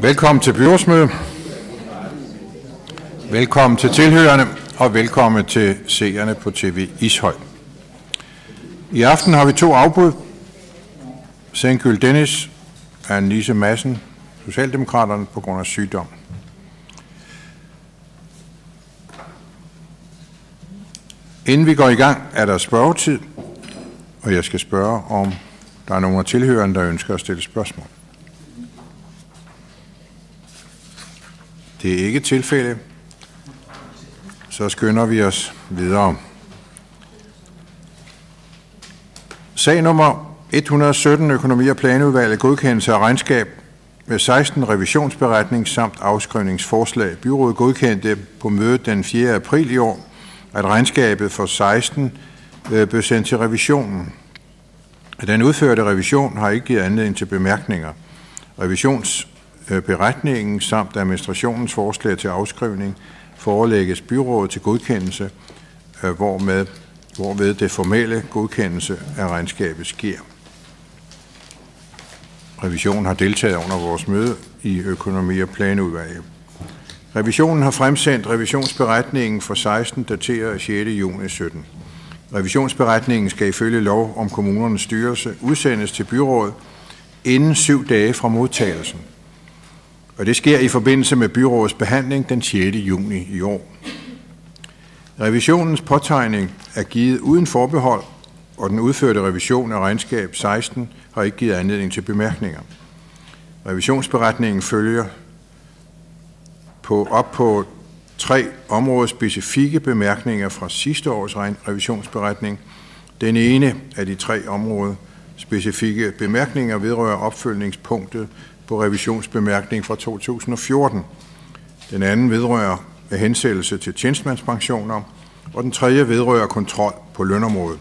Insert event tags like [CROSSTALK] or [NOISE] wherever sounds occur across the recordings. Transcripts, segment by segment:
Velkommen til byrådsmøde. Velkommen til tilhørende og velkommen til seerne på TV Ishøj. I aften har vi to afbud. Sengyl Dennis og Lise Madsen, Socialdemokraterne, på grund af sygdom. Inden vi går i gang, er der spørgetid, og jeg skal spørge, om der er nogen af tilhørende, der ønsker at stille spørgsmål. Det er ikke tilfælde. Så skynder vi os videre. Sag nummer 117, økonomi- og planudvalget, godkendelse af regnskab med 16 revisionsberetning samt afskrivningsforslag. Byrådet godkendte på mødet den 4. april i år, at regnskabet for 16 øh, blev sendt til revisionen. Den udførte revision har ikke givet anledning til bemærkninger. Revisions Øh, beretningen samt administrationens forslag til afskrivning forelægges byrådet til godkendelse, øh, hvormed, hvorved det formelle godkendelse af regnskabet sker. Revisionen har deltaget under vores møde i økonomi- og planudvalget. Revisionen har fremsendt revisionsberetningen for 16 dateret 6. juni 17. Revisionsberetningen skal ifølge lov om kommunernes styrelse udsendes til byrådet inden syv dage fra modtagelsen. Og det sker i forbindelse med byrådets behandling den 6. juni i år. Revisionens påtegning er givet uden forbehold, og den udførte revision af regnskab 16 har ikke givet anledning til bemærkninger. Revisionsberetningen følger på, op på tre områdespecifikke bemærkninger fra sidste års revisionsberetning. Den ene af de tre områder specifikke bemærkninger vedrører opfølgningspunktet på revisionsbemærkning fra 2014. Den anden vedrører med hensættelse til tjenestemandspensioner, og den tredje vedrører kontrol på lønområdet.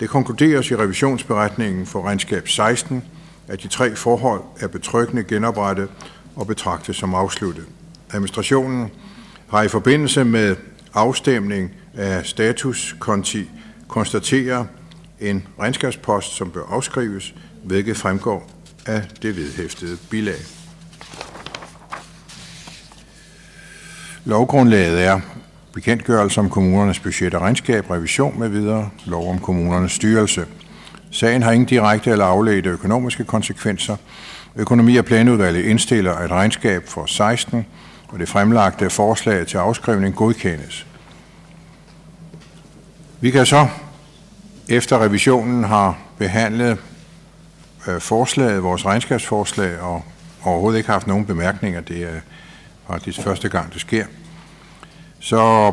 Det konkluderes i revisionsberetningen for regnskab 16, at de tre forhold er betryggende genoprettet og betragtes som afsluttet. Administrationen har i forbindelse med afstemning af statuskonti konstateret en regnskabspost, som bør afskrives, hvilket fremgår af det vedhæftede bilag. Lovgrundlaget er bekendtgørelse om kommunernes budget og regnskab, revision med videre, lov om kommunernes styrelse. Sagen har ingen direkte eller afledte økonomiske konsekvenser. Økonomi- og planudvalget indstiller, at regnskab for 16 og det fremlagte forslag til afskrivning godkendes. Vi kan så, efter revisionen har behandlet øh, forslaget, vores regnskabsforslag, og overhovedet ikke haft nogen bemærkninger, det er faktisk første gang, det sker, så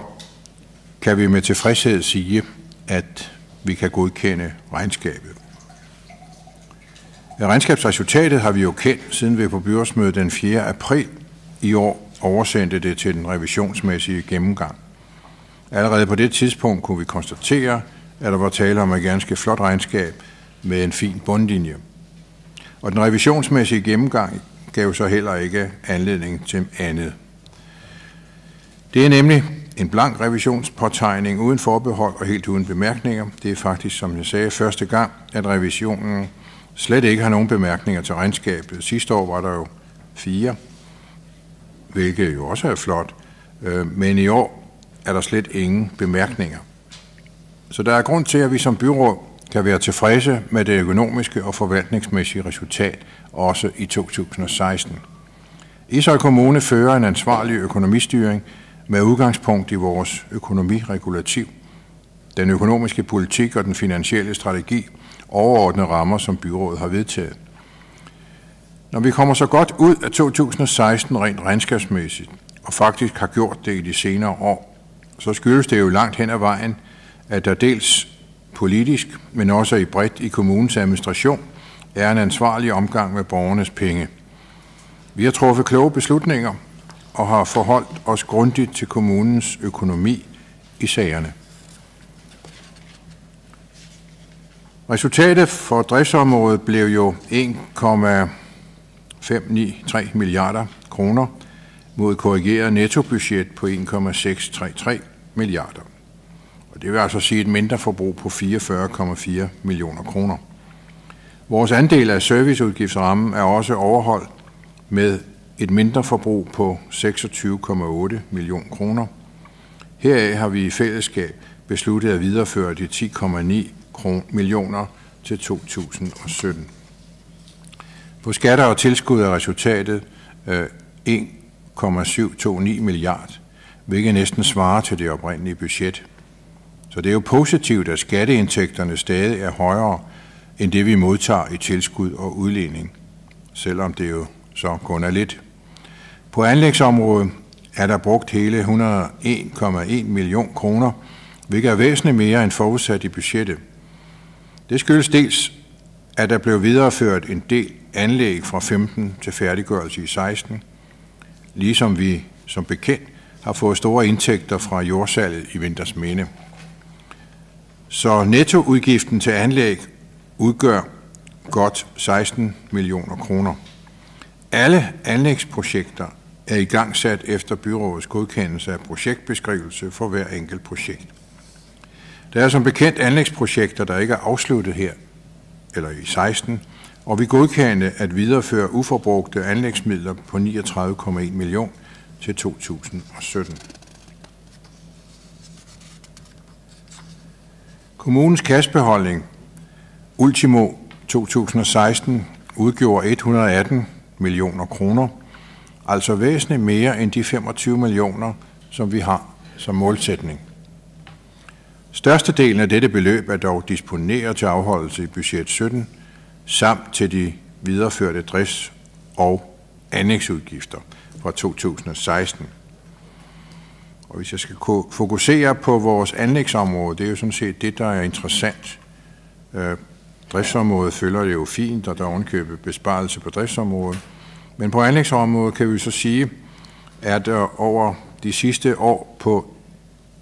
kan vi med tilfredshed sige, at vi kan godkende regnskabet. Regnskabsresultatet har vi jo kendt, siden vi på byrådsmødet den 4. april i år oversendte det til den revisionsmæssige gennemgang. Allerede på det tidspunkt kunne vi konstatere, at der var tale om et ganske flot regnskab med en fin bundlinje. Og den revisionsmæssige gennemgang gav så heller ikke anledning til andet. Det er nemlig en blank revisionspåtegning uden forbehold og helt uden bemærkninger. Det er faktisk, som jeg sagde, første gang, at revisionen slet ikke har nogen bemærkninger til regnskabet. Sidste år var der jo fire, hvilket jo også er flot, øh, men i år er der slet ingen bemærkninger. Så der er grund til, at vi som byråd kan være tilfredse med det økonomiske og forvaltningsmæssige resultat også i 2016. Ishøj Kommune fører en ansvarlig økonomistyring med udgangspunkt i vores økonomiregulativ, den økonomiske politik og den finansielle strategi overordnede rammer, som byrådet har vedtaget. Når vi kommer så godt ud af 2016 rent regnskabsmæssigt, og faktisk har gjort det i de senere år, så skyldes det jo langt hen ad vejen, at der dels politisk, men også i bredt i kommunens administration, er en ansvarlig omgang med borgernes penge. Vi har truffet kloge beslutninger og har forholdt os grundigt til kommunens økonomi i sagerne. Resultatet for driftsområdet blev jo 1,593 milliarder kroner mod korrigeret nettobudget på 1,633 milliarder. Og det vil altså sige et mindre forbrug på 44,4 millioner kroner. Vores andel af serviceudgiftsrammen er også overholdt med et mindre forbrug på 26,8 millioner kroner. Heraf har vi i fællesskab besluttet at videreføre de 10,9 millioner til 2017. På skatter og tilskud er resultatet øh, 1,729 milliard, hvilket næsten svarer til det oprindelige budget. Så det er jo positivt, at skatteindtægterne stadig er højere end det, vi modtager i tilskud og udligning, selvom det jo så kun er lidt. På anlægsområdet er der brugt hele 101,1 million kroner, hvilket er væsentligt mere end forudsat i budgettet. Det skyldes dels, at der blev videreført en del anlæg fra 15 til færdiggørelse i 16, ligesom vi som bekendt har fået store indtægter fra jordsalget i Vinters Minde. Så nettoudgiften til anlæg udgør godt 16 millioner kroner. Alle anlægsprojekter er i gang sat efter byrådets godkendelse af projektbeskrivelse for hver enkelt projekt. Der er som bekendt anlægsprojekter, der ikke er afsluttet her, eller i 16, og vi godkendte at videreføre uforbrugte anlægsmidler på 39,1 million til 2017. Kommunens kassebeholdning ultimo 2016 udgjorde 118 millioner kroner, altså væsentligt mere end de 25 millioner, som vi har som målsætning. Størstedelen af dette beløb er dog disponeret til afholdelse i budget 17, samt til de videreførte drifts- og anlægsudgifter fra 2016. Og hvis jeg skal fokusere på vores anlægsområde, det er jo sådan set det, der er interessant. Øh, driftsområdet følger det jo fint, og der er ovenkøbet besparelse på driftsområdet. Men på anlægsområdet kan vi så sige, at øh, over de sidste år på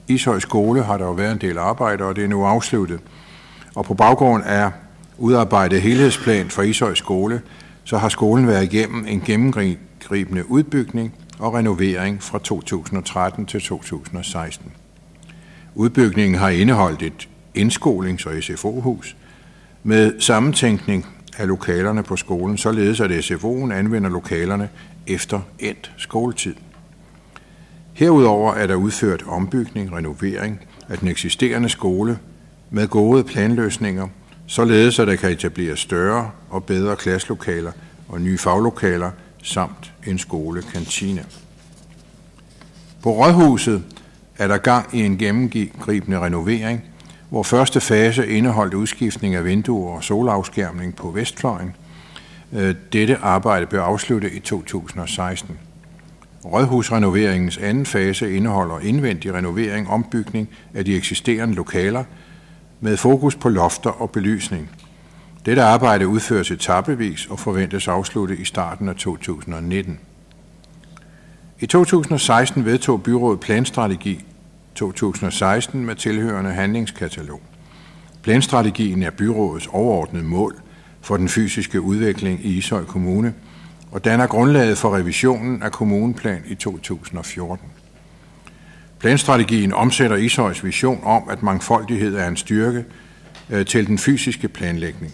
Ishøj Skole har der jo været en del arbejde, og det er nu afsluttet. Og på baggrund af udarbejdet helhedsplan for Ishøj Skole, så har skolen været igennem en gennemgribende udbygning og renovering fra 2013 til 2016. Udbygningen har indeholdt et indskolings- og SFO-hus med sammentænkning af lokalerne på skolen, således at SFO'en anvender lokalerne efter endt skoletid. Herudover er der udført ombygning, renovering af den eksisterende skole med gode planløsninger, således at der kan etableres større og bedre klasselokaler og nye faglokaler samt en skolekantine. På Rådhuset er der gang i en gennemgribende renovering, hvor første fase indeholdt udskiftning af vinduer og solafskærmning på Vestfløjen. Øh, dette arbejde blev afsluttet i 2016. Rådhusrenoveringens anden fase indeholder indvendig renovering ombygning af de eksisterende lokaler med fokus på lofter og belysning. Dette arbejde udføres etappevis og forventes afsluttet i starten af 2019. I 2016 vedtog byrådet planstrategi 2016 med tilhørende handlingskatalog. Planstrategien er byrådets overordnede mål for den fysiske udvikling i Ishøj Kommune og danner grundlaget for revisionen af kommuneplan i 2014. Planstrategien omsætter Ishøjs vision om, at mangfoldighed er en styrke øh, til den fysiske planlægning.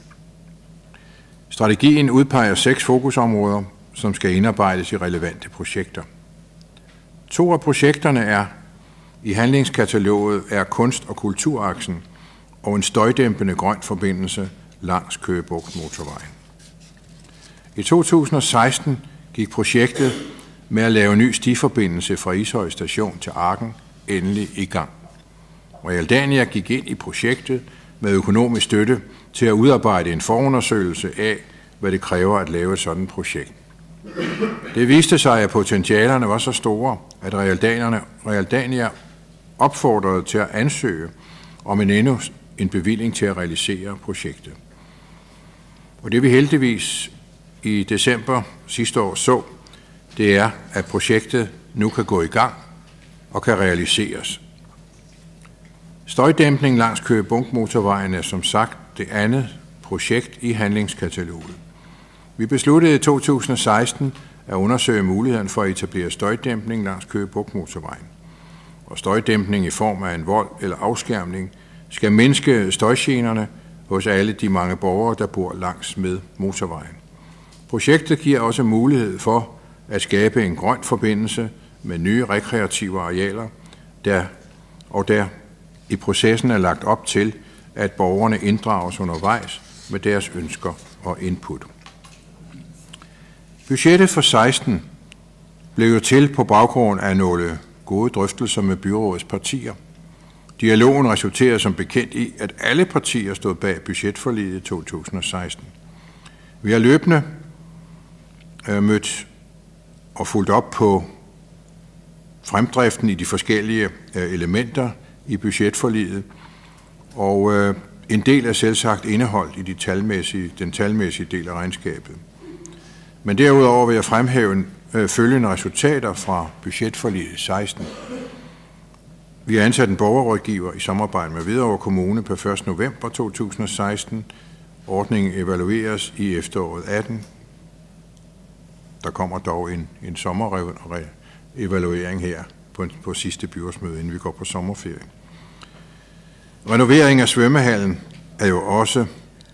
Strategien udpeger seks fokusområder, som skal indarbejdes i relevante projekter. To af projekterne er i handlingskataloget er kunst- og kulturaksen og en støjdæmpende grøn forbindelse langs Køgebugt motorvejen. I 2016 gik projektet med at lave ny stiforbindelse fra Ishøj station til Arken endelig i gang. Realdania gik ind i projektet med økonomisk støtte til at udarbejde en forundersøgelse af, hvad det kræver at lave et sådan projekt. Det viste sig, at potentialerne var så store, at Realdania opfordrede til at ansøge om en endnu en bevilling til at realisere projektet. Og det vi heldigvis i december sidste år så, det er, at projektet nu kan gå i gang og kan realiseres. Støjdæmpning langs Køge motorvejen er som sagt det andet projekt i handlingskataloget. Vi besluttede i 2016 at undersøge muligheden for at etablere støjdæmpning langs Køge motorvejen. Og støjdæmpning i form af en vold eller afskærmning skal mindske støjgenerne hos alle de mange borgere, der bor langs med motorvejen. Projektet giver også mulighed for at skabe en grøn forbindelse med nye rekreative arealer, der, og der i processen er lagt op til, at borgerne inddrages undervejs med deres ønsker og input. Budgettet for 16 blev jo til på baggrund af nogle gode drøftelser med byrådets partier. Dialogen resulterede som bekendt i, at alle partier stod bag budgetforliget i 2016. Vi har løbende øh, mødt og fulgt op på fremdriften i de forskellige øh, elementer i budgetforliget, og øh, en del er selvsagt indeholdt i de talmæssige, den talmæssige del af regnskabet. Men derudover vil jeg fremhæve øh, følgende resultater fra budgetforliget 16. Vi har ansat en borgerrådgiver i samarbejde med Hvidovre Kommune på 1. november 2016. Ordningen evalueres i efteråret 18. Der kommer dog en, en sommerevaluering her på, på sidste byrådsmøde, inden vi går på sommerferie. Renovering af svømmehallen er jo også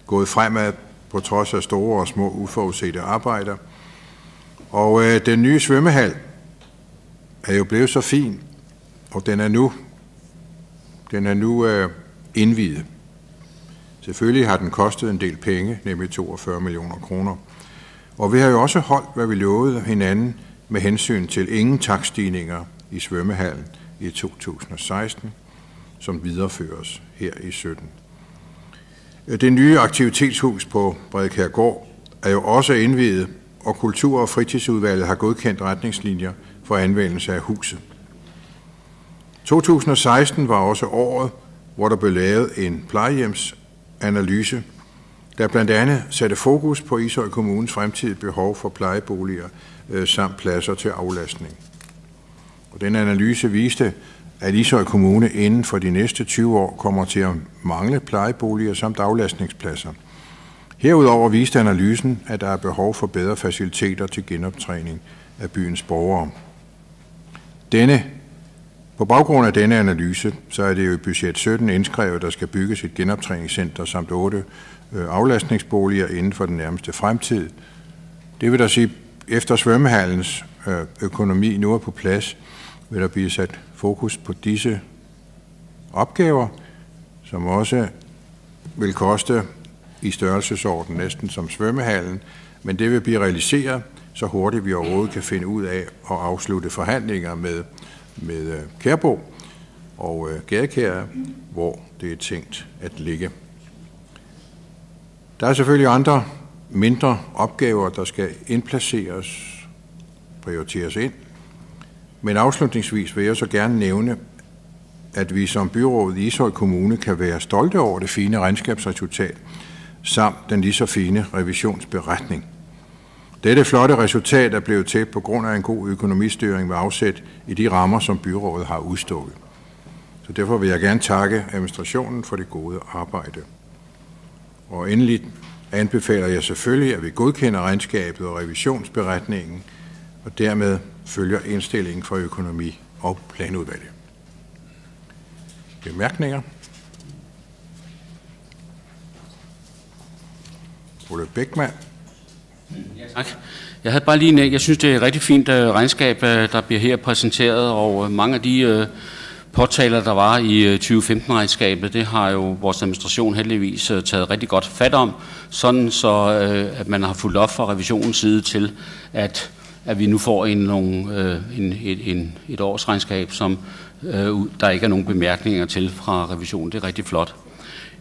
gået fremad på trods af store og små uforudsete arbejder. Og øh, den nye svømmehal er jo blevet så fin, og den er nu, den er nu øh, indvidet. Selvfølgelig har den kostet en del penge, nemlig 42 millioner kroner. Og vi har jo også holdt, hvad vi lovede hinanden med hensyn til ingen takstigninger i svømmehallen i 2016, som videreføres her i 17. Øh, det nye aktivitetshus på Bredekærgård er jo også indvidet, og Kultur- og Fritidsudvalget har godkendt retningslinjer for anvendelse af huset. 2016 var også året, hvor der blev lavet en plejehjemsanalyse, der blandt andet satte fokus på Ishøj Kommunes fremtidige behov for plejeboliger øh, samt pladser til aflastning. Og den analyse viste, at Ishøj Kommune inden for de næste 20 år kommer til at mangle plejeboliger samt aflastningspladser. Herudover viste analysen, at der er behov for bedre faciliteter til genoptræning af byens borgere. Denne, på baggrund af denne analyse, så er det jo i budget 17 indskrevet, at der skal bygges et genoptræningscenter samt otte øh, aflastningsboliger inden for den nærmeste fremtid. Det vil der sige, efter svømmehallens øh, økonomi nu er på plads, vil der blive sat fokus på disse opgaver, som også vil koste i størrelsesorden næsten som svømmehallen, men det vil blive realiseret så hurtigt vi overhovedet kan finde ud af at afslutte forhandlinger med, med øh, Kærbo og øh, Gadekære, Gadekær, hvor det er tænkt at ligge. Der er selvfølgelig andre mindre opgaver, der skal indplaceres, prioriteres ind, men afslutningsvis vil jeg så gerne nævne, at vi som byråd i Ishøj Kommune kan være stolte over det fine regnskabsresultat, samt den lige så fine revisionsberetning. Dette flotte resultat er blevet til på grund af en god økonomistyring med afsæt i de rammer, som byrådet har udstået. Så derfor vil jeg gerne takke administrationen for det gode arbejde. Og endelig anbefaler jeg selvfølgelig, at vi godkender regnskabet og revisionsberetningen, og dermed følger indstillingen for økonomi og planudvalget. Bemærkninger? Ole Bækman. Tak. Jeg havde bare lige en, jeg synes, det er et rigtig fint øh, regnskab, øh, der bliver her præsenteret, og øh, mange af de påtaler, der var i 2015-regnskabet, det har jo vores administration heldigvis taget rigtig godt fat om, sådan så at man har fulgt op fra revisionens side til, at at vi nu får en, nogle, øh, en, et, en, et årsregnskab, som øh, der ikke er nogen bemærkninger til fra revisionen. Det er rigtig flot.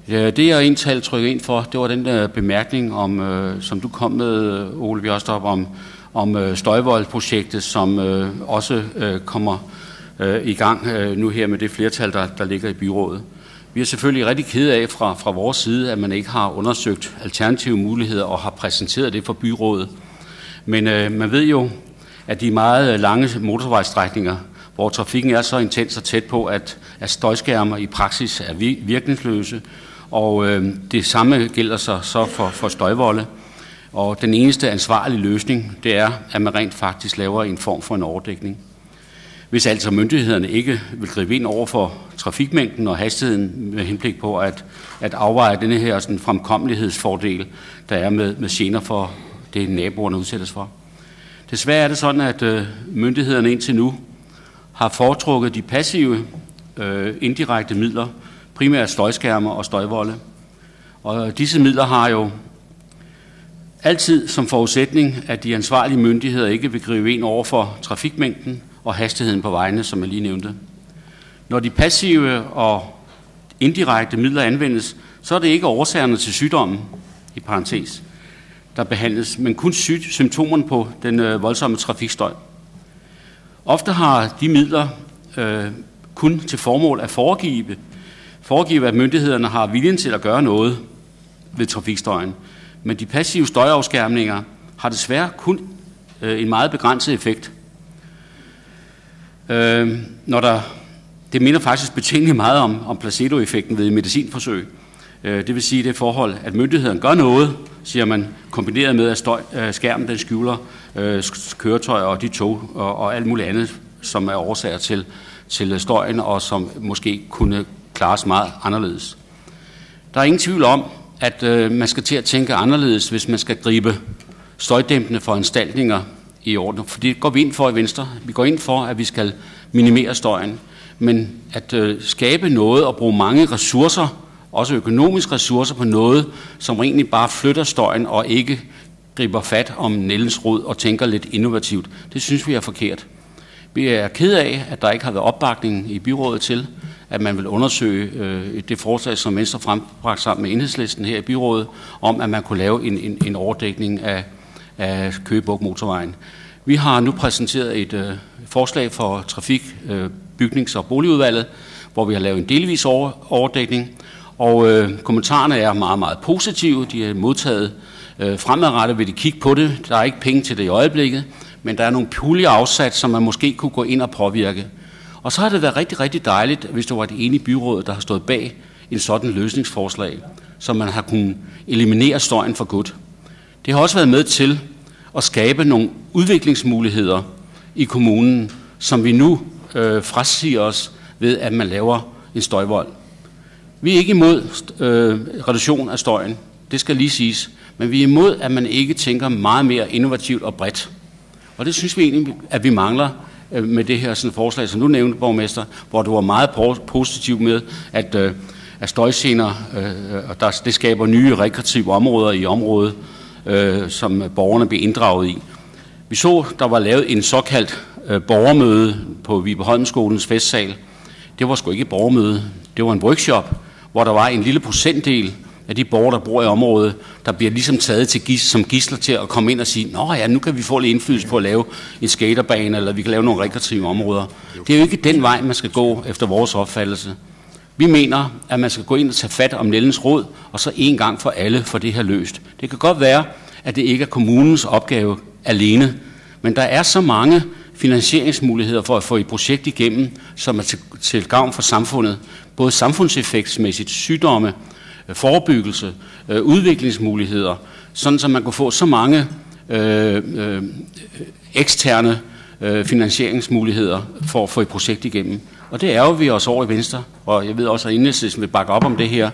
Øh, det jeg indtal trykke ind for, det var den der bemærkning, om, øh, som du kom med, Ole Bjørstrup, om, om øh, Støjvold-projektet, som øh, også øh, kommer øh, i gang øh, nu her med det flertal, der, der ligger i byrådet. Vi er selvfølgelig rigtig kede af fra, fra vores side, at man ikke har undersøgt alternative muligheder og har præsenteret det for byrådet. Men øh, man ved jo, at de meget øh, lange motorvejstrækninger, hvor trafikken er så intens og tæt på, at, at støjskærmer i praksis er virkningsløse, og øh, det samme gælder så, så for, for støjvolde. Og den eneste ansvarlige løsning, det er, at man rent faktisk laver en form for en overdækning. Hvis altså myndighederne ikke vil gribe ind over for trafikmængden og hastigheden med henblik på at, at afveje denne her sådan, fremkommelighedsfordel, der er med, med gener for det naboerne udsættes for. Desværre er det sådan, at øh, myndighederne indtil nu har foretrukket de passive øh, indirekte midler, primært støjskærme og støjvolde. Og øh, disse midler har jo altid som forudsætning, at de ansvarlige myndigheder ikke vil gribe ind over for trafikmængden og hastigheden på vejene, som jeg lige nævnte. Når de passive og indirekte midler anvendes, så er det ikke årsagerne til sygdommen, i parentes, der behandles, men kun symptomerne på den øh, voldsomme trafikstøj. Ofte har de midler øh, kun til formål at foregive, foregive, at myndighederne har viljen til at gøre noget ved trafikstøjen. Men de passive støjafskærmninger har desværre kun øh, en meget begrænset effekt. Øh, når der, det minder faktisk betænkeligt meget om, om placeboeffekten ved medicinforsøg. Øh, det vil sige det forhold, at myndigheden gør noget, siger man, kombineret med, at støj, øh, skærmen den skjuler øh, køretøjer og de tog og, og alt muligt andet, som er årsager til, til øh, støjen, og som måske kunne klares meget anderledes. Der er ingen tvivl om, at øh, man skal til at tænke anderledes, hvis man skal gribe støjdæmpende foranstaltninger i orden. For det går vi ind for i Venstre. Vi går ind for, at vi skal minimere støjen. Men at øh, skabe noget og bruge mange ressourcer også økonomiske ressourcer på noget, som egentlig bare flytter støjen og ikke griber fat om Nellens rod og tænker lidt innovativt. Det synes vi er forkert. Vi er ked af, at der ikke har været opbakning i byrådet til, at man vil undersøge øh, det forslag, som Venstre frembragt sammen med enhedslisten her i byrådet, om at man kunne lave en, en, en overdækning af, af Køgebog motorvejen. Vi har nu præsenteret et øh, forslag for trafik, øh, bygnings- og boligudvalget, hvor vi har lavet en delvis over, overdækning, og øh, kommentarerne er meget, meget positive. De er modtaget øh, fremadrettet, vil de kigge på det. Der er ikke penge til det i øjeblikket, men der er nogle puljer afsat, som man måske kunne gå ind og påvirke. Og så har det været rigtig, rigtig dejligt, hvis der var et enige byråd, der har stået bag en sådan løsningsforslag, så man har kunnet eliminere støjen for godt. Det har også været med til at skabe nogle udviklingsmuligheder i kommunen, som vi nu øh, frasiger os ved, at man laver en støjvold. Vi er ikke imod øh, reduktion af støjen, det skal lige siges, men vi er imod, at man ikke tænker meget mere innovativt og bredt. Og det synes vi egentlig, at vi mangler øh, med det her sådan forslag, som du nævnte, borgmester, hvor du var meget positiv med, at, øh, at støjscener, øh, og der, det skaber nye rekreative områder i området, øh, som borgerne bliver inddraget i. Vi så, der var lavet en såkaldt øh, borgermøde på Vibeholmskolens festsal. Det var sgu ikke et borgermøde, det var en workshop, hvor der var en lille procentdel af de borgere, der bor i området, der bliver ligesom taget til gis, som gisler til at komme ind og sige, nå ja, nu kan vi få lidt indflydelse på at lave en skaterbane, eller vi kan lave nogle rekreative områder. Det er jo ikke den vej, man skal gå efter vores opfattelse. Vi mener, at man skal gå ind og tage fat om Nellens råd, og så en gang for alle få det her løst. Det kan godt være, at det ikke er kommunens opgave alene, men der er så mange finansieringsmuligheder for at få et projekt igennem, som er til, til gavn for samfundet, både samfundseffektsmæssigt, sygdomme, øh, forebyggelse, øh, udviklingsmuligheder, sådan så man kunne få så mange øh, øh, eksterne øh, finansieringsmuligheder for at få et projekt igennem. Og det er jo vi også over i Venstre, og jeg ved også, at Enhedslisten vil bakke op om det her,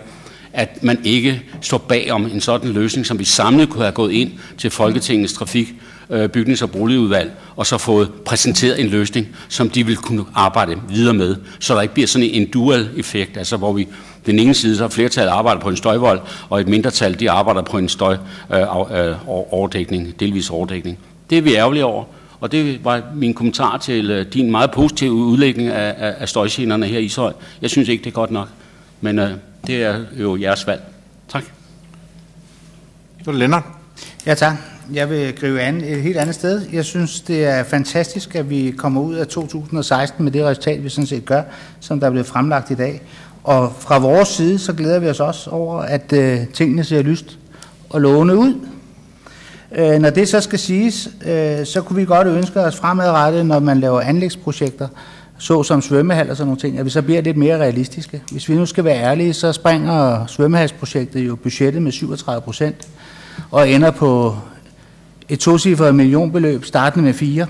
at man ikke står bag om en sådan løsning, som vi samlet kunne have gået ind til Folketingets trafik- øh, bygnings- og boligudvalg, og så fået præsenteret en løsning, som de vil kunne arbejde videre med, så der ikke bliver sådan en dual effekt, altså hvor vi den ene side så flertallet arbejder på en støjvold, og et mindretal de arbejder på en støj øh, øh, overdækning, delvis overdækning. Det er vi ærgerlige over, og det var min kommentar til øh, din meget positive udlægning af, af, af støjgenerne her i Ishøj. Jeg synes ikke, det er godt nok, men øh, det er jo jeres valg. Tak. Så Lennart. Ja, tak. Jeg vil gribe an et helt andet sted. Jeg synes, det er fantastisk, at vi kommer ud af 2016 med det resultat, vi sådan set gør, som der er blevet fremlagt i dag. Og fra vores side, så glæder vi os også over, at øh, tingene ser lyst og lovende ud. Øh, når det så skal siges, øh, så kunne vi godt ønske os fremadrettet, når man laver anlægsprojekter, så som svømmehal og sådan nogle ting, at vi så bliver lidt mere realistiske. Hvis vi nu skal være ærlige, så springer svømmehalsprojektet jo budgettet med 37 procent og ender på et tocifret millionbeløb, startende med fire.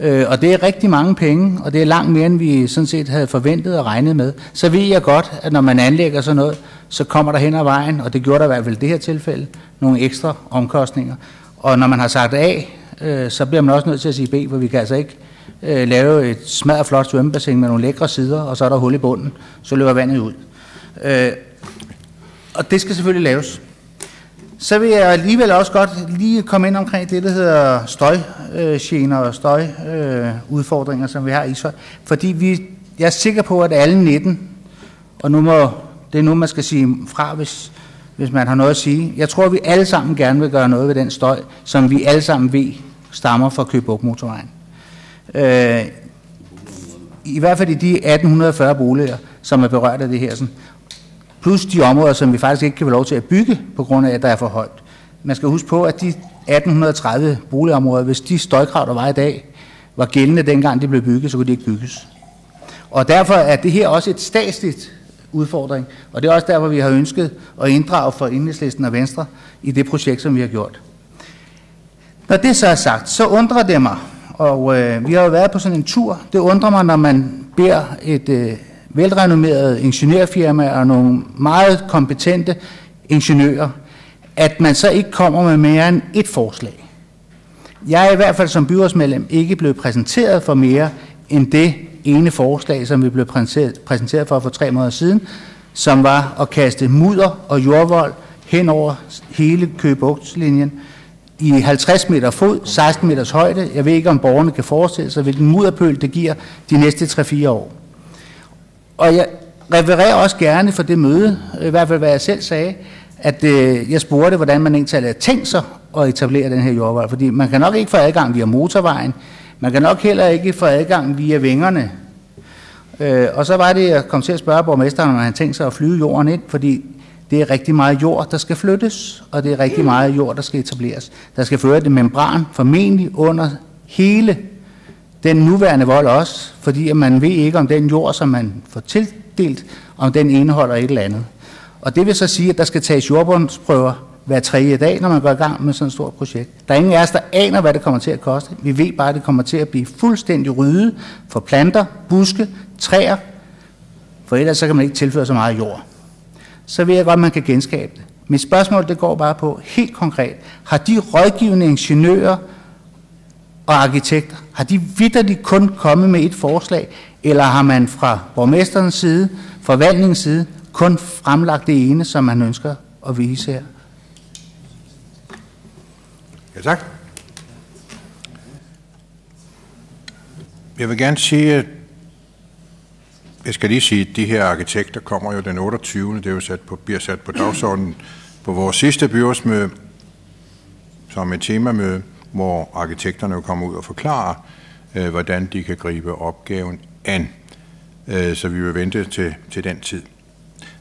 Øh, og det er rigtig mange penge, og det er langt mere, end vi sådan set havde forventet og regnet med. Så ved jeg godt, at når man anlægger sådan noget, så kommer der hen ad vejen, og det gjorde der i hvert fald i det her tilfælde, nogle ekstra omkostninger. Og når man har sagt A, øh, så bliver man også nødt til at sige B, for vi kan altså ikke øh, lave et smadret flot svømmebassin med nogle lækre sider, og så er der hul i bunden, så løber vandet ud. Øh, og det skal selvfølgelig laves. Så vil jeg alligevel også godt lige komme ind omkring det, der hedder støjgener øh, og støjudfordringer, øh, som vi har i Ishøj. Fordi vi, jeg er sikker på, at alle 19, og nu må, det er nu, man skal sige fra, hvis, hvis man har noget at sige. Jeg tror, vi alle sammen gerne vil gøre noget ved den støj, som vi alle sammen ved stammer fra Købuk motorvejen. Øh, I hvert fald i de 1840 boliger, som er berørt af det her. Sådan. Plus de områder, som vi faktisk ikke kan få lov til at bygge, på grund af, at der er for højt. Man skal huske på, at de 1830 boligområder, hvis de støjkrav, der var i dag, var gældende dengang de blev bygget, så kunne de ikke bygges. Og derfor er det her også et statsligt udfordring, og det er også derfor, vi har ønsket at inddrage for Enhedslisten og Venstre i det projekt, som vi har gjort. Når det så er sagt, så undrer det mig, og øh, vi har jo været på sådan en tur, det undrer mig, når man beder et øh, velrenommeret ingeniørfirma og nogle meget kompetente ingeniører, at man så ikke kommer med mere end et forslag. Jeg er i hvert fald som byrådsmedlem ikke blevet præsenteret for mere end det ene forslag, som vi blev præsenteret, præsenteret for for tre måneder siden, som var at kaste mudder og jordvold hen over hele Køgebugtslinjen i 50 meter fod, 16 meters højde. Jeg ved ikke, om borgerne kan forestille sig, hvilken mudderpøl det giver de næste 3-4 år. Og jeg refererer også gerne for det møde, i hvert fald hvad jeg selv sagde, at øh, jeg spurgte, hvordan man egentlig havde tænkt sig at etablere den her jordvold. Fordi man kan nok ikke få adgang via motorvejen, man kan nok heller ikke få adgang via vingerne. Øh, og så var det, jeg kom til at spørge borgmesteren, om han tænkte sig at flyve jorden ind, fordi det er rigtig meget jord, der skal flyttes, og det er rigtig meget jord, der skal etableres. Der skal føre det membran formentlig under hele den nuværende vold også, fordi man ved ikke, om den jord, som man får tildelt, om den indeholder et eller andet. Og det vil så sige, at der skal tages jordbundsprøver hver tredje dag, når man går i gang med sådan et stort projekt. Der er ingen af os, der aner, hvad det kommer til at koste. Vi ved bare, at det kommer til at blive fuldstændig ryddet for planter, buske, træer, for ellers så kan man ikke tilføre så meget jord. Så ved jeg godt, at man kan genskabe det. Mit spørgsmål det går bare på, helt konkret, har de rådgivende ingeniører og arkitekter, har de vidderligt kun kommet med et forslag, eller har man fra borgmesterens side, forvaltningens side, kun fremlagt det ene, som man ønsker at vise her? Ja, tak. Jeg vil gerne sige, at jeg skal lige sige, at de her arkitekter kommer jo den 28. Det er jo sat på, bliver sat på dagsordenen på vores sidste byrådsmøde, som et temamøde, hvor arkitekterne kommer ud og forklarer, øh, hvordan de kan gribe opgaven an. Øh, så vi vil vente til, til den tid.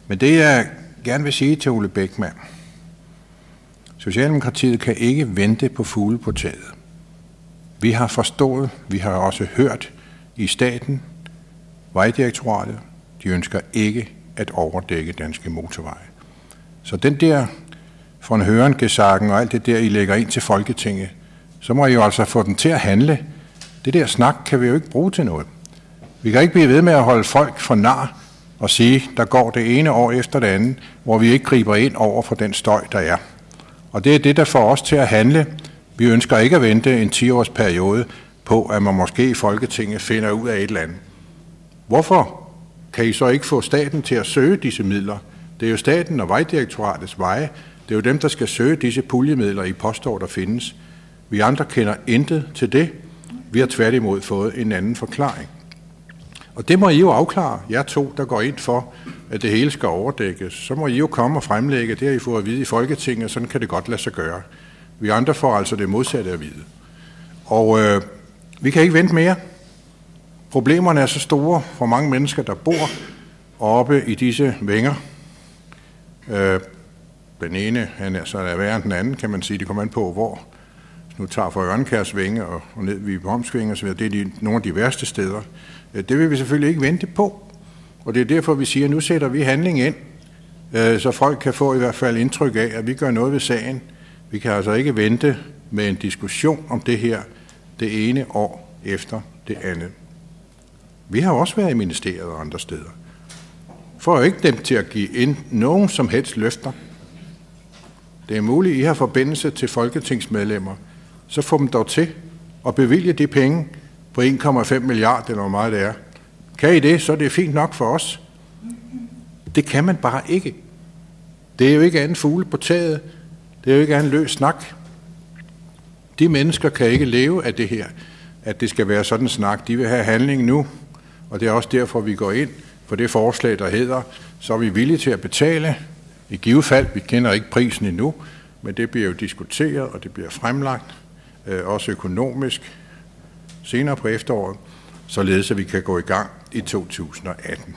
Men det jeg gerne vil sige til Ole Bækman, Socialdemokratiet kan ikke vente på fugle på taget. Vi har forstået, vi har også hørt i staten, Vejdirektoratet, de ønsker ikke at overdække danske motorveje. Så den der von Hørengesagen og alt det der, I lægger ind til Folketinget, så må I jo altså få den til at handle. Det der snak kan vi jo ikke bruge til noget. Vi kan ikke blive ved med at holde folk for nar og sige, der går det ene år efter det andet, hvor vi ikke griber ind over for den støj, der er. Og det er det, der får os til at handle. Vi ønsker ikke at vente en 10-års periode på, at man måske i Folketinget finder ud af et eller andet. Hvorfor kan I så ikke få staten til at søge disse midler? Det er jo staten og Vejdirektoratets veje. Det er jo dem, der skal søge disse puljemidler, I påstår, der findes. Vi andre kender intet til det. Vi har tværtimod fået en anden forklaring. Og det må I jo afklare, jer to, der går ind for, at det hele skal overdækkes. Så må I jo komme og fremlægge, det har I fået at vide i Folketinget, sådan kan det godt lade sig gøre. Vi andre får altså det modsatte at vide. Og øh, vi kan ikke vente mere. Problemerne er så store for mange mennesker, der bor oppe i disse vinger. Øh, den ene, han er så er værre end den anden, kan man sige. Det kommer an på, hvor. Nu tager fra Ørnkærs vinge og, og ned ved Bomsvinge osv., det er de, nogle af de værste steder. Øh, det vil vi selvfølgelig ikke vente på. Og det er derfor, vi siger, at nu sætter vi handling ind, øh, så folk kan få i hvert fald indtryk af, at vi gør noget ved sagen. Vi kan altså ikke vente med en diskussion om det her det ene år efter det andet. Vi har også været i ministeriet og andre steder. For ikke dem til at give ind nogen som helst løfter. det er muligt, I har forbindelse til folketingsmedlemmer, så få dem dog til at bevilge de penge på 1,5 milliarder, eller hvor meget det er. Kan I det, så er det fint nok for os. Det kan man bare ikke. Det er jo ikke andet fugle på taget. Det er jo ikke andet løs snak. De mennesker kan ikke leve af det her, at det skal være sådan en snak. De vil have handling nu, og det er også derfor, vi går ind for det forslag, der hedder, så er vi villige til at betale. I givet fald, vi kender ikke prisen endnu, men det bliver jo diskuteret, og det bliver fremlagt, Øh, også økonomisk, senere på efteråret, således at vi kan gå i gang i 2018.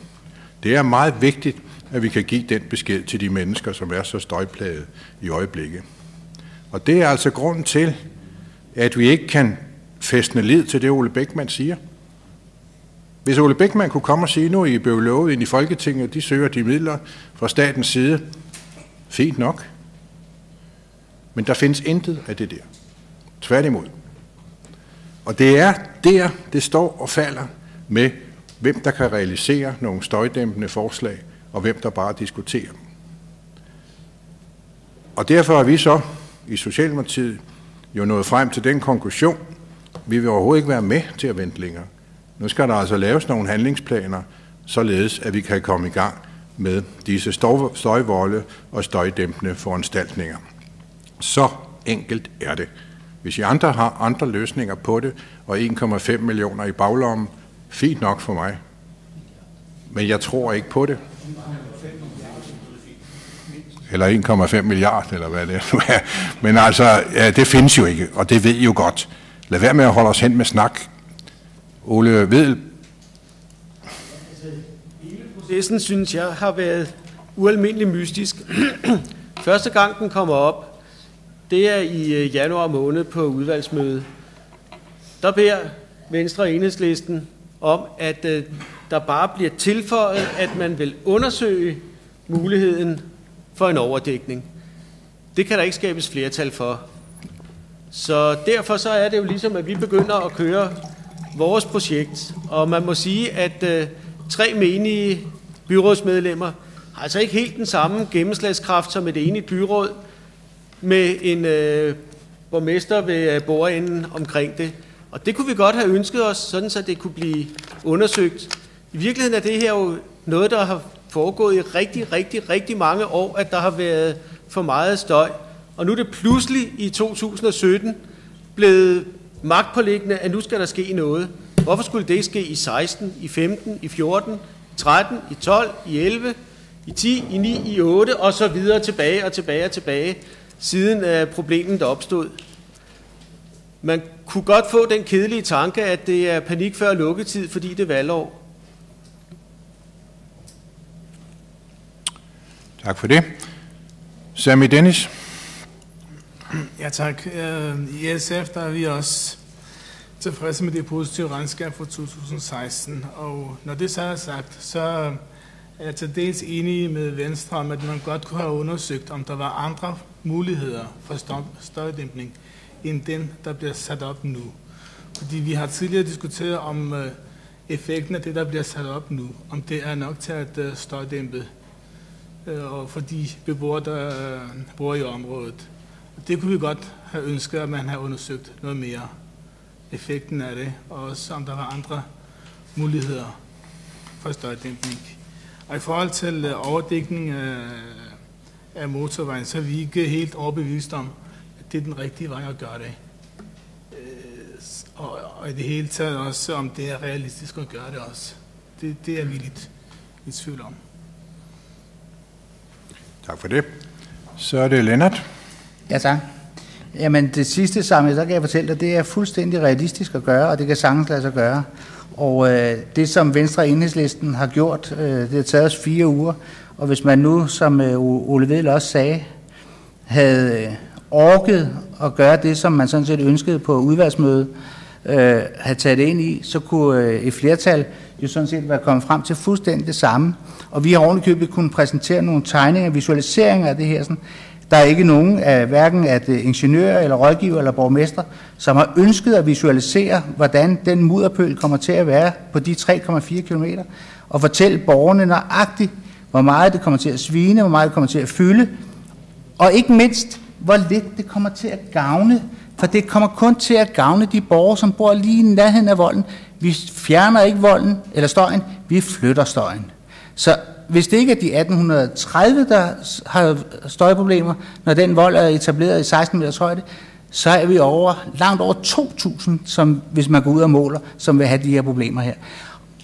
Det er meget vigtigt, at vi kan give den besked til de mennesker, som er så støjplaget i øjeblikket. Og det er altså grunden til, at vi ikke kan fæstne lid til det, Ole Bækman siger. Hvis Ole Bækman kunne komme og sige, nu er I blevet lovet ind i Folketinget, de søger de midler fra statens side, fint nok. Men der findes intet af det der. Tværtimod. Og det er der, det står og falder med, hvem der kan realisere nogle støjdæmpende forslag, og hvem der bare diskuterer dem. Og derfor er vi så i Socialdemokratiet jo nået frem til den konklusion, vi vil overhovedet ikke være med til at vente længere. Nu skal der altså laves nogle handlingsplaner, således at vi kan komme i gang med disse støjvolde og støjdæmpende foranstaltninger. Så enkelt er det. Hvis I andre har andre løsninger på det, og 1,5 millioner i baglommen, fint nok for mig. Men jeg tror ikke på det. Eller 1,5 milliard, eller hvad det er. [LAUGHS] Men altså, ja, det findes jo ikke, og det ved I jo godt. Lad være med at holde os hen med snak. Ole Vedel. Hele processen, synes jeg, har været ualmindelig mystisk. [CLEARS THROAT] Første gang den kommer op, det er i øh, januar måned på udvalgsmødet. Der beder Venstre og Enhedslisten om, at øh, der bare bliver tilføjet, at man vil undersøge muligheden for en overdækning. Det kan der ikke skabes flertal for. Så derfor så er det jo ligesom, at vi begynder at køre vores projekt. Og man må sige, at øh, tre menige byrådsmedlemmer har altså ikke helt den samme gennemslagskraft som et enigt byråd med en øh, borgmester ved øh, bordenden omkring det. Og det kunne vi godt have ønsket os, sådan så det kunne blive undersøgt. I virkeligheden er det her jo noget, der har foregået i rigtig, rigtig, rigtig mange år, at der har været for meget støj. Og nu er det pludselig i 2017 blevet magtpålæggende, at nu skal der ske noget. Hvorfor skulle det ske i 16, i 15, i 14, i 13, i 12, i 11, i 10, i 9, i 8 og så videre tilbage og tilbage og tilbage, siden af problemet der opstod. Man kunne godt få den kedelige tanke, at det er panik før lukketid, fordi det er valgår. Tak for det. Sami Dennis. Ja tak. Øh, I SF der er vi også tilfredse med det positive regnskab for 2016. Og når det så er sagt, så er til dels enig med Venstre om, at man godt kunne have undersøgt, om der var andre muligheder for støjdæmpning, end den, der bliver sat op nu. Fordi vi har tidligere diskuteret om øh, effekten af det, der bliver sat op nu, om det er nok til at øh, støjdæmpe øh, og for de beboere, der øh, bor i området. Det kunne vi godt have ønsket, at man havde undersøgt noget mere effekten af det, og også om der var andre muligheder for støjdæmpning. Og i forhold til øh, overdækning af, motorvejen, så er vi ikke helt overbevist om, at det er den rigtige vej at gøre det. Øh, og, og i det hele taget også, om det er realistisk at gøre det også. Det, det er vi lidt i tvivl om. Tak for det. Så er det Lennart. Ja, tak. Jamen det sidste, som jeg så kan jeg fortælle dig, det er fuldstændig realistisk at gøre, og det kan sagtens lade sig gøre. Og øh, det, som Venstre og Enhedslisten har gjort, øh, det har taget os fire uger. Og hvis man nu, som øh, Ole Vedel også sagde, havde øh, orket at gøre det, som man sådan set ønskede på udvalgsmødet, øh, havde taget det ind i, så kunne øh, et flertal jo sådan set være kommet frem til fuldstændig det samme. Og vi har ovenikøbet kunnet præsentere nogle tegninger, visualiseringer af det her, sådan, der er ikke nogen af hverken at øh, ingeniører eller rådgiver eller borgmester, som har ønsket at visualisere, hvordan den mudderpøl kommer til at være på de 3,4 km, og fortælle borgerne nøjagtigt, hvor meget det kommer til at svine, hvor meget det kommer til at fylde, Og ikke mindst, hvor lidt det kommer til at gavne, for det kommer kun til at gavne de borgere, som bor lige i nærheden af volden. Vi fjerner ikke volden eller støjen, vi flytter støjen. Så hvis det ikke er de 1830, der har støjproblemer, når den vold er etableret i 16 meters højde, så er vi over, langt over 2.000, som, hvis man går ud og måler, som vil have de her problemer her.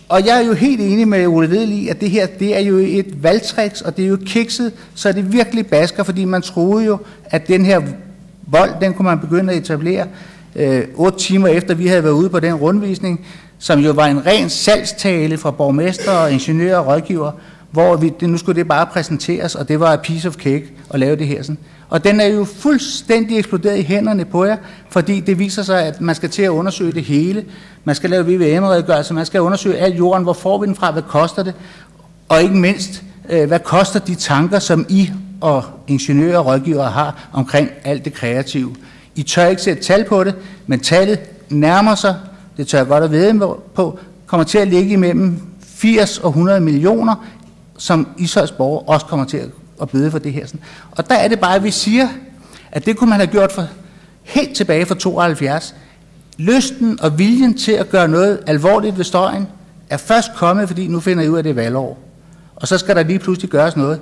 Og jeg er jo helt enig med Ole Vedel i, at det her det er jo et valgtriks, og det er jo kikset, så det virkelig basker, fordi man troede jo, at den her vold, den kunne man begynde at etablere øh, 8 timer efter, vi havde været ude på den rundvisning, som jo var en ren salgstale fra borgmester og ingeniører og rådgiver, hvor vi, det, nu skulle det bare præsenteres, og det var a piece of cake at lave det her sådan. Og den er jo fuldstændig eksploderet i hænderne på jer, fordi det viser sig, at man skal til at undersøge det hele. Man skal lave VVM-redegørelse, man skal undersøge al jorden, hvor får vi den fra, hvad koster det, og ikke mindst, øh, hvad koster de tanker, som I og ingeniører og rådgivere har omkring alt det kreative. I tør ikke sætte tal på det, men tallet nærmer sig, det tør jeg godt at vide på, kommer til at ligge imellem 80 og 100 millioner, som Israels borger også kommer til at bøde for det her. Og der er det bare, at vi siger, at det kunne man have gjort for helt tilbage fra 72. Lysten og viljen til at gøre noget alvorligt ved støjen er først kommet, fordi nu finder I ud af, at det er valgår. Og så skal der lige pludselig gøres noget.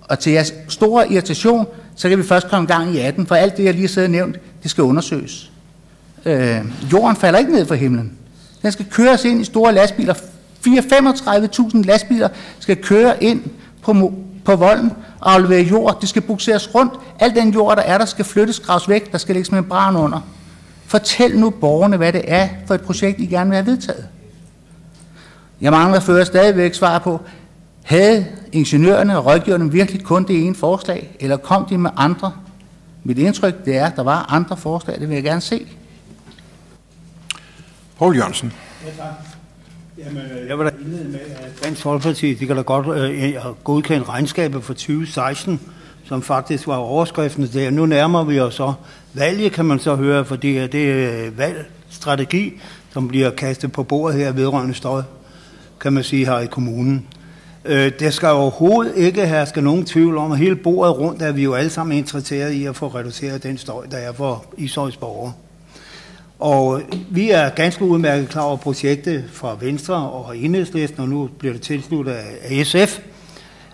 Og til jeres store irritation, så kan vi først komme i gang i 18, for alt det, jeg lige har nævnt, det skal undersøges. Øh, jorden falder ikke ned fra himlen. Den skal køres ind i store lastbiler. 4-35.000 lastbiler skal køre ind på, på volden og aflevere jord. Det skal bukseres rundt. Al den jord, der er der, skal flyttes, graves væk. Der skal lægges membran under. Fortæl nu borgerne, hvad det er for et projekt, I gerne vil have vedtaget. Jeg mangler før stadigvæk svar på, havde ingeniørerne og rådgiverne virkelig kun det ene forslag, eller kom de med andre? Mit indtryk det er, at der var andre forslag, det vil jeg gerne se. Poul Jørgensen. Ja, tak. Jamen, øh, jeg vil da indlede med, at Dansk Folkeparti de kan da godt øh, godkende regnskabet for 2016, som faktisk var overskriften der. Nu nærmer vi os så valget, kan man så høre, for det er det valgstrategi, som bliver kastet på bordet her vedrørende støj, kan man sige, her i kommunen. Øh, det skal overhovedet ikke herske nogen tvivl om, at hele bordet rundt er vi jo alle sammen interesseret i at få reduceret den støj, der er for Ishøjs borgere. Og vi er ganske udmærket klar over projektet fra Venstre og Enhedslisten, og nu bliver det tilsluttet af SF.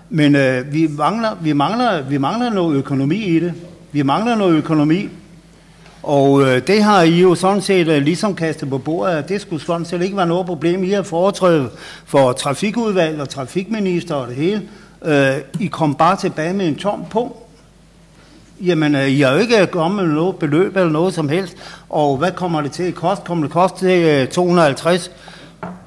Men øh, vi, mangler, vi, mangler, vi mangler noget økonomi i det. Vi mangler noget økonomi. Og øh, det har I jo sådan set øh, ligesom kastet på bordet, at det skulle sådan set ikke være noget problem. I har foretrædet for trafikudvalg og trafikminister og det hele. Øh, I kom bare tilbage med en tom punkt. Jamen, øh, I har jo ikke øh, kommet med noget beløb eller noget som helst. Og hvad kommer det til at koste? Kommer det koste øh, til 250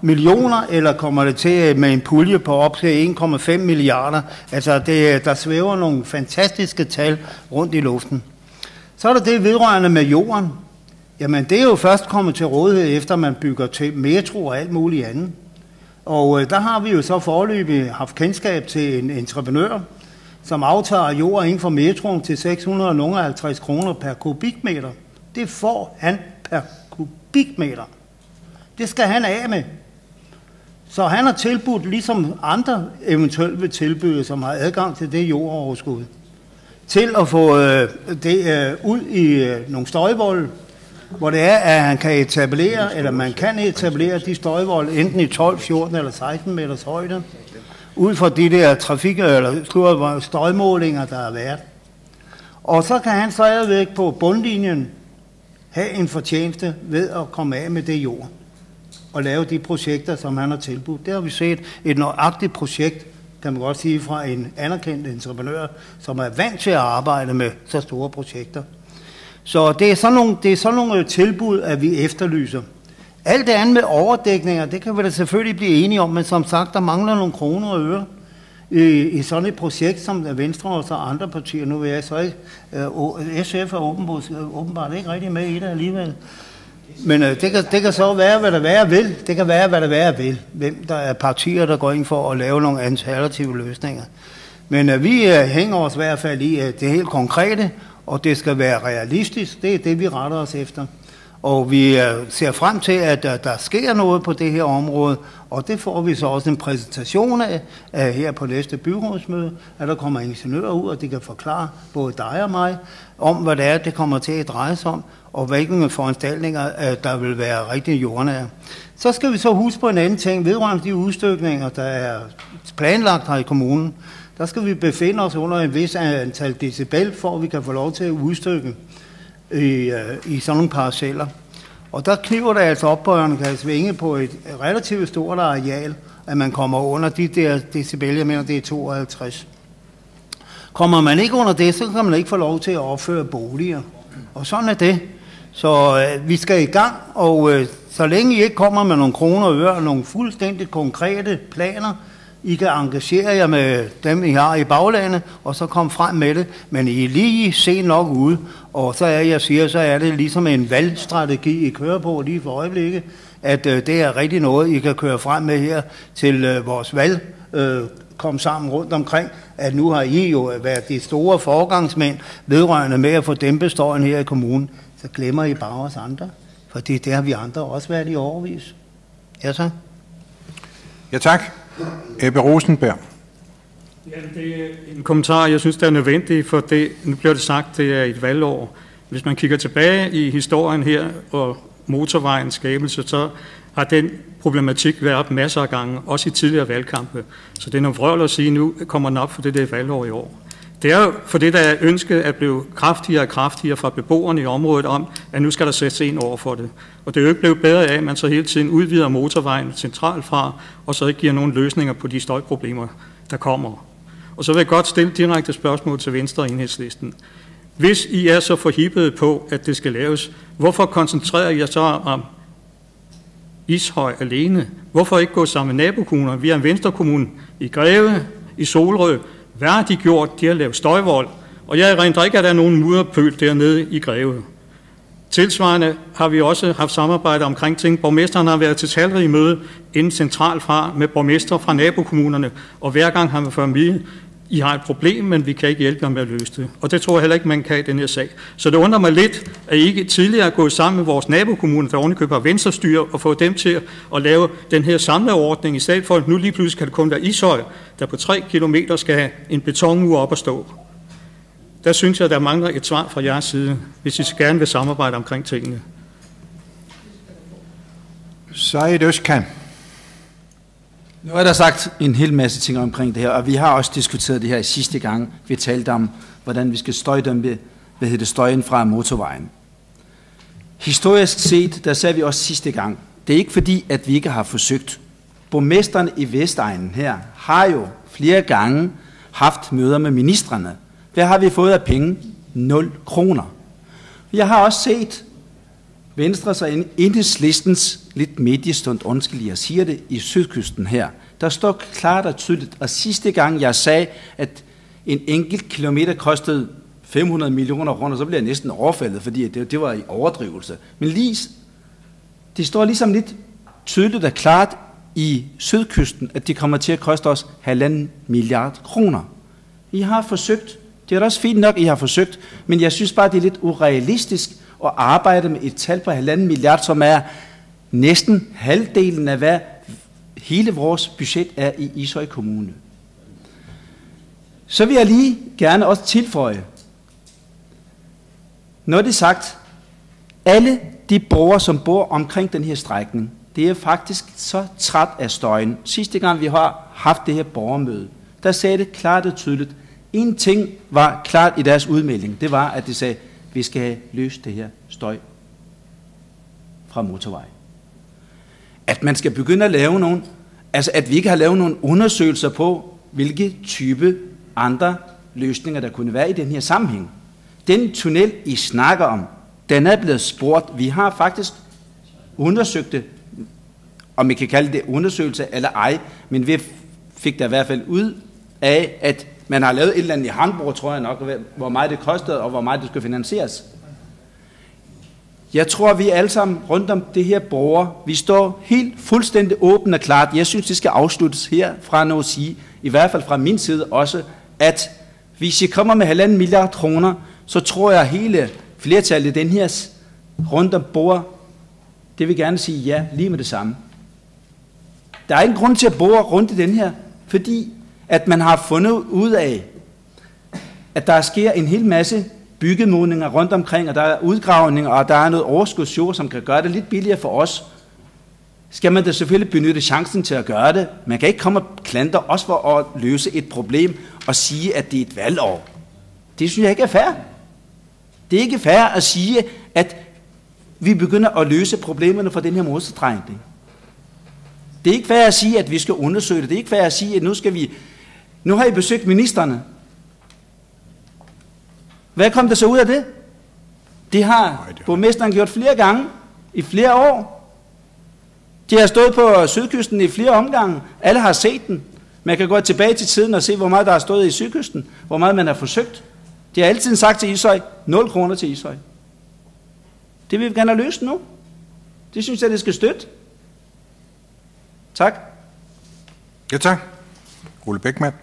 millioner, eller kommer det til med en pulje på op til 1,5 milliarder? Altså, det, der svæver nogle fantastiske tal rundt i luften. Så er der det vedrørende med jorden. Jamen, det er jo først kommet til rådighed, efter man bygger til metro og alt muligt andet. Og øh, der har vi jo så forløbig haft kendskab til en entreprenør, som aftager jord inden for metroen til 650 kroner per kubikmeter. Det får han per kubikmeter. Det skal han af med. Så han har tilbudt, ligesom andre eventuelt vil tilbyde, som har adgang til det jordoverskud, til at få øh, det øh, ud i øh, nogle støjvolde, hvor det er, at han kan etablere, eller man kan etablere de støjvolde, enten i 12, 14 eller 16 meters højde, ud fra de der trafik- eller støjmålinger, der har været. Og så kan han stadigvæk på bundlinjen have en fortjeneste ved at komme af med det jord og lave de projekter, som han har tilbudt. Det har vi set et nøjagtigt projekt, kan man godt sige, fra en anerkendt entreprenør, som er vant til at arbejde med så store projekter. Så det er sådan nogle, det er sådan nogle øh, tilbud, at vi efterlyser. Alt det andet med overdækninger, det kan vi da selvfølgelig blive enige om, men som sagt, der mangler nogle kroner og øre i, i sådan et projekt, som Venstre og så andre partier, nu vil jeg så ikke, øh, SF er åbenbart, åbenbart ikke rigtig med i det alligevel. Men øh, det, kan, det kan så være, hvad der være vil. Det kan være, hvad der være vil. Hvem der er partier, der går ind for at lave nogle alternative løsninger. Men øh, vi øh, hænger os i hvert fald i øh, det helt konkrete, og det skal være realistisk. Det er det, vi retter os efter. Og vi øh, ser frem til, at øh, der, sker noget på det her område, og det får vi så også en præsentation af, af her på næste byrådsmøde, at der kommer ingeniører ud, og de kan forklare både dig og mig om, hvad det er, det kommer til at dreje sig om, og hvilke foranstaltninger, der vil være rigtig jordnære. Så skal vi så huske på en anden ting, vedrørende de udstykninger, der er planlagt her i kommunen. Der skal vi befinde os under en vis antal decibel, for at vi kan få lov til at udstykke i, øh, i sådan nogle parceller. Og der kniver det altså op på Ørnekals Svinge på et relativt stort areal, at man kommer under de der decibel, jeg mener det er 52. Kommer man ikke under det, så kan man ikke få lov til at opføre boliger. Og sådan er det. Så øh, vi skal i gang, og øh, så længe I ikke kommer med nogle kroner og øre, nogle fuldstændig konkrete planer, I kan engagere jer med dem, I har i baglandet, og så komme frem med det. Men I er lige sent nok ude, og så er jeg siger, så er det ligesom en valgstrategi, I kører på lige for øjeblikket, at øh, det er rigtig noget, I kan køre frem med her til øh, vores valg. Øh, kom sammen rundt omkring, at nu har I jo været de store forgangsmænd vedrørende med at få dæmpet støjen her i kommunen. Så glemmer I bare os andre, for det, det har vi andre også været i overvis. Ja, så. Ja, tak. Ebbe Rosenberg. Ja, det er en kommentar, jeg synes, det er nødvendigt, for det, nu bliver det sagt, det er et valgår. Hvis man kigger tilbage i historien her og motorvejens skabelse, så har den problematik været op masser af gange, også i tidligere valgkampe. Så det er noget vrøvl at sige, at nu kommer den op for det der valgår i år. Det er jo for det, der er ønsket at blive kraftigere og kraftigere fra beboerne i området om, at nu skal der sættes ind over for det. Og det er jo ikke blevet bedre af, at man så hele tiden udvider motorvejen centralt fra, og så ikke giver nogen løsninger på de støjproblemer, der kommer. Og så vil jeg godt stille direkte spørgsmål til Venstre og Enhedslisten. Hvis I er så forhippede på, at det skal laves, hvorfor koncentrerer I jer så om Ishøj alene? Hvorfor ikke gå sammen med nabokommuner? Vi er en venstrekommune i Greve, i Solrød. Hvad har de gjort? De har lavet støjvold. Og jeg rent ikke, at der er nogen mudderpøl dernede i Greve. Tilsvarende har vi også haft samarbejde omkring ting. Borgmesteren har været til talrige møde inden centralt fra med borgmester fra nabokommunerne, og hver gang har man fået at I har et problem, men vi kan ikke hjælpe jer med at løse det. Og det tror jeg heller ikke, man kan i den her sag. Så det undrer mig lidt, at I ikke tidligere er gået sammen med vores nabokommuner, der ovenikøber venstrestyre, og få dem til at lave den her samlede ordning, i stedet for at nu lige pludselig kan det kun være Ishøj, der på tre kilometer skal have en betonmur op at stå. Der synes jeg, der mangler et svar fra jeres side, hvis I gerne vil samarbejde omkring tingene. Said Özkan. Nu er der sagt en hel masse ting omkring det her, og vi har også diskuteret det her i sidste gang. Vi talte om, hvordan vi skal støjdæmpe hvad hedder det, støjen fra motorvejen. Historisk set, der sagde vi også sidste gang, det er ikke fordi, at vi ikke har forsøgt. Borgmesteren i Vestegnen her har jo flere gange haft møder med ministerne. Hvad har vi fået af penge? 0 kroner. Jeg har også set Venstre så enhedslistens lidt mediestund, undskyld, jeg siger det, i Sydkysten her. Der står klart og tydeligt, og sidste gang jeg sagde, at en enkelt kilometer kostede 500 millioner kroner, så blev jeg næsten overfaldet, fordi det, det var i overdrivelse. Men lige, det står ligesom lidt tydeligt og klart i Sydkysten, at det kommer til at koste os halvanden milliard kroner. I har forsøgt, det er også fint nok, I har forsøgt, men jeg synes bare, det er lidt urealistisk at arbejde med et tal på halvanden milliard, som er næsten halvdelen af, hvad hele vores budget er i Ishøj Kommune. Så vil jeg lige gerne også tilføje, når det er sagt, alle de borgere, som bor omkring den her strækning, det er faktisk så træt af støjen. Sidste gang vi har haft det her borgermøde, der sagde det klart og tydeligt. En ting var klart i deres udmelding, det var, at de sagde, vi skal løse det her støj fra motorvej. At man skal begynde at lave nogle, altså at vi ikke har lavet nogle undersøgelser på, hvilke type andre løsninger, der kunne være i den her sammenhæng. Den tunnel, I snakker om, den er blevet spurgt. Vi har faktisk undersøgt det, om vi kan kalde det undersøgelse eller ej, men vi fik der i hvert fald ud af, at man har lavet et eller andet i Hamburg, tror jeg nok, hvor meget det kostede, og hvor meget det skulle finansieres. Jeg tror, vi alle sammen rundt om det her borger, vi står helt fuldstændig åbent og klart. Jeg synes, det skal afsluttes her fra noget at sige, i hvert fald fra min side også, at hvis I kommer med halvanden milliard kroner, så tror jeg, at hele flertallet den her rundt om bordet, det vil gerne sige ja lige med det samme. Der er ingen grund til at bore rundt i den her, fordi at man har fundet ud af, at der sker en hel masse byggemodninger rundt omkring, og der er udgravninger, og der er noget overskudsjord, som kan gøre det lidt billigere for os. Skal man da selvfølgelig benytte chancen til at gøre det. Man kan ikke komme og klandre os for at løse et problem og sige, at det er et valgår. Det synes jeg ikke er fair. Det er ikke fair at sige, at vi begynder at løse problemerne for den her motorstrækning. Det er ikke fair at sige, at vi skal undersøge det. Det er ikke fair at sige, at nu skal vi... Nu har I besøgt ministerne. Hvad kom der så ud af det? Det har borgmesteren gjort flere gange i flere år. De har stået på sydkysten i flere omgange. Alle har set den. Man kan gå tilbage til tiden og se, hvor meget der har stået i sydkysten. Hvor meget man har forsøgt. De har altid sagt til Ishøj, 0 kroner til Ishøj. Det vil vi gerne have løst nu. Det synes jeg, det skal støtte. Tak. Ja, tak. Ole Bækman.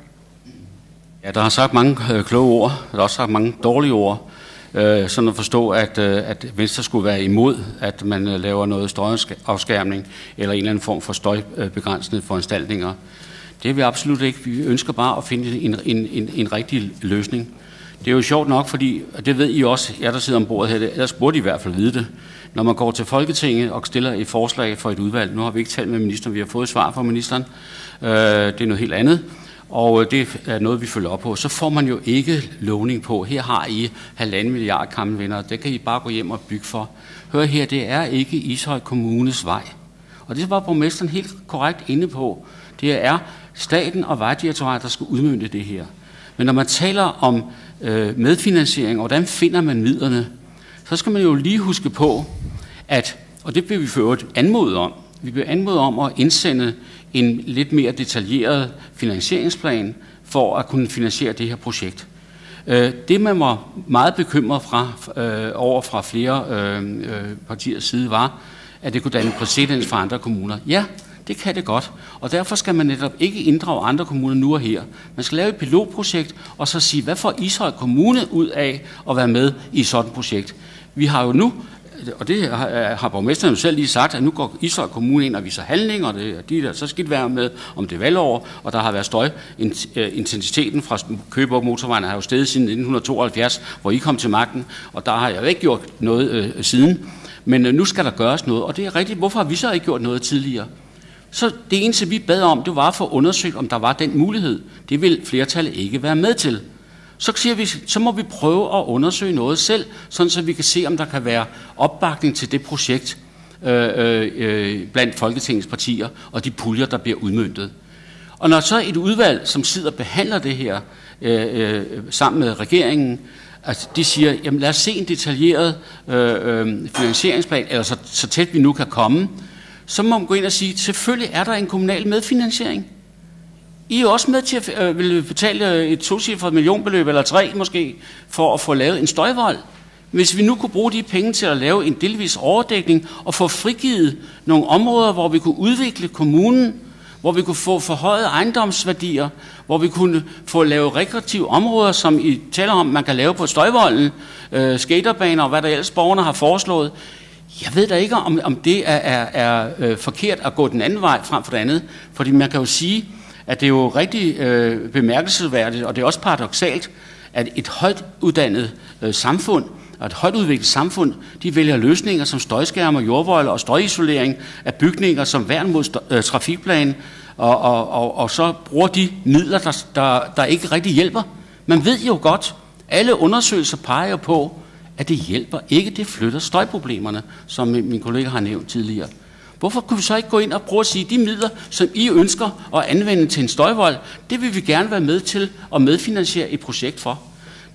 Ja, der har sagt mange øh, kloge ord. Der har også sagt mange dårlige ord. Øh, sådan at forstå, at, øh, at Venstre skulle være imod, at man øh, laver noget støjafskærmning eller en eller anden form for støjbegrænsende foranstaltninger. Det er vi absolut ikke. Vi ønsker bare at finde en, en, en, en rigtig løsning. Det er jo sjovt nok, fordi, og det ved I også, jeg der sidder ombord her, ellers burde I i hvert fald vide det. Når man går til Folketinget og stiller et forslag for et udvalg, nu har vi ikke talt med ministeren, vi har fået svar fra ministeren, øh, det er noget helt andet, og øh, det er noget, vi følger op på. Så får man jo ikke lovning på, her har I halvanden milliard kammelvenner, det kan I bare gå hjem og bygge for. Hør her, det er ikke Ishøj Kommunes vej. Og det var borgmesteren helt korrekt inde på. Det er staten og vejdirektoratet, der skal udmynde det her. Men når man taler om øh, medfinansiering, og hvordan finder man midlerne, så skal man jo lige huske på, at, og det bliver vi for øvrigt anmodet om, vi bliver anmodet om at indsende en lidt mere detaljeret finansieringsplan for at kunne finansiere det her projekt. Øh, det, man var meget bekymret fra, øh, over fra flere øh, øh, partiers side, var, at det kunne danne præcedens for andre kommuner. Ja, det kan det godt, og derfor skal man netop ikke inddrage andre kommuner nu og her. Man skal lave et pilotprojekt, og så sige, hvad får Ishøj Kommune ud af at være med i sådan et projekt? Vi har jo nu og det har, øh, borgmesteren selv lige sagt, at nu går Ishøj Kommune ind og viser handlinger, og det, de der, så skidt være med om det valgår, og der har været støj. Øh, intensiteten fra Køber Motorvejen har jo steget siden 1972, hvor I kom til magten, og der har jeg ikke gjort noget øh, siden. Men øh, nu skal der gøres noget, og det er rigtigt. Hvorfor har vi så ikke gjort noget tidligere? Så det eneste, vi bad om, det var for at undersøge, om der var den mulighed. Det vil flertallet ikke være med til. Så siger vi, så må vi prøve at undersøge noget selv, sådan så vi kan se, om der kan være opbakning til det projekt øh, øh, øh blandt Folketingets partier og de puljer, der bliver udmyndtet. Og når så et udvalg, som sidder og behandler det her øh, øh, sammen med regeringen, at de siger, jamen lad os se en detaljeret øh, øh, finansieringsplan, eller så, så tæt vi nu kan komme, så må man gå ind og sige, selvfølgelig er der en kommunal medfinansiering. I er også med til at øh, vil betale øh, et tocifret millionbeløb, eller tre måske, for at få lavet en støjvold. Hvis vi nu kunne bruge de penge til at lave en delvis overdækning og få frigivet nogle områder, hvor vi kunne udvikle kommunen, hvor vi kunne få forhøjet ejendomsværdier, hvor vi kunne få lavet rekreative områder, som I taler om, man kan lave på støjvolden, øh, skaterbaner og hvad der ellers borgerne har foreslået. Jeg ved da ikke, om, om det er, er, er øh, forkert at gå den anden vej frem for det andet. Fordi man kan jo sige, at det er jo rigtig øh, bemærkelsesværdigt, og det er også paradoxalt, at et højt uddannet øh, samfund og et højt udviklet samfund, de vælger løsninger som støjskærme, jordvolde og støjisolering af bygninger som værn mod øh, trafikplan, og, og, og, og så bruger de midler, der, der, der ikke rigtig hjælper. Man ved jo godt, alle undersøgelser peger på, at det hjælper ikke, det flytter støjproblemerne, som min kollega har nævnt tidligere. Hvorfor kunne vi så ikke gå ind og prøve at sige, de midler, som I ønsker at anvende til en støjvold, det vil vi gerne være med til at medfinansiere et projekt for.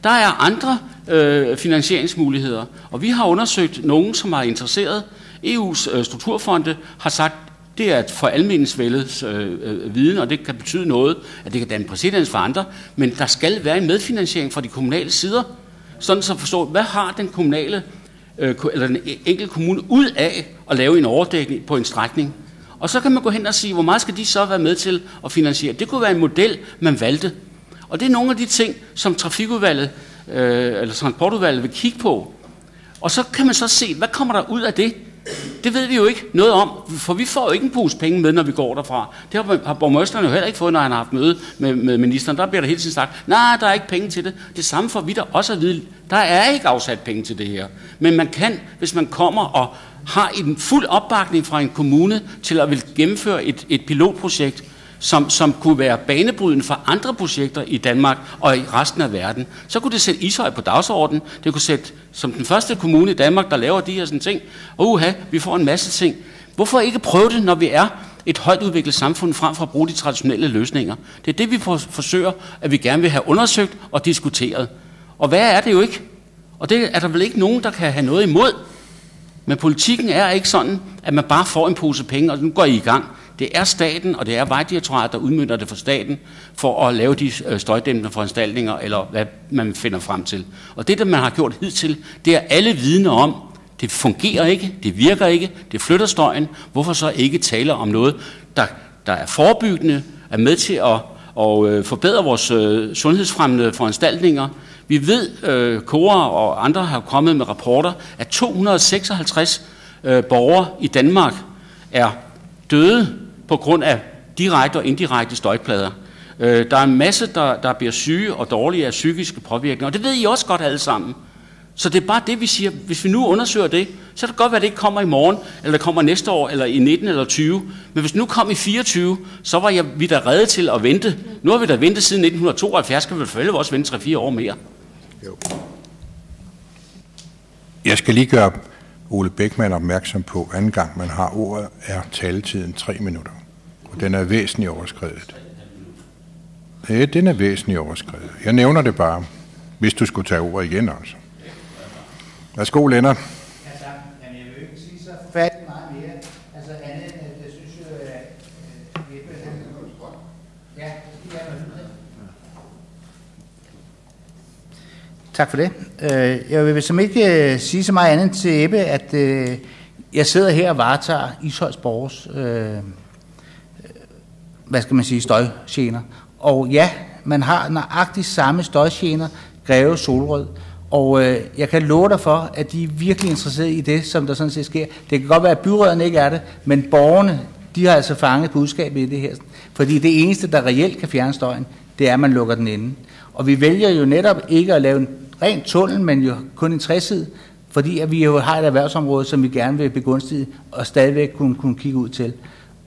Der er andre øh, finansieringsmuligheder, og vi har undersøgt nogen, som er interesseret. EU's øh, strukturfonde har sagt, det er for almindelsvældets øh, øh, viden, og det kan betyde noget, at det kan danne præcedens for andre, men der skal være en medfinansiering fra de kommunale sider, sådan så forstå, hvad har den kommunale Øh, eller den e- enkelte kommune ud af at lave en overdækning på en strækning. Og så kan man gå hen og sige, hvor meget skal de så være med til at finansiere. Det kunne være en model, man valgte. Og det er nogle af de ting, som Trafikudvalget, øh, eller Transportudvalget vil kigge på. Og så kan man så se, hvad kommer der ud af det? Det ved vi jo ikke noget om, for vi får jo ikke en pose penge med, når vi går derfra. Det har, har borgmesteren jo heller ikke fået, når han har haft møde med, med ministeren. Der bliver der hele tiden sagt, nej, der er ikke penge til det. Det samme for vi der også at vide. Der er ikke afsat penge til det her. Men man kan, hvis man kommer og har en fuld opbakning fra en kommune til at vil gennemføre et, et pilotprojekt, som, som kunne være banebrydende for andre projekter i Danmark og i resten af verden. Så kunne det sætte Ishøj på dagsordenen. Det kunne sætte, som den første kommune i Danmark, der laver de her sådan ting, uha, vi får en masse ting. Hvorfor ikke prøve det, når vi er et højt udviklet samfund, frem for at bruge de traditionelle løsninger? Det er det, vi forsøger, at vi gerne vil have undersøgt og diskuteret. Og hvad er det jo ikke? Og det er der vel ikke nogen, der kan have noget imod. Men politikken er ikke sådan, at man bare får en pose penge, og nu går I i gang. Det er staten, og det er Vejdirektoratet, der udmyndter det for staten, for at lave de øh, støjdæmpende foranstaltninger, eller hvad man finder frem til. Og det, der man har gjort hidtil, det er alle vidne om, det fungerer ikke, det virker ikke, det flytter støjen. Hvorfor så ikke tale om noget, der, der er forebyggende, er med til at, og øh, forbedre vores øh, sundhedsfremmende foranstaltninger, vi ved, øh, Kora og andre har kommet med rapporter, at 256 øh, borgere i Danmark er døde på grund af direkte og indirekte støjplader. Øh, der er en masse, der, der bliver syge og dårlige af psykiske påvirkninger, og det ved I også godt alle sammen. Så det er bare det, vi siger. Hvis vi nu undersøger det, så kan det godt være, at det ikke kommer i morgen, eller det kommer næste år, eller i 19 eller 20. Men hvis det nu kom i 24, så var jeg, vi da redde til at vente. Nu har vi da ventet siden 1972, kan vi selvfølgelig også vente 3-4 år mere. Jo. Jeg skal lige gøre Ole Bækman opmærksom på, at anden gang man har ordet, er taletiden tre minutter. Og den er væsentligt overskrevet. Ja, den er væsentligt overskrevet. Jeg nævner det bare, hvis du skulle tage ordet igen også. Værsgo, Lennart. Ja, tak. Jamen, jeg vil ikke sige så fat meget mere. Altså, andet end, at jeg synes jo, at Jeppe, han... Ja, det skal jeg Tak for det. Øh, jeg vil som ikke øh, sige så meget andet til Ebbe, at øh, jeg sidder her og varetager Ishøjs Borgers, hvad skal man sige, støjgener. Og ja, man har nøjagtigt samme støjgener, Greve Solrød. Og øh, jeg kan love dig for, at de er virkelig interesserede i det, som der sådan set sker. Det kan godt være, at byråden ikke er det, men borgerne, de har altså fanget budskabet i det her. Fordi det eneste, der reelt kan fjerne støjen, det er, at man lukker den inde. Og vi vælger jo netop ikke at lave en ren tunnel, men jo kun en træsid, fordi at vi jo har et erhvervsområde, som vi gerne vil begunstige og stadigvæk kunne, kunne kigge ud til.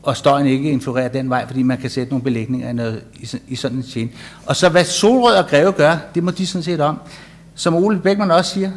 Og støjen ikke influerer den vej, fordi man kan sætte nogle belægninger i, noget, i, i sådan en scene. Og så hvad Solrød og Greve gør, det må de sådan set om. Som Ole Bækman også siger,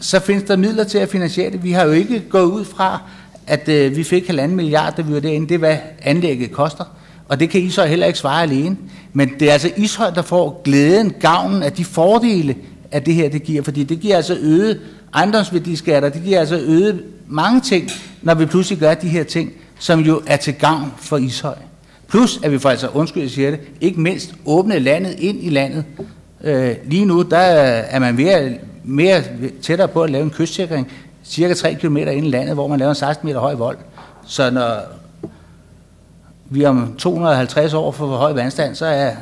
så findes der midler til at finansiere det. Vi har jo ikke gået ud fra, at øh, vi fik halvanden milliard, da vi var derinde. Det er, hvad anlægget koster. Og det kan Ishøj heller ikke svare alene. Men det er altså Ishøj, der får glæden, gavnen af de fordele, at det her det giver. Fordi det giver altså øget ejendomsværdiskatter, det giver altså øget mange ting, når vi pludselig gør de her ting, som jo er til gavn for Ishøj. Plus at vi får altså, undskyld jeg siger det, ikke mindst åbne landet ind i landet. Øh, lige nu der er man mere, mere tættere på at lave en kystsikring, cirka 3 km ind i landet, hvor man laver en 16 meter høj vold. Så når vi om 250 år får høj vandstand, så er,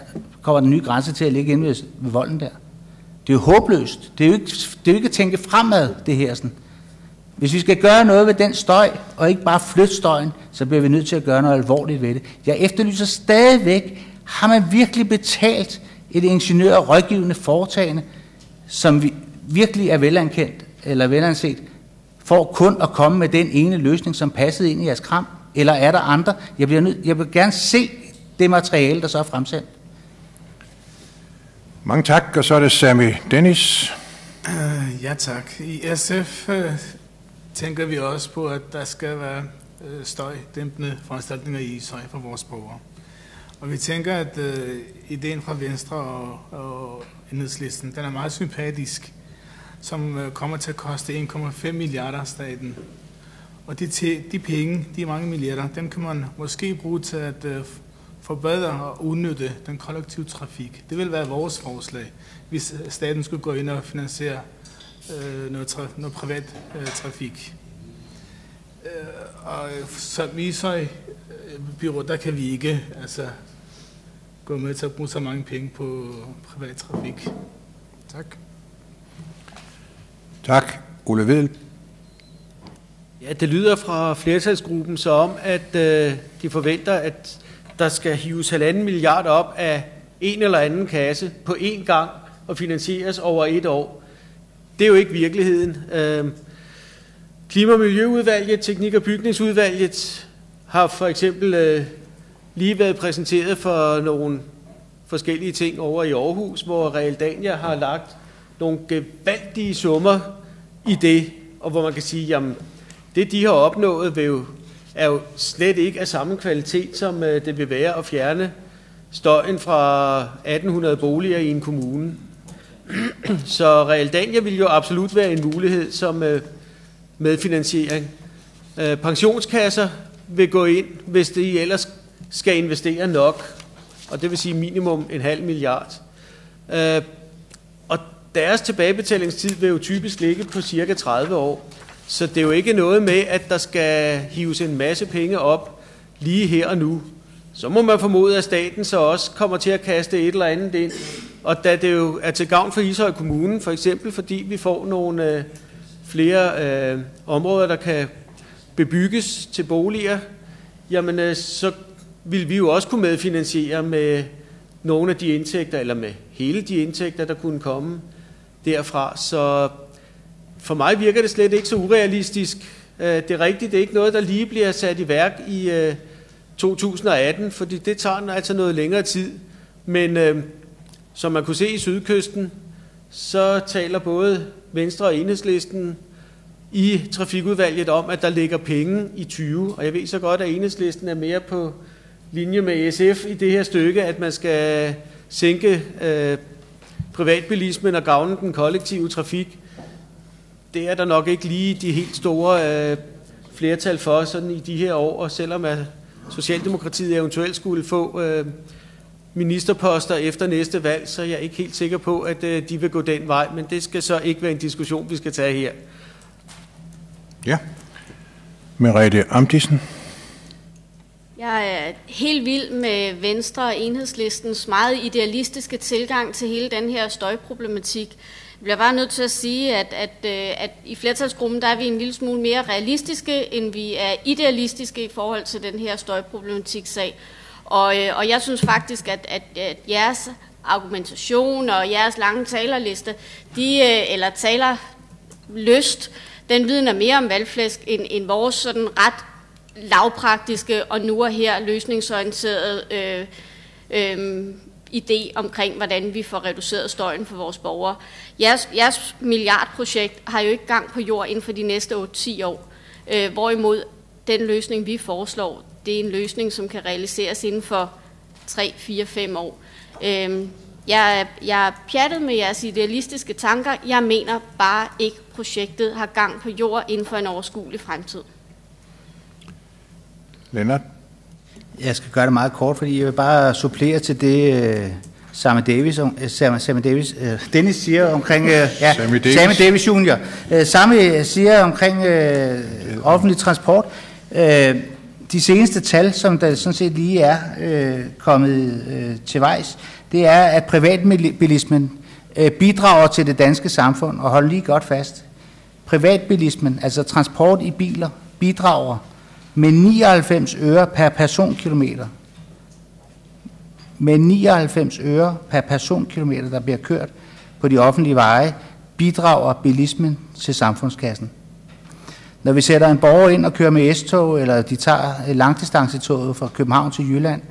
kommer den nye grænse til at ligge inde ved, ved volden der. Det er jo håbløst. Det er jo ikke, det er jo ikke at tænke fremad, det her. Sådan. Hvis vi skal gøre noget ved den støj, og ikke bare flytte støjen, så bliver vi nødt til at gøre noget alvorligt ved det. Jeg efterlyser stadigvæk, har man virkelig betalt et ingeniør- og rådgivende foretagende, som vi virkelig er velankendt eller velanset, for kun at komme med den ene løsning, som passede ind i jeres kram? Eller er der andre? Jeg, bliver nød, jeg vil gerne se det materiale, der så er fremsendt. Mange tak, og så er det Sami Dennis. Uh, ja tak. I SF uh, øh, tænker vi også på, at der skal være uh, støjdæmpende foranstaltninger i Ishøj for vores borgere. Og vi tænker, at uh, ideen fra Venstre og, og enhedslisten, den er meget sympatisk, som uh, kommer til at koste 1,5 milliarder staten. Og de, de penge, de mange milliarder, dem kan man måske bruge til at uh, forbedre og udnytte den kollektive trafik. Det vil være vores forslag, hvis øh, staten skulle gå ind og finansiere øh, noget, tra- noget privat øh, trafik. Øh, og som Ishøj øh, øh byrå, der kan vi ikke altså, gå med til at bruge så mange penge på privat trafik. Tak. Tak. Ole Vedel. Ja, det lyder fra flertalsgruppen så om, at øh, de forventer, at der skal hives halvanden milliard op af en eller anden kasse på én gang og finansieres over et år. Det er jo ikke virkeligheden. Øh, Klima- og Miljøudvalget, Teknik- og Bygningsudvalget har for eksempel øh, lige været præsenteret for nogle forskellige ting over i Aarhus, hvor Realdania har lagt nogle gevaldige summer i det, og hvor man kan sige, jamen det de har opnået vil jo, er jo slet ikke af samme kvalitet, som øh, det vil være at fjerne støjen fra 1800 boliger i en kommune. [CLEARS THROAT] Så Realdania vil jo absolut være en mulighed som øh, medfinansiering. Øh, pensionskasser vil gå ind, hvis de ellers skal investere nok, og det vil sige minimum en halv milliard. Og deres tilbagebetalingstid vil jo typisk ligge på cirka 30 år. Så det er jo ikke noget med, at der skal hives en masse penge op lige her og nu. Så må man formode, at staten så også kommer til at kaste et eller andet ind. Og da det jo er til gavn for Ishøj Kommune, for eksempel fordi vi får nogle øh, flere øh, områder, der kan bebygges til boliger, jamen øh, så vil vi jo også kunne medfinansiere med nogle af de indtægter, eller med hele de indtægter, der kunne komme derfra. Så for mig virker det slet ikke så urealistisk. Øh, det er rigtigt, det er ikke noget, der lige bliver sat i værk i øh, 2018, fordi det tager altså noget længere tid. Men øh, som man kunne se i Sydkysten, så taler både Venstre og Enhedslisten i trafikudvalget om, at der ligger penge i 20. Og jeg ved så godt, at Enhedslisten er mere på linje med SF i det her stykke, at man skal sænke øh, privatbilismen og gavne den kollektive trafik. Det er der nok ikke lige de helt store øh, flertal for sådan i de her år, og selvom at Socialdemokratiet eventuelt skulle få øh, ministerposter efter næste valg, så er jeg ikke helt sikker på, at øh, de vil gå den vej, men det skal så ikke være en diskussion, vi skal tage her. Ja. Merete Amdisen. Jeg er helt vild med Venstre og Enhedslistens meget idealistiske tilgang til hele den her støjproblematik. Jeg bliver bare nødt til at sige, at, at, øh, at i flertalsgruppen der er vi en lille smule mere realistiske, end vi er idealistiske i forhold til den her støjproblematik-sag. Og, øh, og jeg synes faktisk, at, at, at jeres argumentation og jeres lange talerliste, de, øh, eller taler lyst, den vidner mere om valgflæsk end, end vores sådan ret lavpraktiske og nu og her løsningsorienterede øh, øh, idé omkring, hvordan vi får reduceret støjen for vores borgere. Jeres, jeres milliardprojekt har jo ikke gang på jord inden for de næste 8-10 år, øh, hvorimod den løsning, vi foreslår, det er en løsning, som kan realiseres inden for 3, 4, 5 år. Øh, jeg, jeg er pjattet med jeres idealistiske tanker. Jeg mener bare ikke, projektet har gang på jord inden for en overskuelig fremtid. Lennart? Jeg skal gøre det meget kort, fordi jeg vil bare supplere til det, uh, Sammy Davis, uh, Sammy Davis uh, Dennis siger omkring... Uh, ja, Sammy Davis. Sammy Davis Jr. Uh, Sammy siger omkring offentlig transport. Uh, de seneste tal, som der sådan set lige er kommet til vejs, det er, at privatbilismen bidrager til det danske samfund, og hold lige godt fast. Privatbilismen, altså transport i biler, bidrager med 99 øre per personkilometer. Med 99 øre per personkilometer, der bliver kørt på de offentlige veje, bidrager bilismen til samfundskassen. Når vi sætter en borger ind og kører med S-tog, eller de tager langdistancetoget fra København til Jylland,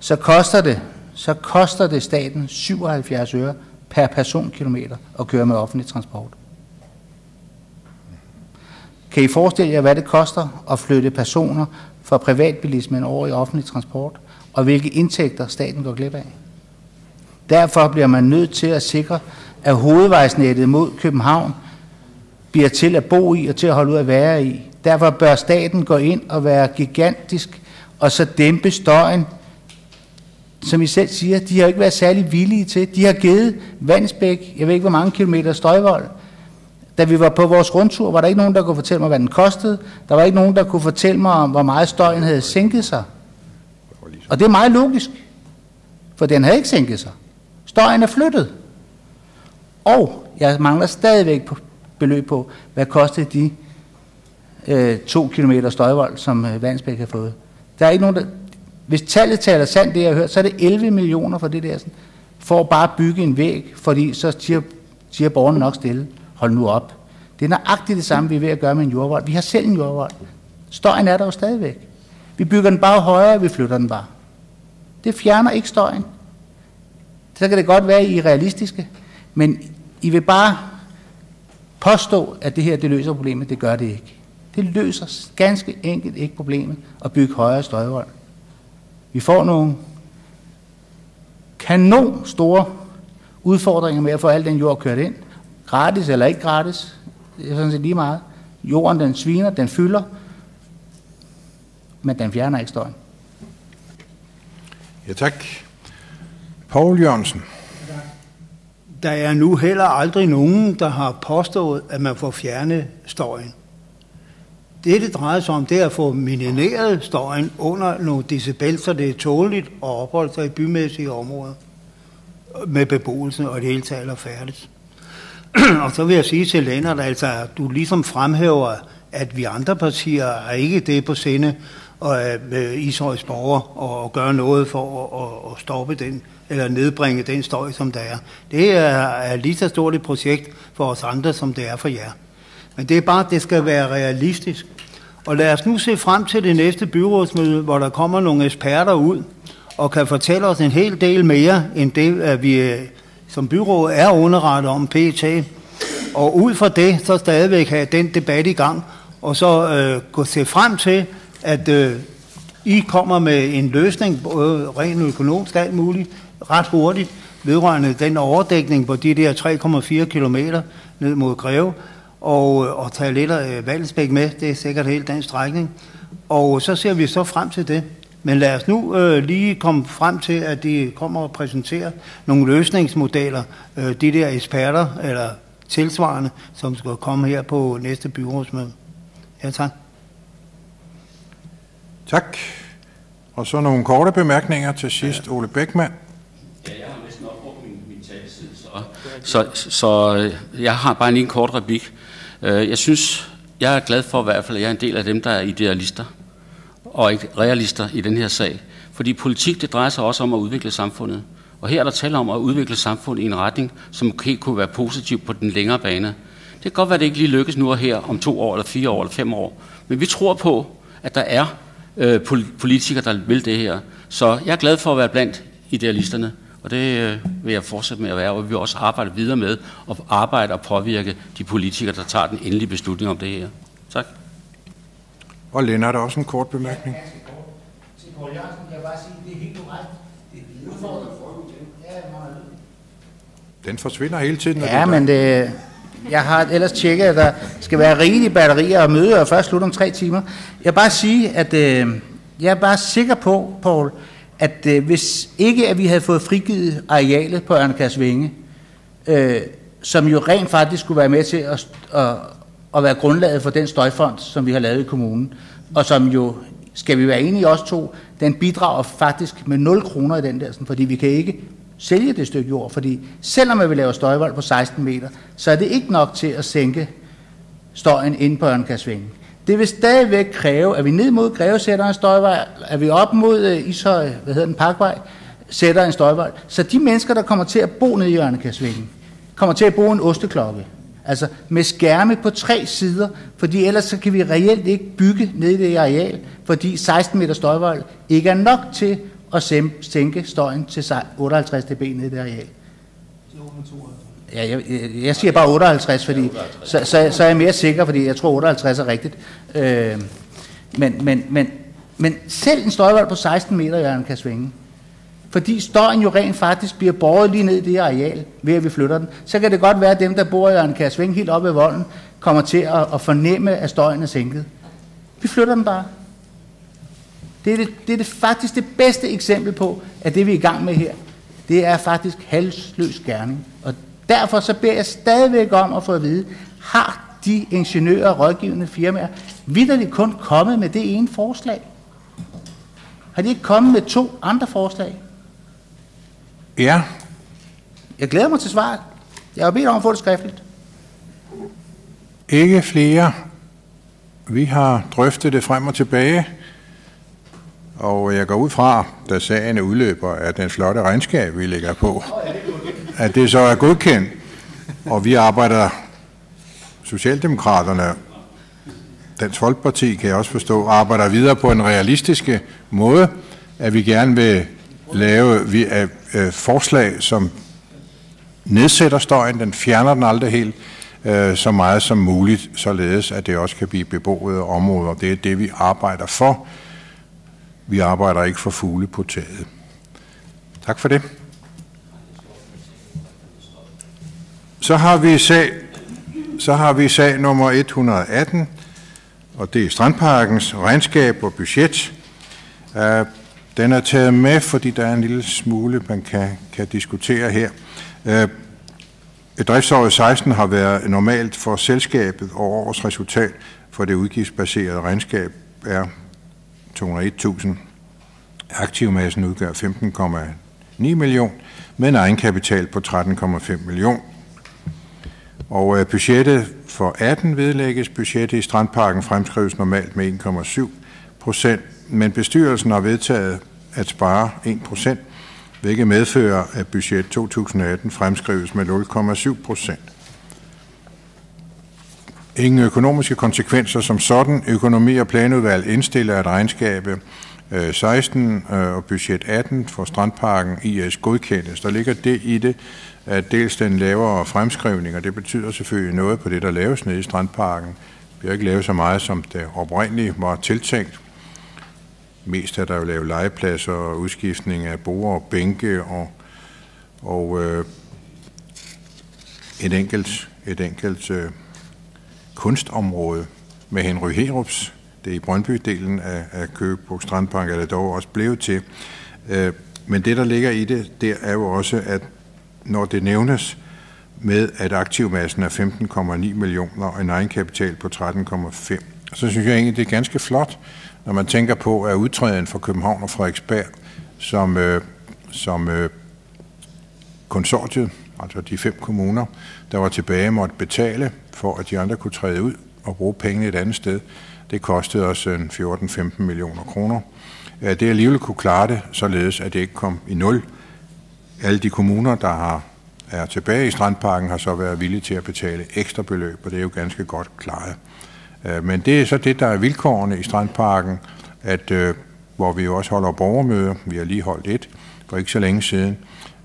så koster det, så koster det staten 77 øre per personkilometer at køre med offentlig transport. Kan I forestille jer, hvad det koster at flytte personer fra privatbilismen over i offentlig transport, og hvilke indtægter staten går glip af? Derfor bliver man nødt til at sikre, at hovedvejsnettet mod København bliver til at bo i og til at holde ud at være i. Derfor bør staten gå ind og være gigantisk, og så dæmpe støjen. Som I selv siger, de har ikke været særlig villige til. De har givet Vandsbæk, jeg ved ikke hvor mange kilometer støjvold, da vi var på vores rundtur, var der ikke nogen, der kunne fortælle mig, hvad den kostede. Der var ikke nogen, der kunne fortælle mig, om hvor meget støjen havde sænket sig. Og det er meget logisk, for den havde ikke sænket sig. Støjen er flyttet. Og jeg mangler stadigvæk på beløb på, hvad kostede de øh, to kilometer støjvold, som øh, Vandsbæk har fået. Der er ikke nogen, der, hvis tallet taler sandt, det jeg har hørt, så er det 11 millioner for det der, sådan, for at bare bygge en væg, fordi så siger, siger borgerne nok stille, hold nu op. Det er nøjagtigt det samme, vi er ved at gøre med en jordvold. Vi har selv en jordvold. Støjen er der jo stadigvæk. Vi bygger den bare højere, vi flytter den bare. Det fjerner ikke støjen. Så kan det godt være, at I er realistiske, men I vil bare påstå, at det her det løser problemet. Det gør det ikke. Det løser ganske enkelt ikke problemet at bygge højere støjvold. Vi får nogle kanon store udfordringer med at få al den jord kørt ind. Gratis eller ikke gratis, det er sådan set lige meget. Jorden den sviner, den fylder, men den fjerner ikke støjen. Ja, tak. Paul Jørgensen. Der er nu heller aldrig nogen, der har påstået, at man får fjernet støjen. Det, det drejer sig om, det er at få minimeret støjen under nogle decibel, så det er tåligt at opholde sig i bymæssige områder med beboelsen og det hele taget er færdigt. [CLEARS THROAT] og så vil jeg sige til Lennart, altså, du ligesom fremhæver, at vi andre partier er ikke det på sinde, og med øh, Ishøjs borger og gøre noget for at, at stoppe den, eller nedbringe den støj, som der er. Det er, er lige så stort et projekt for os andre, som det er for jer. Men det er bare, at det skal være realistisk. Og lad os nu se frem til det næste byrådsmøde, hvor der kommer nogle eksperter ud, og kan fortælle os en hel del mere, end det, at vi øh, som byrådet er underrettet om PT. Og ud fra det, så stadigvæk have den debat i gang, og så øh, gå se frem til, at øh, I kommer med en løsning, både rent økonomisk alt muligt, ret hurtigt, vedrørende den overdækning på de der 3,4 km ned mod Greve, og, øh, og tage lidt af Valdensbæk med, det er sikkert helt den strækning. Og så ser vi så frem til det. Men lad os nu øh, lige komme frem til, at de kommer og præsenterer nogle løsningsmodeller, øh, de der eksperter eller tilsvarende, som skal komme her på næste byrådsmøde. Ja, tak. Tak. Og så nogle korte bemærkninger til sidst. Ole Bækman. Ja, jeg har næsten opbrugt min, min taletid, så, så, så øh, jeg har bare lige en kort replik. Øh, jeg synes, jeg er glad for i hvert fald, at jeg er en del af dem, der er idealister og ikke realister i den her sag. Fordi politik, det drejer sig også om at udvikle samfundet. Og her er der tale om at udvikle samfundet i en retning, som okay kunne være positiv på den længere bane. Det kan godt være, at det ikke lige lykkes nu og her om to år, eller fire år, eller fem år. Men vi tror på, at der er øh, politikere, der vil det her. Så jeg er glad for at være blandt idealisterne, og det øh, vil jeg fortsætte med at være, og vi vil også arbejde videre med at arbejde og påvirke de politikere, der tager den endelige beslutning om det her. Tak. Og Lennart, også en kort bemærkning. Til Poul Jørgensen kan jeg bare sige, at det er helt korrekt. Er. Den forsvinder hele tiden. Ja, det- men det, jeg har ellers tjekket, at der skal være rigelige batterier og møde og først slutte om tre timer. Jeg vil bare sige, at øh, jeg er bare sikker på, Paul, at øh, hvis ikke at vi havde fået frigivet arealet på Ørnekars Vinge, øh, som jo rent faktisk skulle være med til at, at, at være grundlaget for den støjfond, som vi har lavet i kommunen, og som jo, skal vi være enige os to, den bidrager faktisk med 0 kroner i den der, sådan, fordi vi kan ikke sælge det stykke jord, fordi selvom vi laver støjvold på 16 meter, så er det ikke nok til at sænke støjen inde på Ørnekasvingen. Det vil stadigvæk kræve, at vi ned mod Greve sætter en støjvej, at vi op mod øh, Ishøj, hvad hedder den, Parkvej, sætter en støjvej. Så de mennesker, der kommer til at bo nede i Ørnekasvingen, kommer til at bo en osteklokke. Altså med skærme på tre sider, fordi ellers så kan vi reelt ikke bygge ned i det areal, fordi 16 meter støjvold ikke er nok til at sænke støjen til sej- 58 dB ned i det areal. Ja, jeg, jeg, siger bare 58, fordi så, så, så er jeg mere sikker, fordi jeg tror 58 er rigtigt. Øh, men, men, men, men selv en støjvold på 16 meter Jørgen kan svinge. Fordi støjen jo rent faktisk bliver båret lige ned i det her areal, ved at vi flytter den. Så kan det godt være, at dem, der bor i Jørgen kan svinge helt op ved volden, kommer til at, at fornemme, at støjen er sænket. Vi flytter den bare. Det er, det, det er det faktisk det bedste eksempel på, at det vi er i gang med her, det er faktisk halsløs gerning. Og derfor så beder jeg stadigvæk om at få at vide, har de ingeniører og rådgivende firmaer vidderligt kun kommet med det ene forslag? Har de ikke kommet med to andre forslag? Ja, Jeg glæder mig til svaret. Jeg har bedt om at få det skriftligt. Ikke flere. Vi har drøftet det frem og tilbage, og jeg går ud fra, da sagen er udløber af den flotte regnskab, vi lægger på, at det så er godkendt. Og vi arbejder, Socialdemokraterne, Dansk Folkeparti kan jeg også forstå, arbejder videre på en realistisk måde, at vi gerne vil lave vi, uh, forslag, som nedsætter støjen, den fjerner den aldrig helt, øh, så meget som muligt, således at det også kan blive beboede områder. Det er det, vi arbejder for. Vi arbejder ikke for fugle på taget. Tak for det. Så har vi sag, så har vi sag nummer 118, og det er Strandparkens regnskab og budget. Uh, den er taget med, fordi der er en lille smule, man kan, kan diskutere her. Øh, uh, driftsåret 16 har været normalt for selskabet, og årets resultat for det udgiftsbaserede regnskab er 201.000. Aktivmassen udgør 15,9 million med en egenkapital på 13,5 million. Og øh, budgettet for 18 vedlægges. Budgettet i Strandparken fremskrives normalt med 1,7 procent, men bestyrelsen har vedtaget at spare 1 procent, hvilket medfører, at budget 2018 fremskrives med 0,7 procent. Ingen økonomiske konsekvenser som sådan. Økonomi- og planudvalg indstiller at regnskabe 16 øh, øh, og budget 18 for Strandparken IS godkendes. Der ligger det i det, at dels den lavere fremskrivning, og det betyder selvfølgelig noget på det, der laves nede i Strandparken. Vi har ikke lavet så meget, som det oprindeligt var tiltænkt. Mest er der jo lavet legepladser og udskiftning af borer og bænke og, og øh, et enkelt, et enkelt øh, kunstområde med Henry Herups. Det er i Brøndby-delen af, af Køgeborg Strandpark, er det dog også blevet til. Øh, men det, der ligger i det, det er jo også, at når det nævnes med, at aktivmassen er 15,9 millioner og en egenkapital på 13,5, så synes jeg egentlig, det er ganske flot, når man tænker på, at udtræden fra København og Frederiksberg, som, øh, som øh, konsortiet, altså de fem kommuner, der var tilbage, måtte betale for, at de andre kunne træde ud og bruge pengene et andet sted. Det kostede os 14-15 millioner kroner. Det alligevel kunne klare det, således at det ikke kom i nul. Alle de kommuner, der har, er tilbage i Strandparken, har så været villige til at betale ekstra beløb, og det er jo ganske godt klaret. Øh, men det er så det, der er vilkårene i Strandparken, at, øh, hvor vi jo også holder borgermøder. Vi har lige holdt et for ikke så længe siden,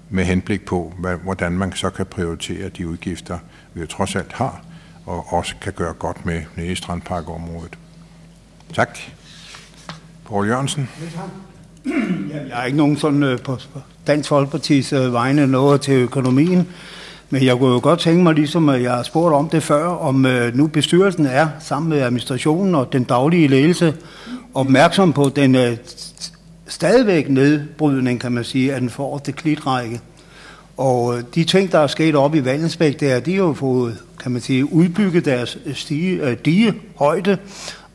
med henblik på, hvordan man så kan prioritere de udgifter, vi jo trods alt har, og også kan gøre godt med nede i Strandparkområdet. Tak. Poul Jørgensen. Jeg har ikke nogen sådan øh, på Dansk Folkepartis vegne noget til økonomien, men jeg kunne jo godt tænke mig, ligesom jeg har spurgt om det før, om øh, nu bestyrelsen er sammen med administrationen og den daglige ledelse opmærksom på den øh, stadigvæk nedbrydning, kan man sige, af den forreste klitrække. Og øh, de ting, der er sket op i Vandensbæk, det er, de har jo fået, kan man sige, udbygget deres stige, dige højde,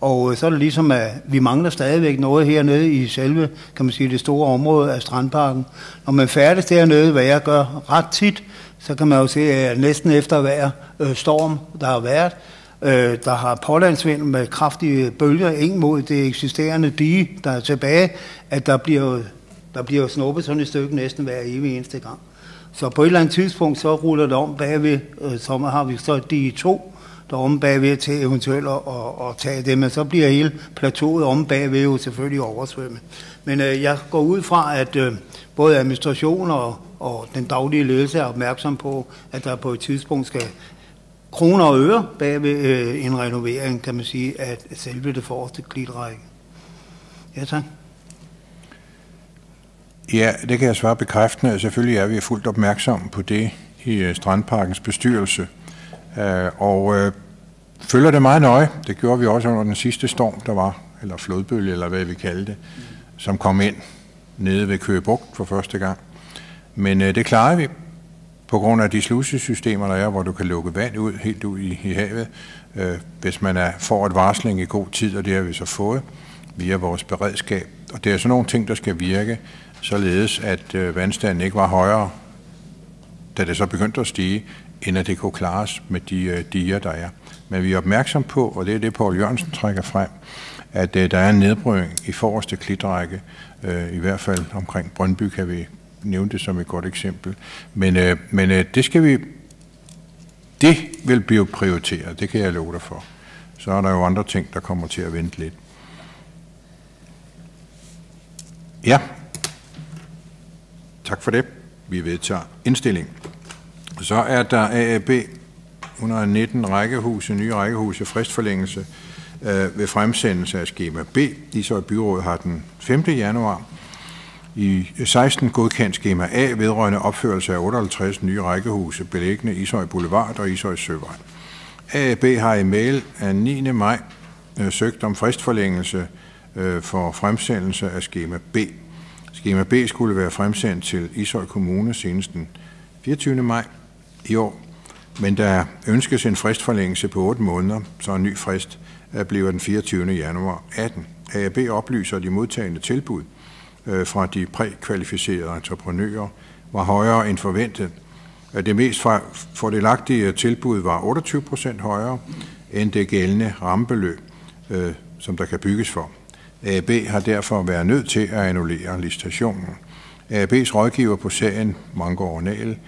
og så er det ligesom, at vi mangler stadigvæk noget hernede i selve, kan man sige, det store område af Strandparken. Når man færdes dernede, hvad jeg gør ret tit, så kan man jo se, at næsten efter hver øh, storm, der har været, øh, der har pålandsvind med kraftige bølger ind mod det eksisterende dige, der er tilbage, at der bliver, der bliver snuppet sådan et stykke næsten hver evig eneste gang. Så på et eller andet tidspunkt, så ruller det om bagved, øh, så har vi så de to, der om bagved til eventuelt at, at, at tage det, men så bliver hele plateauet om bagved jo selvfølgelig oversvømmet. Men øh, jeg går ud fra, at øh, både administration og, og den daglige ledelse er opmærksom på, at der på et tidspunkt skal kroner og øre bagved øh, en renovering, kan man sige, at selve det forreste klitrække. Ja, tak. Ja, det kan jeg svare bekræftende. Selvfølgelig er vi fuldt opmærksomme på det i øh, Strandparkens bestyrelse. Øh, og øh, følger det meget nøje. Det gjorde vi også under den sidste storm, der var, eller flodbølge, eller hvad vi kalder det, som kom ind nede ved Køge Bugt for første gang. Men øh, det klarer vi på grund af de slusesystemer, der er, hvor du kan lukke vand ud, helt ud i, i havet, øh, hvis man er, får et varsling i god tid, og det har vi så fået via vores beredskab. Og det er sådan nogle ting, der skal virke, således at øh, vandstanden ikke var højere, da det så begyndte at stige, end at det kunne klares med de øh, diger, der er. Men vi er opmærksom på, og det er det, Poul Jørgensen trækker frem, at øh, der er en nedbrydning i forreste klitrække, øh, i hvert fald omkring Brøndby kan vi nævnte det som et godt eksempel. Men, øh, men øh, det skal vi, det vil blive prioriteret, det kan jeg love dig for. Så er der jo andre ting, der kommer til at vente lidt. Ja, tak for det. Vi vedtager indstilling. Så er der AAB 119 rækkehuse, nye rækkehuse, fristforlængelse øh, ved fremsendelse af skema B. Ishøj Byråd har den 5. januar i 16 godkendt skema A vedrørende opførelse af 58 nye rækkehuse beliggende Ishøj Boulevard og Ishøj Søvej. AAB har i mail af 9. maj øh, søgt om fristforlængelse øh, for fremsendelse af skema B. Skema B skulle være fremsendt til Ishøj Kommune senest den 24. maj i år, men der ønskes en fristforlængelse på 8 måneder, så en ny frist bliver den 24. januar 18. AAB oplyser, de modtagende tilbud Øh, fra de prækvalificerede entreprenører var højere end forventet. Det mest fordelagtige tilbud var 28 procent højere end det gældende rammebeløb, øh, som der kan bygges for. AB har derfor været nødt til at annullere licitationen. AB's rådgiver på sagen, Mango Ornal,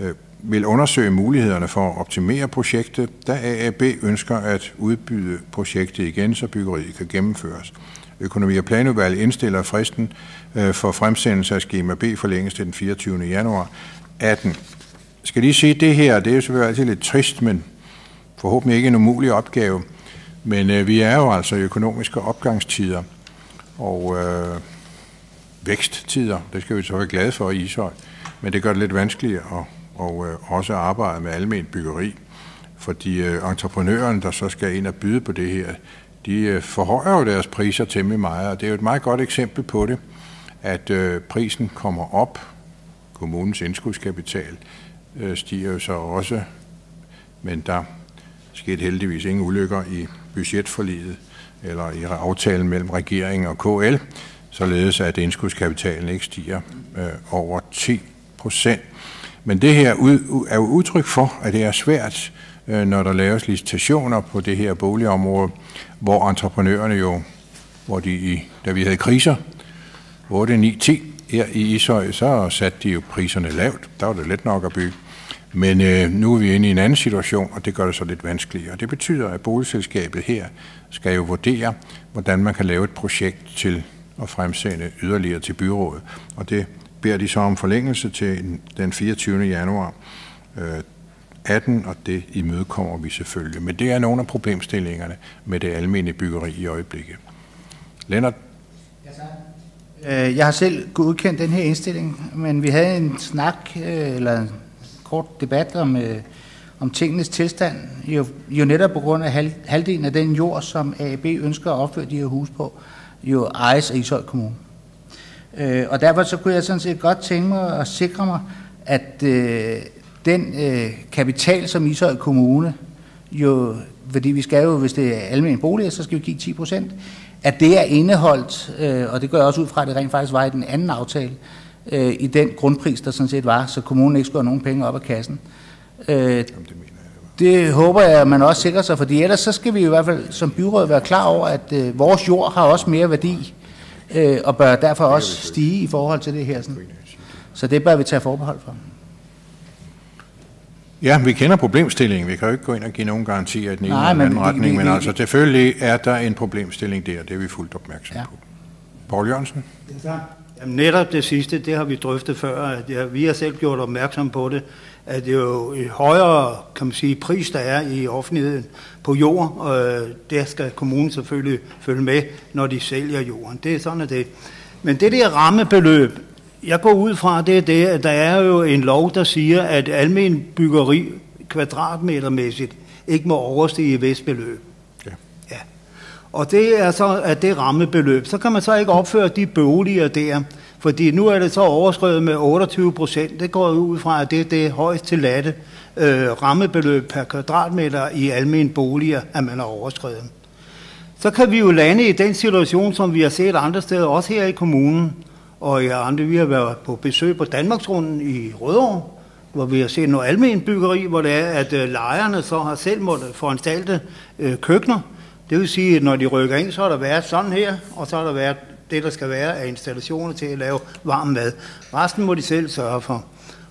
øh, vil undersøge mulighederne for at optimere projektet, da AAB ønsker at udbyde projektet igen, så byggeriet kan gennemføres. Økonomi- og planudvalg indstiller fristen øh, for fremsendelse af skema B forlænges til den 24. januar 18. Skal lige sige det her, det er jo selvfølgelig altid lidt trist, men forhåbentlig ikke en umulig opgave. Men øh, vi er jo altså i økonomiske opgangstider og øh, væksttider. Det skal vi så være glade for i Ishøj. Men det gør det lidt vanskeligere at og øh, også arbejde med almen byggeri. Fordi øh, entreprenøren, der så skal ind og byde på det her, de øh, forhøjer jo deres priser temmelig meget, og det er jo et meget godt eksempel på det, at øh, prisen kommer op, kommunens indskudskapital øh, stiger jo så også, men der skete heldigvis ingen ulykker i budgetforliget eller i aftalen mellem regeringen og KL, således at indskudskapitalen ikke stiger øh, over 10 procent. Men det her er jo udtryk for, at det er svært, øh, Øh, når der laves licitationer på det her boligområde, hvor entreprenørerne jo, hvor de, da vi havde kriser, 8, 9, 10 her i Ishøj, så satte de jo priserne lavt. Der var det let nok at bygge. Men øh, nu er vi inde i en anden situation, og det gør det så lidt vanskeligere. Det betyder, at boligselskabet her skal jo vurdere, hvordan man kan lave et projekt til at fremsende yderligere til byrådet. Og det beder de så om forlængelse til den 24. januar øh, 18, og det imødekommer vi selvfølgelig. Men det er nogle af problemstillingerne med det almindelige byggeri i øjeblikket. Lennart? Øh, jeg har selv godkendt den her indstilling, men vi havde en snak, øh, eller en kort debat om, øh, om tingenes tilstand, jo, jo netop på grund af halv, halvdelen af den jord, som AB ønsker at opføre de her hus på, jo ejes af Ishøj Kommune. Øh, og derfor så kunne jeg sådan set godt tænke mig at sikre mig, at øh, den øh, kapital, som Ishøj Kommune jo, fordi vi skal jo, hvis det er almindelige boliger, så skal vi give 10 procent, at det er indeholdt, øh, og det gør jeg også ud fra, at det rent faktisk var i den anden aftale, øh, i den grundpris, der sådan set var, så kommunen ikke skulle have nogen penge op af kassen. Øh, det håber jeg, at man også sikrer sig, fordi ellers så skal vi i hvert fald som byråd være klar over, at øh, vores jord har også mere værdi øh, og bør derfor også stige i forhold til det her. Sådan. Så det bør vi tage forbehold for. Ja, vi kender problemstillingen. Vi kan jo ikke gå ind og give nogen garantier i den ene eller anden vi, retning, vi, vi, men altså selvfølgelig er der en problemstilling der, det er vi fuldt opmærksom ja. på. Paul Jørgensen? Ja, Jamen, netop det sidste, det har vi drøftet før. At ja, vi har selv gjort opmærksom på det, at det jo et højere kan man sige, pris, der er i offentligheden på jord. Og der skal kommunen selvfølgelig følge med, når de sælger jorden. Det er sådan, at det. Men det der rammebeløb, jeg går ud fra, det det, at der er jo en lov, der siger, at almen byggeri kvadratmetermæssigt ikke må overstige et beløb. Ja. ja. Og det er så at det rammebeløb. Så kan man så ikke opføre de boliger der, fordi nu er det så overskrevet med 28 procent. Det går ud fra, at det er det højst tilladte øh, rammebeløb per kvadratmeter i almindelige boliger, at man har overskrevet. Så kan vi jo lande i den situation, som vi har set andre steder, også her i kommunen, og i andre, vi har været på besøg på Danmarksrunden i Rødovre, hvor vi har set noget almen byggeri, hvor det er, at øh, lejerne så har selv måttet foranstalte øh, køkkener. Det vil sige, at når de rykker ind, så har der været sådan her, og så har der været det, der skal være af installationer til at lave varm mad. Resten må de selv sørge for.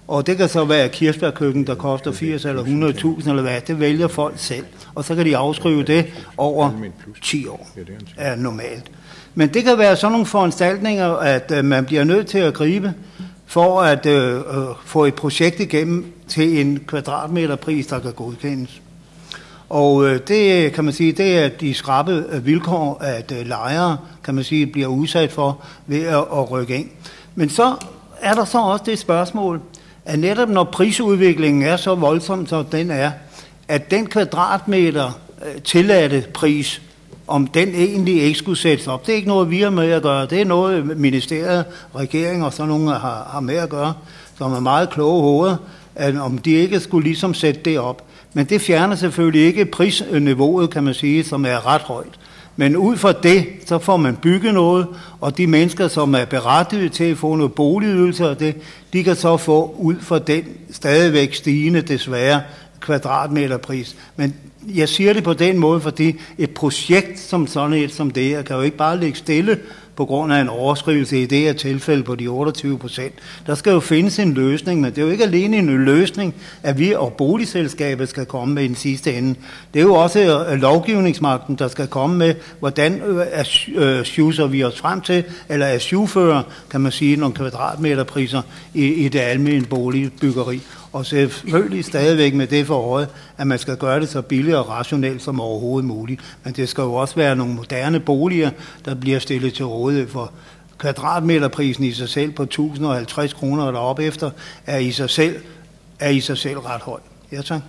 Og det kan så være kirsebærkøkken, der koster 80 eller 100.000 eller hvad. Det vælger folk selv. Og så kan de afskrive det over 10 år. er normalt. Men det kan være sådan nogle foranstaltninger, at øh, man bliver nødt til at gribe for at øh, øh, få et projekt igennem til en kvadratmeterpris, der kan godkendes. Og øh, det kan man sige, det er de skrappe øh, vilkår, at øh, lejere, kan man sige, bliver udsat for ved at, at rykke ind. Men så er der så også det spørgsmål, at netop når prisudviklingen er så voldsom, som den er, at den kvadratmeter øh, tilladte pris, om den egentlig ikke skulle sættes op. Det er ikke noget, vi har med at gøre. Det er noget, ministeriet, regeringen og sådan nogle har, har med at gøre, som er meget kloge hoveder, at om de ikke skulle ligesom sætte det op. Men det fjerner selvfølgelig ikke prisniveauet, kan man sige, som er ret højt. Men ud fra det, så får man bygget noget, og de mennesker, som er berettiget til at få noget boligydelse og det, de kan så få ud fra den stadigvæk stigende, desværre, kvadratmeterpris. Men jeg siger det på den måde, fordi et projekt som sådan et som det her, kan jo ikke bare ligge stille på grund af en overskrivelse i det her tilfælde på de 28 procent. Der skal jo findes en løsning, men det er jo ikke alene en løsning, at vi og boligselskabet skal komme med i den sidste ende. Det er jo også øh, lovgivningsmagten, der skal komme med, hvordan øh, øh, sjuser vi os frem til, eller asjufører, kan man sige, nogle kvadratmeterpriser i, i det almindelige boligbyggeri og selvfølgelig stadigvæk med det for øje, at man skal gøre det så billigt og rationelt som overhovedet muligt. Men det skal jo også være nogle moderne boliger, der bliver stillet til rådighed for kvadratmeterprisen i sig selv på 1050 kroner og deroppe efter, er i sig selv, er i sig selv ret høj. Ja, tak.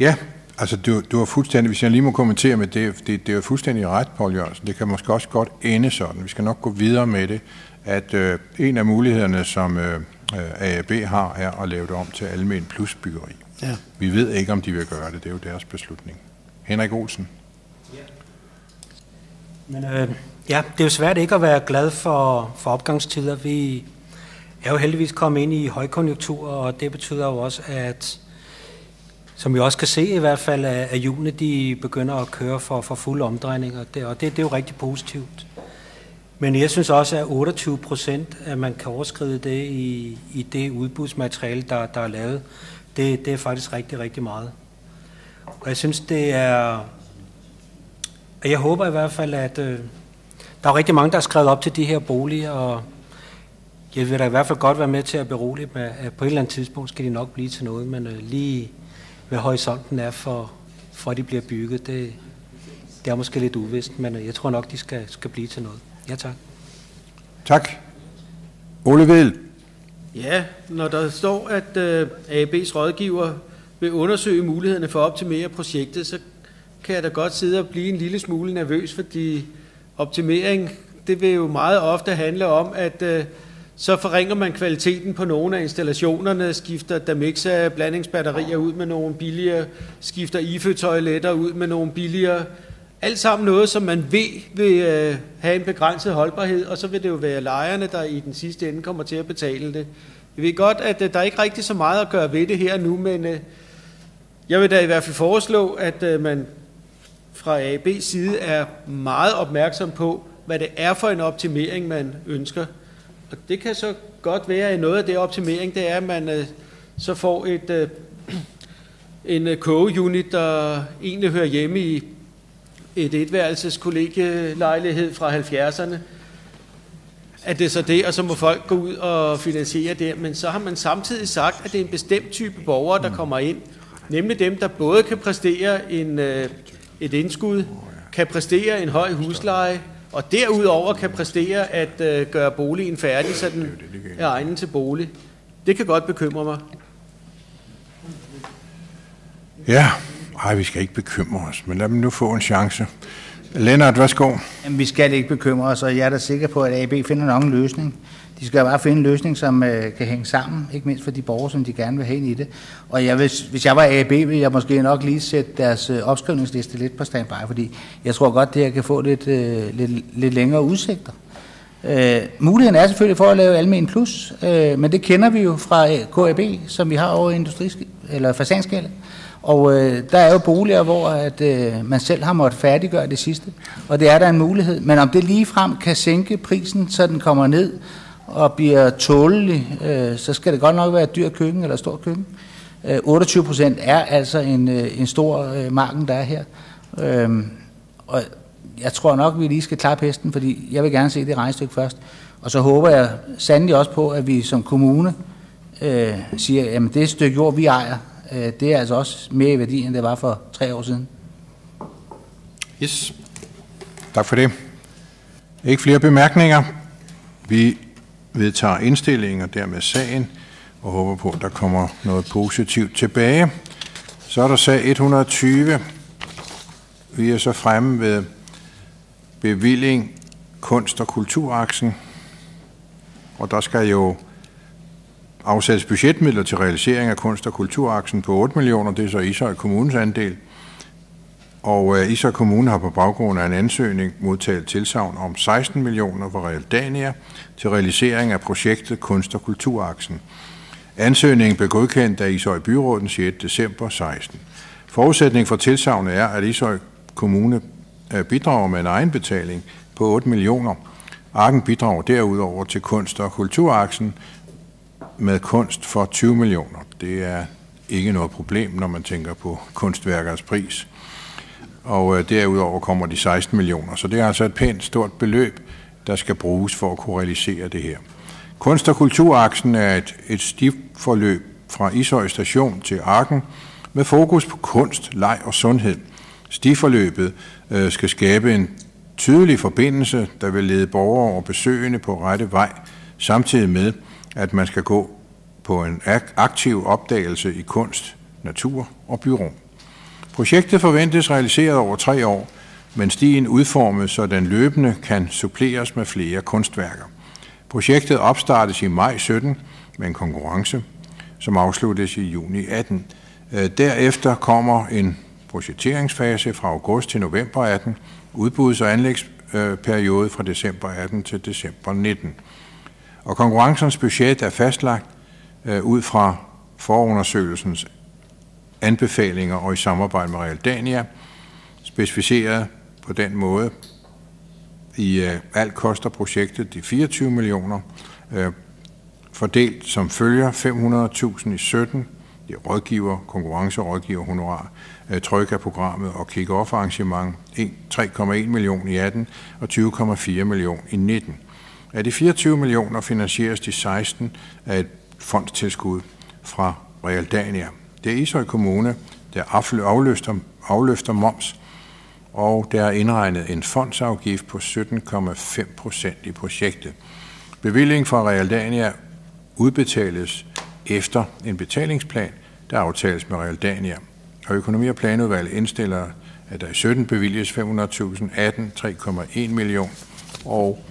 Ja, altså du, du har fuldstændig, hvis jeg lige må kommentere med det, det, det er fuldstændig ret, Paul Jørgensen. Det kan måske også godt ende sådan. Vi skal nok gå videre med det, at øh, en af mulighederne, som øh, AAB har, er at lave det om til almen plus byggeri. Ja. Vi ved ikke, om de vil gøre det. Det er jo deres beslutning. Henrik Olsen. Ja. Men øh, ja, det er jo svært ikke at være glad for, for opgangstider. Vi er jo heldigvis kommet ind i højkonjunktur, og det betyder jo også, at som vi også kan se i hvert fald, at hjulene de begynder at køre for, for fuld omdrejning, og det, og det, det er jo rigtig positivt. Men jeg synes også, at 28 procent, at man kan overskride det i, i det udbudsmateriale, der, der er lavet, det, det er faktisk rigtig, rigtig meget. Og jeg synes, det er... Jeg håber i hvert fald, at øh, der er rigtig mange, der har skrevet op til de her boliger, og jeg vil da i hvert fald godt være med til at berolige med, at på et eller andet tidspunkt skal de nok blive til noget, men øh, lige hvad horisonten er for, for at de bliver bygget, det, det er måske lidt uvist, men øh, jeg tror nok, de skal, skal blive til noget. Ja, tak. Tak. Ole Vedel. Ja, når der står, at uh, AB's rådgiver vil undersøge mulighederne for at optimere projektet, så kan jeg da godt sidde og blive en lille smule nervøs, fordi optimering, det vil jo meget ofte handle om, at uh, så forringer man kvaliteten på nogle af installationerne, skifter Damixa blandingsbatterier ud med nogle billigere, skifter IFE-toiletter ud med nogle billigere, alt sammen noget, som man ved vil øh, have en begrænset holdbarhed, og så vil det jo være lejerne, der i den sidste ende kommer til at betale det. Jeg ved godt, at øh, der er ikke rigtig så meget at gøre ved det her nu, men øh, jeg vil da i hvert fald foreslå, at øh, man fra AB's side er meget opmærksom på, hvad det er for en optimering, man ønsker. Og det kan så godt være, at noget af det optimering, det er, at man øh, så får et, øh, en øh, kogeunit, der egentlig hører hjemme i et etværelses kollegielejlighed fra 70'erne, at det er så det, og så må folk gå ud og finansiere det. Men så har man samtidig sagt, at det er en bestemt type borgere, der kommer ind. Nemlig dem, der både kan præstere en, øh, et indskud, kan præstere en høj husleje, og derudover kan præstere at øh, gøre boligen færdig, så den er egnet til bolig. Det kan godt bekymre mig. Ja, Nej, vi skal ikke bekymre os, men lad dem nu få en chance. Lennart, værsgo. Jamen, vi skal ikke bekymre os, og jeg er da sikker på, at AB finder nok en løsning. De skal bare finde en løsning, som øh, kan hænge sammen, ikke mindst for de borgere, som de gerne vil have ind i det. Og jeg vil, hvis jeg var AB, ville jeg måske nok lige sætte deres øh, opskrivningsliste lidt på standby, fordi jeg tror godt, det her kan få lidt, øh, lidt, lidt længere udsigter. Øh, muligheden er selvfølgelig for at lave almen plus, øh, men det kender vi jo fra KAB, som vi har over industri eller fasanskælde. Og øh, der er jo boliger, hvor at, øh, man selv har måttet færdiggøre det sidste, og det er der en mulighed. Men om det lige frem kan sænke prisen, så den kommer ned og bliver tålelig, øh, så skal det godt nok være et dyrt køkken eller et stort køkken. Øh, 28 procent er altså en, øh, en stor øh, marken, der er her. Øh, og jeg tror nok, vi lige skal klare pesten, fordi jeg vil gerne se det regnestykke først. Og så håber jeg sandelig også på, at vi som kommune øh, siger, at det stykke jord, vi ejer, øh, det er altså også mere i værdi, end det var for tre år siden. Yes. Tak for det. Ikke flere bemærkninger. Vi vedtager indstillingen og dermed sagen, og håber på, at der kommer noget positivt tilbage. Så er der sag 120. Vi er så fremme ved bevilling kunst- og kulturaksen, og der skal jo afsættes budgetmidler til realisering af kunst- og kulturaksen på 8 millioner, det er så Ishøj Kommunes andel. Og øh, Ishøj Kommune har på baggrund af en ansøgning modtaget tilsavn om 16 millioner fra Realdania til realisering af projektet Kunst- og Kulturaksen. Ansøgningen blev godkendt af Ishøj Byråd den 6. december 16. Forudsætning for tilsavnet er, at Ishøj Kommune øh, bidrager med en egenbetaling på 8 millioner. Arken bidrager derudover til kunst- og kulturaksen med kunst for 20 millioner. Det er ikke noget problem, når man tænker på kunstværkers pris. Og øh, derudover kommer de 16 millioner. Så det er altså et pænt stort beløb, der skal bruges for at kunne realisere det her. Kunst- og kulturaksen er et, et stift forløb fra Ishøj station til Arken med fokus på kunst, leg og sundhed. Stiforløbet øh, skal skabe en tydelig forbindelse, der vil lede borgere og besøgende på rette vej, samtidig med, at man skal gå på en aktiv opdagelse i kunst, natur og byrum. Projektet forventes realiseret over tre år, men stien udformes, så den løbende kan suppleres med flere kunstværker. Projektet opstartes i maj 17 med en konkurrence, som afsluttes i juni 18. Øh, derefter kommer en projekteringsfase fra august til november 18, udbuds- og anlægsperiode fra december 18 til december 19. Og konkurrencens budget er fastlagt øh, ud fra forundersøgelsens anbefalinger og i samarbejde med Realdania, specificeret på den måde. I øh, alt koster projektet de 24 millioner, øh, fordelt som følger 500.000 i 17, det er rådgiver, konkurrencerådgiver, honorar, øh, tryk af programmet og kick-off arrangement, 3,1 millioner i 18 og 20,4 millioner i 19. Af de 24 millioner finansieres de 16 af et fondstilskud fra Realdania. Det er Ishøj Kommune, der afløfter, afløfter moms, og der er indregnet en fondsafgift på 17,5 procent i projektet. Bevillingen fra Realdania udbetales efter en betalingsplan, der aftales med Realdania. Og økonomi- og planudvalget indstiller, at der i 17 bevilges 500.000, 18 3,1 million, og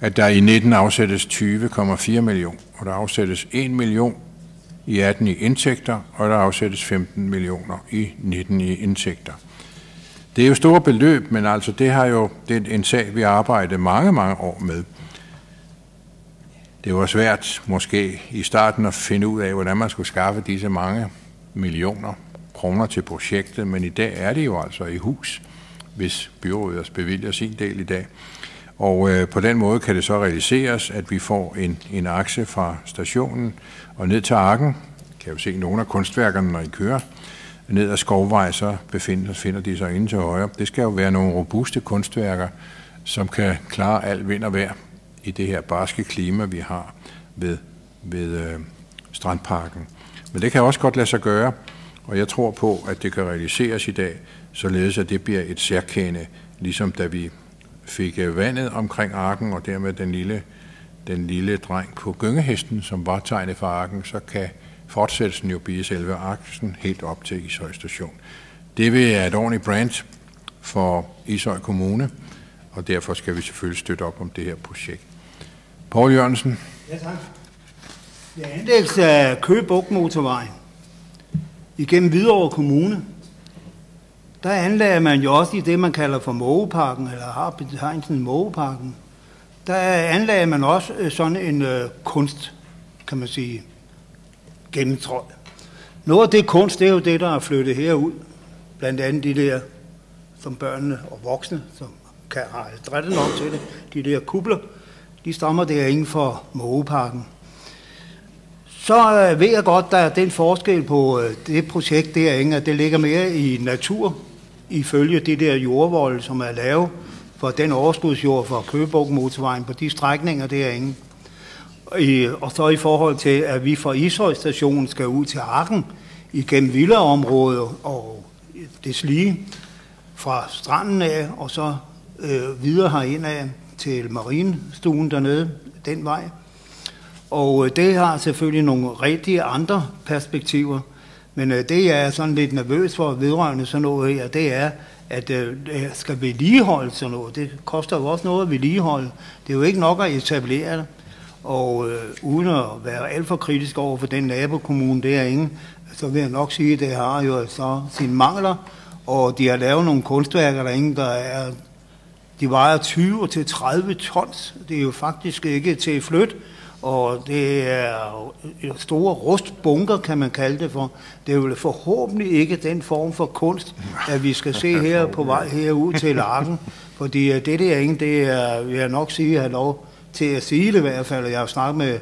at der i 19 afsættes 20,4 millioner, og der afsættes 1 million i 18 i indtægter, og der afsættes 15 millioner i 19 i indtægter. Det er jo store beløb, men altså det har jo det er en sag, vi har arbejdet mange, mange år med. Det var svært måske i starten at finde ud af, hvordan man skulle skaffe disse mange millioner kroner til projektet, men i dag er det jo altså i hus, hvis byrådet bevilger sin del i dag. Og øh, på den måde kan det så realiseres, at vi får en, en akse fra stationen og ned til Arken. Kan jo se nogle af kunstværkerne, når I kører. Ned ad Skovvej, så befinder, finder de sig inde til højre. Det skal jo være nogle robuste kunstværker, som kan klare al vind og vejr i det her barske klima, vi har ved, ved øh, Strandparken. Men det kan også godt lade sig gøre, og jeg tror på, at det kan realiseres i dag, således at det bliver et særkende, ligesom da vi fik øh, vandet omkring arken, og dermed den lille, den lille dreng på gyngehesten, som var tegnet for arken, så kan fortsættelsen jo blive selve aksen helt op til Ishøj station. Det vil være et ordentligt brand for Ishøj Kommune, og derfor skal vi selvfølgelig støtte op om det her projekt. Poul Jørgensen. Ja, tak. Det er anlæggelse af Køge motorvej igennem Hvidovre Kommune. Der anlagde man jo også i det, man kalder for Mågeparken, eller har betegnelsen Mågeparken. der anlagde man også øh, sådan en øh, kunst, kan man sige, gennemtråd. Noget af det kunst, det er jo det, der er flyttet herud. Blandt andet de der, som børnene og voksne, som kan have drættet nok til det, de der kubler, de stammer der inden for Mågeparken. Så øh, ved jeg godt, der er den forskel på øh, det projekt derinde, at det ligger mere i natur, ifølge det der jordvold, som er lavet for den overskudsjord for Køgebuk motorvejen på de strækninger derinde. I, og så i forhold til, at vi fra Ishøj station skal ud til Arken igennem villaområdet og det slige fra stranden af, og så øh, videre herind af til marinestuen dernede, den vej. Og øh, det har selvfølgelig nogle rigtig andre perspektiver, men øh, det jeg er sådan lidt nervøs for vedrørende sådan noget her, det er, at øh, det skal vedligeholde sådan noget. Det koster jo også noget at vedligeholde. Det er jo ikke nok at etablere det. Og øh, uden at være alt for kritisk over for den nabokommune derinde, så vil jeg nok sige, at det har jo så sine mangler, og de har lavet nogle kunstværker derinde, der er, de vejer 20 til 30 tons. Det er jo faktisk ikke til flyt. flytte, og det er store rustbunker, kan man kalde det for. Det er jo forhåbentlig ikke den form for kunst, at vi skal se her på vej herud til Larken, fordi øh, det der ingen, det er, vil jeg nok sige, at lov til at sige det i hvert fald. Jeg har snakket med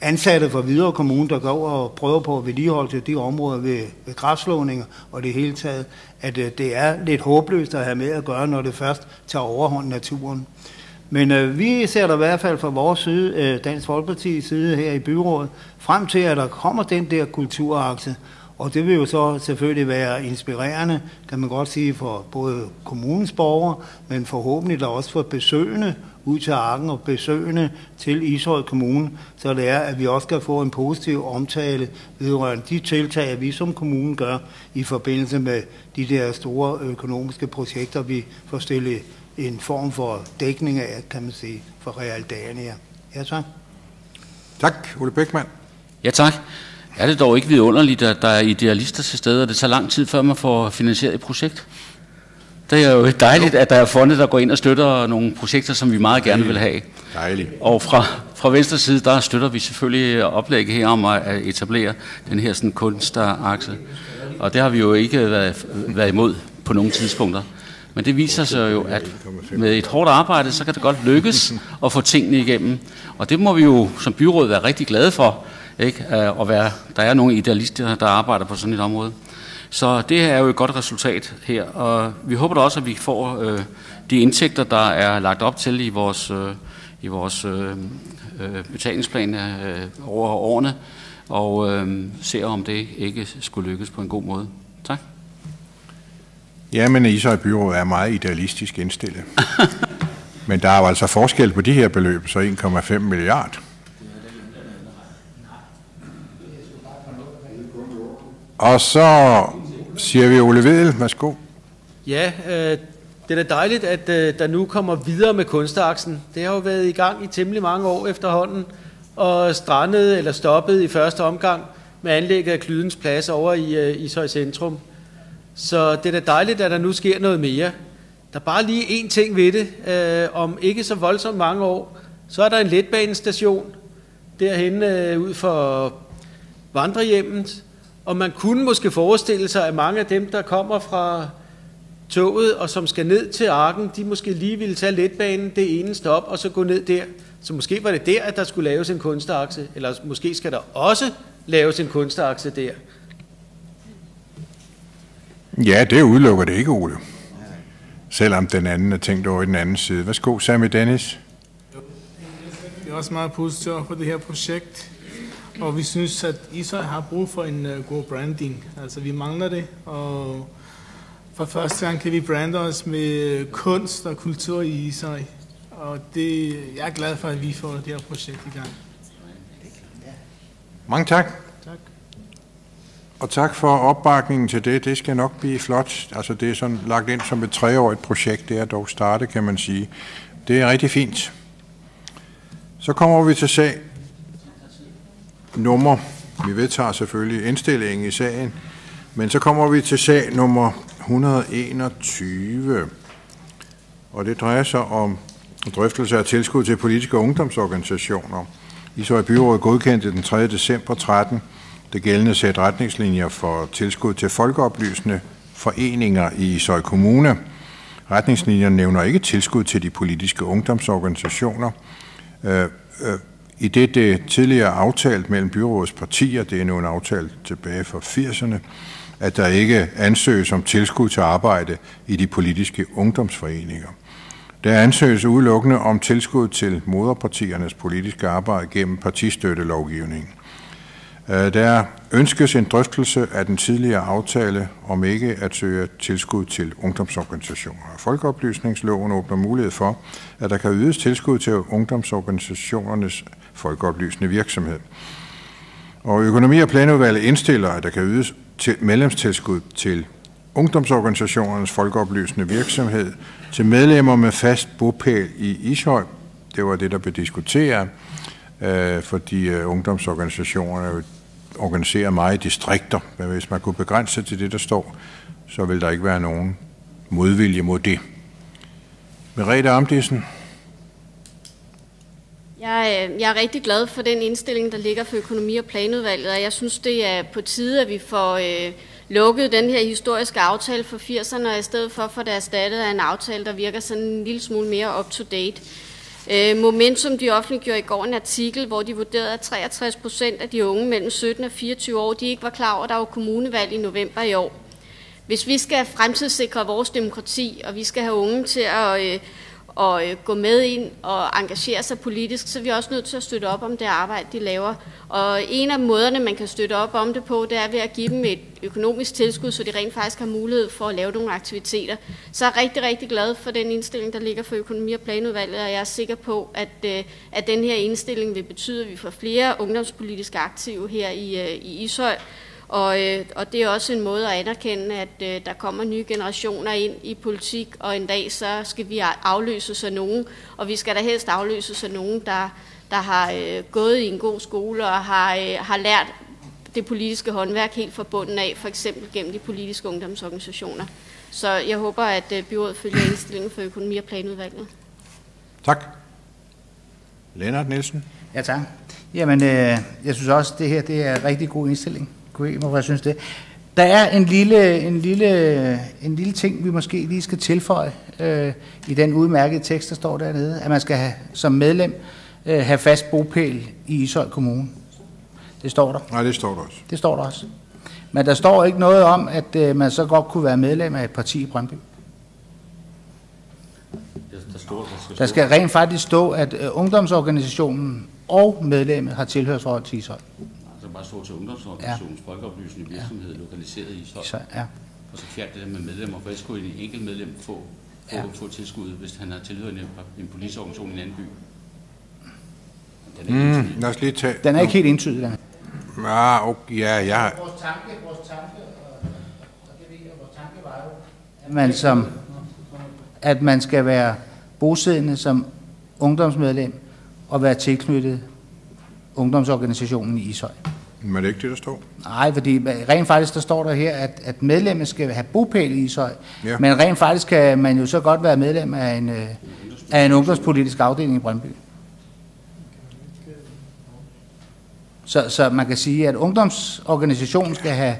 ansatte fra Hvidovre Kommune, der går og prøver på at vedligeholde til de områder ved, ved græsslåninger og det hele taget, at øh, det er lidt håbløst at have med at gøre, når det først tager overhånd naturen. Men øh, vi ser der i hvert fald fra vores side, øh, Dansk Folkeparti's side her i byrådet, frem til, at der kommer den der kulturakse. Og det vil jo så selvfølgelig være inspirerende, kan man godt sige, for både kommunens borgere, men forhåbentlig der også for besøgende ud til Arken og besøgende til Ishøj Kommune, så det er, at vi også kan få en positiv omtale vedrørende de tiltag, vi som kommunen gør i forbindelse med de der store økonomiske projekter, vi får stillet en form for dækning af, kan man sige, for Realdania. Ja, tak. Tak, Ole Bækman. Ja, tak. Er det dog ikke vidunderligt, at der er idealister til stede, og det tager lang tid, før man får finansieret et projekt? Det er jo dejligt, at der er fonde, der går ind og støtter nogle projekter, som vi meget gerne vil have. Dejligt. Og fra, fra venstre side, der støtter vi selvfølgelig oplægget her om at etablere den her sådan kunstakse. Og det har vi jo ikke været, været imod på nogle tidspunkter. Men det viser sig jo, at med et hårdt arbejde, så kan det godt lykkes at få tingene igennem. Og det må vi jo som byråd være rigtig glade for. Ikke? Øh, at være, der er nogle idealister, der arbejder på sådan et område. Så det er jo et godt resultat her, og vi håber da også, at vi får øh, de indtægter, der er lagt op til i vores, øh, i vores øh, øh betalingsplan øh, over årene, og øh, ser om det ikke skulle lykkes på en god måde. Tak. Ja, men Ishøj Byråd er meget idealistisk indstillet. [LAUGHS] men der er jo altså forskel på de her beløb, så 1,5 milliard. Og så siger vi Ole Vedel, værsgo. Ja, øh, det er da dejligt, at øh, der nu kommer videre med kunstaksen. Det har jo været i gang i temmelig mange år efterhånden, og strandet eller stoppet i første omgang med anlægget af Klydens Plads over i øh, Ishøj Centrum. Så det er da dejligt, at der nu sker noget mere. Der er bare lige én ting ved det. Øh, om ikke så voldsomt mange år, så er der en letbanestation derhen øh, ud for vandrehjemmet, og man kunne måske forestille sig, at mange af dem, der kommer fra toget og som skal ned til Arken, de måske lige ville tage letbanen det ene stop og så gå ned der. Så måske var det der, at der skulle laves en kunstakse, eller måske skal der også laves en kunstakse der. Ja, det udelukker det ikke, Ole. Selvom den anden er tænkt over i den anden side. Værsgo, Sammy Dennis. Vi er også meget positive for det her projekt. Og vi synes, at Ishøj har brug for en uh, god branding. Altså, vi mangler det, og for første gang kan vi brande os med kunst og kultur i Ishøj. Og det, jeg er glad for, at vi får det her projekt i gang. Mange tak. Og tak for opbakningen til det. Det skal nok blive flot. Altså, det er sådan lagt ind som et treårigt projekt. Det er dog startet, kan man sige. Det er rigtig fint. Så kommer vi til sag nummer. Vi vedtager selvfølgelig indstillingen i sagen, men så kommer vi til sag nummer 121, og det drejer sig om drøftelse af tilskud til politiske ungdomsorganisationer. I så Ishøj byrådet godkendte den 3. december 13 det gældende sæt retningslinjer for tilskud til folkeoplysende foreninger i Ishøj Kommune. Retningslinjerne nævner ikke tilskud til de politiske ungdomsorganisationer. Øh, øh, I det, det tidligere aftalt mellem byrådets partier, det er nu en aftale tilbage fra 80'erne, at der ikke ansøges om tilskud til arbejde i de politiske ungdomsforeninger. Der ansøges udelukkende om tilskud til moderpartiernes politiske arbejde gennem partistøttelovgivningen. Øh, der ønskes en drøftelse af den tidligere aftale om ikke at søge tilskud til ungdomsorganisationer. Folkeoplysningsloven åbner mulighed for, at der kan ydes tilskud til ungdomsorganisationernes folkeoplysende virksomhed. Og økonomi- og planudvalget indstiller, at der kan ydes til medlemstilskud til ungdomsorganisationernes folkeoplysende virksomhed til medlemmer med fast bopæl i Ishøj. Det var det, der blev diskuteret, øh, fordi øh, ungdomsorganisationerne organiserer meget i distrikter. Men hvis man kunne begrænse til det, der står, så vil der ikke være nogen modvilje mod det. Merete Amdisen. Jeg, øh, jeg er rigtig glad for den indstilling, der ligger for økonomi- og planudvalget, og jeg synes, det er på tide, at vi får øh, lukket den her historiske aftale for 80'erne, og i stedet for for det erstattet af en aftale, der virker sådan en lille smule mere up-to-date. Øh, Momentum de offentliggjorde i går en artikel, hvor de vurderede, at 63 procent af de unge mellem 17 og 24 år, de ikke var klar over, at der var kommunevalg i november i år. Hvis vi skal fremtidssikre vores demokrati, og vi skal have unge til at, øh, og øh, gå med ind og engagere sig politisk, så er vi også nødt til at støtte op om det arbejde, de laver. Og en af måderne, man kan støtte op om det på, det er ved at give dem et økonomisk tilskud, så de rent faktisk har mulighed for at lave nogle aktiviteter. Så jeg er rigtig, rigtig glad for den indstilling, der ligger for økonomi- og planudvalget, og jeg er sikker på, at, øh, at den her indstilling vil betyde, at vi får flere ungdomspolitiske aktive her i, øh, i Ishøj. Og, øh, og det er også en måde at anerkende, at øh, der kommer nye generationer ind i politik, og en dag så skal vi afløses af nogen, og vi skal da helst afløses af nogen, der, der har øh, gået i en god skole og har, øh, har lært det politiske håndværk helt fra bunden af, for eksempel gennem de politiske ungdomsorganisationer. Så jeg håber, at øh, byrådet følger indstillingen for økonomi- og planudvalget. Tak. Lennart Nielsen. Ja, tak. Jamen, øh, jeg synes også, at det her det er en rigtig god indstilling. Kunne I, hvorfor jeg synes det? Der er en lille, en, lille, en lille ting, vi måske lige skal tilføje øh, i den udmærkede tekst, der står dernede, at man skal have, som medlem øh, have fast bopæl i Ishøj Kommune. Det står der. Nej, det står der også. Det står der også. Men der står ikke noget om, at øh, man så godt kunne være medlem af et parti i Brøndby. Der, står, der, skal Der skal rent faktisk stå, at øh, ungdomsorganisationen og medlemmet har tilhørsforhold til Ishøj. Bare stå til ungdomsorganisationens ja. folkeoplysende virksomhed, ja. lokaliseret i Ishøj. Ishøj, ja. Og så fjert det der med medlemmer, for ellers kunne en enkelt medlem få, få, Ja. få tilskud, hvis han har tilhørt en, en politisk organisation i en anden by. Den er ikke Mm, entydig. lad os lige tage... Den er ikke helt entydig, den. Ah, okay, ja, ja. Vores tanke, vores tanke, og, og det ved jeg, vores tanke var jo, at man, som, at man skal være bosiddende som ungdomsmedlem og være tilknyttet ungdomsorganisationen i Ishøj. Men er det ikke det, der står? Nej, fordi rent faktisk der står der her, at, at medlemmet skal have bopæl i Ishøj. Ja. Ja. Men rent faktisk kan man jo så godt være medlem af en, øh, af en ungdomspolitisk afdeling i Brøndby. Så, så man kan sige, at ungdomsorganisationen skal have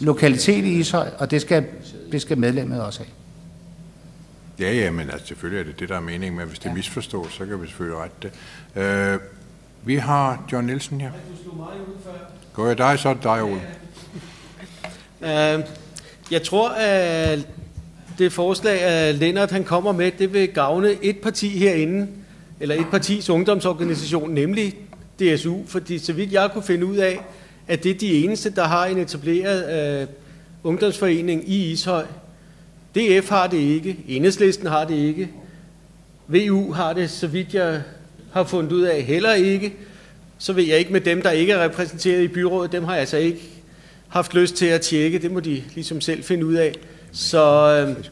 lokalitet i Ishøj, og det skal, det skal medlemmet også have. Ja, ja, men altså, selvfølgelig er det det, der er meningen, men hvis det ja. misforstås, så kan vi selvfølgelig rette det. Øh, vi har John Nielsen her. Går jeg dig, så er det dig, Ole. Øhm, jeg tror, at det forslag, at Lennart han kommer med, det vil gavne et parti herinde, eller et partis ungdomsorganisation, nemlig DSU, fordi så vidt jeg kunne finde ud af, at det er de eneste, der har en etableret øh, ungdomsforening i Ishøj. DF har det ikke, Enhedslisten har det ikke, VU har det, så vidt jeg har fundet ud af, heller ikke. Så ved jeg ikke med dem, der ikke er repræsenteret i byrådet, dem har jeg altså ikke haft lyst til at tjekke. Det må de ligesom selv finde ud af. Så øh,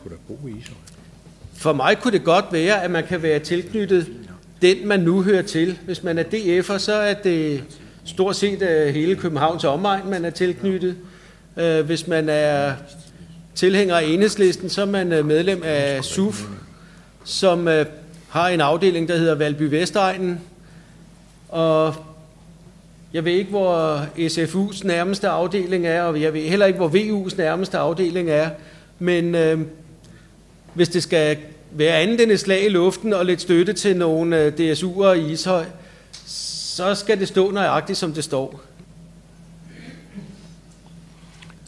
for mig kunne det godt være, at man kan være tilknyttet den, man nu hører til. Hvis man er DF'er, så er det stort set øh, hele Københavns omegn, man er tilknyttet. Øh, Hvis man er tilhænger af enhedslisten, så er man øh, medlem af SUF, som har en afdeling, der hedder Valby Vestegnen, og jeg ved ikke, hvor SFU's nærmeste afdeling er, og jeg ved heller ikke, hvor VU's nærmeste afdeling er, men øh, hvis det skal være andet end et slag i luften og lidt støtte til nogle øh, DSU'er i Ishøj, så skal det stå nøjagtigt, som det står.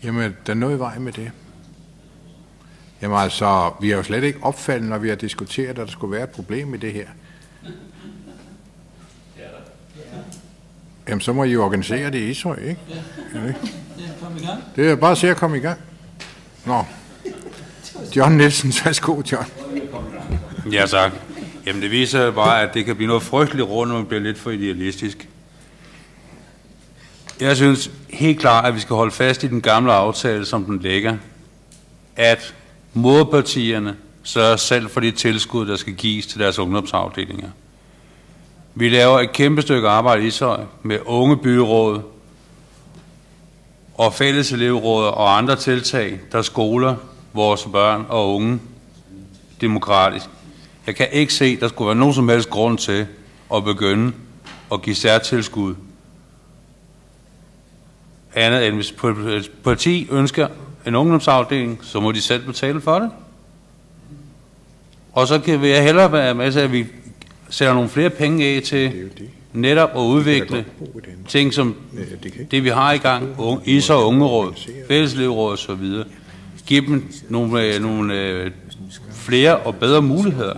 Jamen, der er noget i vej med det. Jamen altså, vi har jo slet ikke opfattet, når vi har diskuteret, at der skulle være et problem i det her. Jamen, så må I jo organisere det i Ishøj, ikke? Ja, ikke? Det er bare at se at komme i gang. Nå. John Nielsen, værsgo, John. Ja, tak. Jamen, det viser bare, at det kan blive noget frygteligt rundt, når man bliver lidt for idealistisk. Jeg synes helt klart, at vi skal holde fast i den gamle aftale, som den ligger, at Moderpartierne sørger selv for de tilskud, der skal gives til deres ungdomsafdelinger. Vi laver et kæmpe stykke arbejde i Ishøj med unge byråd og fælleselevråd og andre tiltag, der skoler vores børn og unge demokratisk. Jeg kan ikke se, at der skulle være nogen som helst grund til at begynde at give særtilskud. Andet end hvis parti ønsker en ungdomsafdeling, så må de selv betale for det. Og så kan vi hellere være med til, at vi sætter nogle flere penge af til netop at udvikle ting som det, vi har i gang, is- og ungeråd, fælleslevråd og så videre. Give dem nogle, øh, nogle øh, flere og bedre muligheder.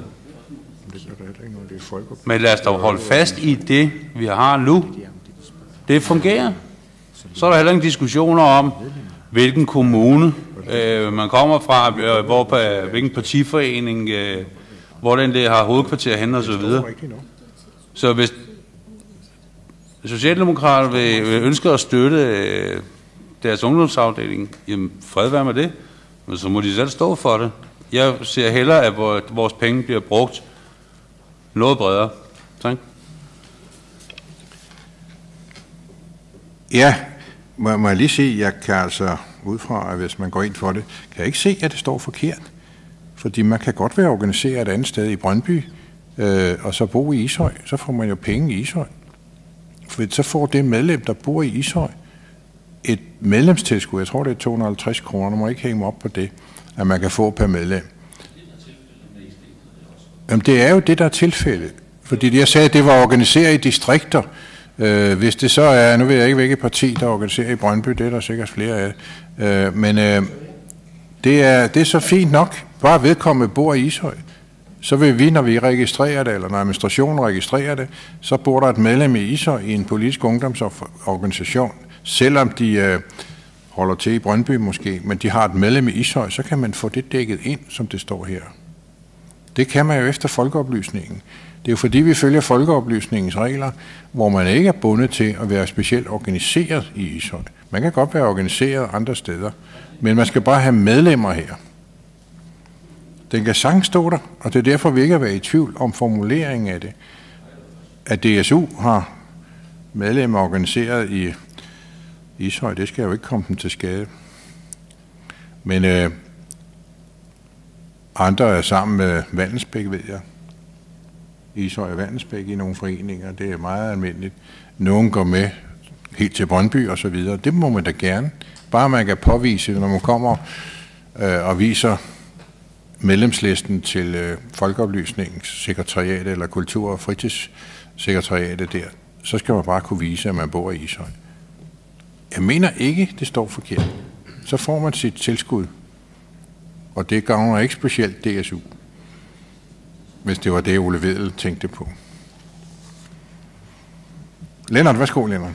Men lad os dog holde fast i det, vi har nu. Det fungerer. Så er der heller ingen diskussioner om, hvilken kommune øh, man kommer fra, øh, hvor, øh, hvilken partiforening, øh, hvor den det har hovedkvarter hen og så videre. Så hvis Socialdemokrater vil, vil ønske at støtte øh, deres ungdomsafdeling, jamen fred være med det, men så må de selv stå for det. Jeg ser hellere, at vores penge bliver brugt noget bredere. Tak. Ja, må, må jeg lige se, jeg kan altså ud fra, at hvis man går ind for det, kan jeg ikke se, at det står forkert. Fordi man kan godt være organiseret et andet sted i Brøndby, øh, og så bo i Ishøj. Så får man jo penge i Ishøj. For så får det medlem, der bor i Ishøj, et medlemstilskud. Jeg tror, det er 250 kroner. Nu må ikke hænge mig op på det, at man kan få per medlem. Jamen, det er jo det, der er tilfældet. Fordi jeg sagde, at det var organiseret i distrikter. Øh, hvis det så er, nu ved jeg ikke, hvilket parti, der organiserer i Brøndby, det er der sikkert flere af. Øh, men øh, det, er, det er så fint nok. Bare vedkommende bor i Ishøj. Så vil vi, når vi registrerer det, eller når administrationen registrerer det, så bor der et medlem i Ishøj i en politisk ungdomsorganisation. Selvom de øh, holder til i Brøndby måske, men de har et medlem i Ishøj, så kan man få det dækket ind, som det står her. Det kan man jo efter folkeoplysningen. Det er jo fordi, vi følger folkeoplysningens regler, hvor man ikke er bundet til at være specielt organiseret i Ishøj. Man kan godt være organiseret andre steder, men man skal bare have medlemmer her. Den kan sang stå der, og det er derfor, vi ikke har været i tvivl om formuleringen af det. At DSU har medlemmer organiseret i Ishøj, det skal jo ikke komme dem til skade. Men øh, andre er sammen med Vandensbæk, ved jeg. Ishøj og Vandensbæk i nogle foreninger, det er meget almindeligt. Nogen går med helt til Brøndby og så videre. Det må man da gerne. Bare man kan påvise, når man kommer øh, og viser medlemslisten til øh, Folkeoplysningssekretariatet eller Kultur- og Fritidssekretariatet der, så skal man bare kunne vise, at man bor i Ishøj. Jeg mener ikke, det står forkert. Så får man sit tilskud, og det gavner ikke specielt DSU, hvis det var det, Ole Vedel tænkte på. Lennart, værsgo, Lennart.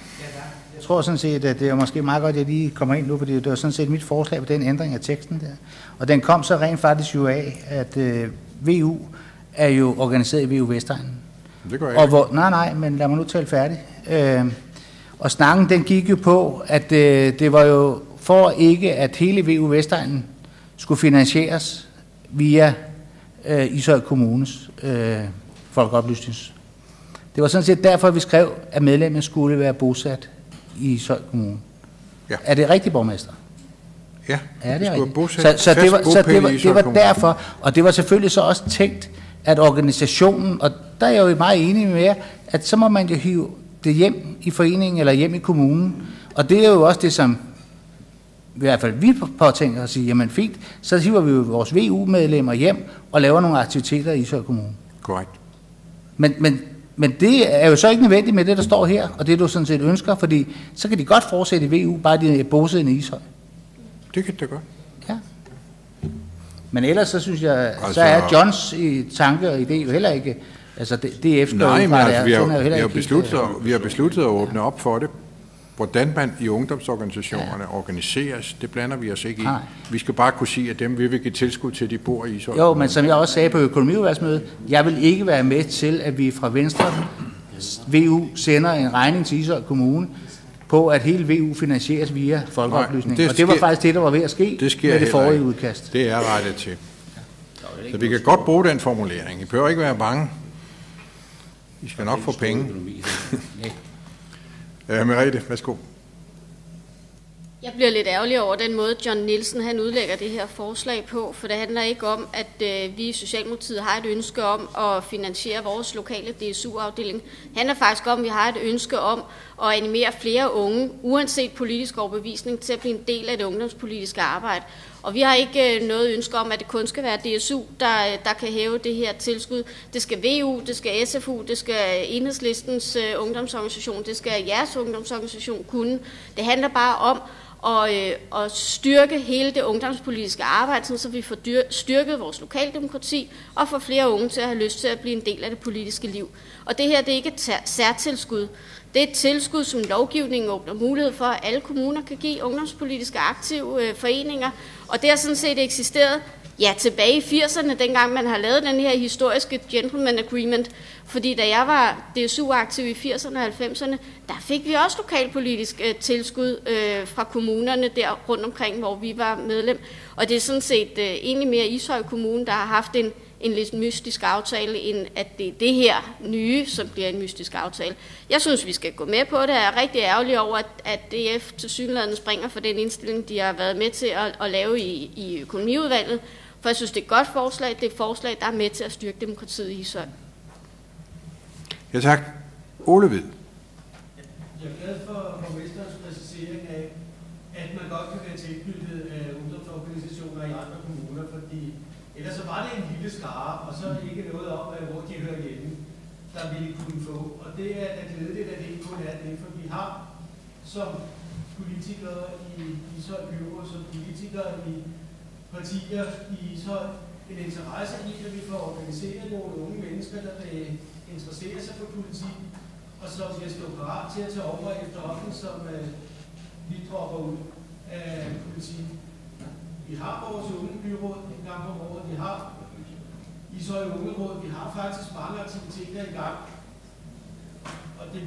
Jeg tror sådan set, at det er måske meget godt, at jeg lige kommer ind nu, fordi det var sådan set mit forslag på den ændring af teksten der. Og den kom så rent faktisk jo af, at øh, VU er jo organiseret i VU Vestegnen. Det gør jeg Og ikke. hvor, nej, nej, men lad mig nu tale færdig. Øh, og snakken, den gik jo på, at øh, det var jo for ikke, at hele VU Vestegnen skulle finansieres via øh, Ishøj Kommunes øh, folkeoplysnings. Det var sådan set derfor, vi skrev, at medlemmet skulle være bosat i Ishøj Kommune. Ja. Er det rigtigt, borgmester? Ja, Ja, det er rigtigt. bosat- Så, så, det var, så det var, det var derfor, og det var selvfølgelig så også tænkt at organisationen, og der er jeg jo meget enig med jer, at så må man jo hive det hjem i foreningen eller hjem i kommunen. Og det er jo også det, som i hvert fald vi påtænker at sige, jamen fint, så hiver vi jo vores VU-medlemmer hjem og laver nogle aktiviteter i Ishøj Kommune. Korrekt. Men, men, men det er jo så ikke nødvendigt med det, der står her, og det du sådan set ønsker, fordi så kan de godt fortsætte i VU, bare de er bosiddende i Ishøj. Det kan det godt. Ja. Men ellers så synes jeg, altså, så er Johns i tanke og idé jo heller ikke, altså det, det er efter Nej, men altså, vi, har, er vi, har ikke besluttet, helt, at- vi har besluttet at åbne op for det. Hvordan man i ungdomsorganisationerne ja. organiseres, det blander vi os ikke i. Nej. Vi skal bare kunne sige, at dem vil vi give tilskud til, de bor i Ishøj. Jo, men som jeg også sagde på økonomiudvalgsmødet, jeg vil ikke være med til, at vi fra Venstre VU sender en regning til Ishøj Kommune på, at hele VU finansieres via folkeoplysning. Nej, det og det var sker- faktisk det, der var ved at ske Det sker med det forrige ikke. udkast. Det er rettet til. Så vi kan godt bruge den formulering. I behøver ikke være bange. I skal nok få penge. [LAUGHS] Ja, Merete, værsgo. Jeg bliver lidt ærgerlig over den måde, John Nielsen han udlægger det her forslag på, for det handler ikke om, at øh, vi i Socialdemokratiet har et ønske om at finansiere vores lokale DSU-afdeling. Det handler faktisk om, at vi har et ønske om at animere flere unge, uanset politisk overbevisning, til at blive en del af det ungdomspolitiske arbejde. Og vi har ikke øh, noget ønske om, at det kun skal være DSU, der, øh, der kan hæve det her tilskud. Det skal VU, det skal SFU, det skal Enhedslistens øh, ungdomsorganisation, det skal jeres ungdomsorganisation kunne. Det handler bare om og, øh, og styrke hele det ungdomspolitiske arbejde, så vi får dyr, styrket vores lokaldemokrati og får flere unge til at have lyst til at blive en del af det politiske liv. Og det her det er ikke et særtilskud. Det er et tilskud, som lovgivningen åbner mulighed for, at alle kommuner kan give ungdomspolitiske aktive øh, foreninger. Og det har sådan set eksisteret ja, tilbage i 80'erne, dengang man har lavet den her historiske gentleman agreement. Fordi da jeg var DSU-aktiv i 80'erne og 90'erne, der fik vi også lokalpolitisk øh, tilskud øh, fra kommunerne der rundt omkring, hvor vi var medlem. Og det er sådan set øh, egentlig mere Ishøj Kommune, der har haft en, en lidt mystisk aftale, end at det er det her nye, som bliver en mystisk aftale. Jeg synes, vi skal gå med på det. Jeg er rigtig ærgerlig over, at, at DF til synligheden springer for den indstilling, de har været med til at, at lave i, i økonomiudvalget. For jeg synes, det er et godt forslag. Det er et forslag, der er med til at styrke demokratiet i Ishøj. Ja, tak. Ole Hvid. Jeg er glad for borgmesterens præcisering af, at man godt kan være tilknyttet af ungdomsorganisationer i andre kommuner, fordi ellers så var det en lille skare, og så ikke noget om, øh, hvor de hører hjemme, der ville kunne få. Og det er da glædeligt, at det ikke kun er det, for vi har som politikere i Ishøj Byråd, som politikere i partier i Ishøj, en interesse i, at vi får organiseret nogle unge mennesker, der vil interessere sig for politik, og som vil stå parat til at tage over efterhånden, som øh, vi dropper ud af politik. Vi har vores unge byråd en gang om året, vi har Ishøj Ungeråd, vi har faktisk mange aktiviteter i gang. Og det...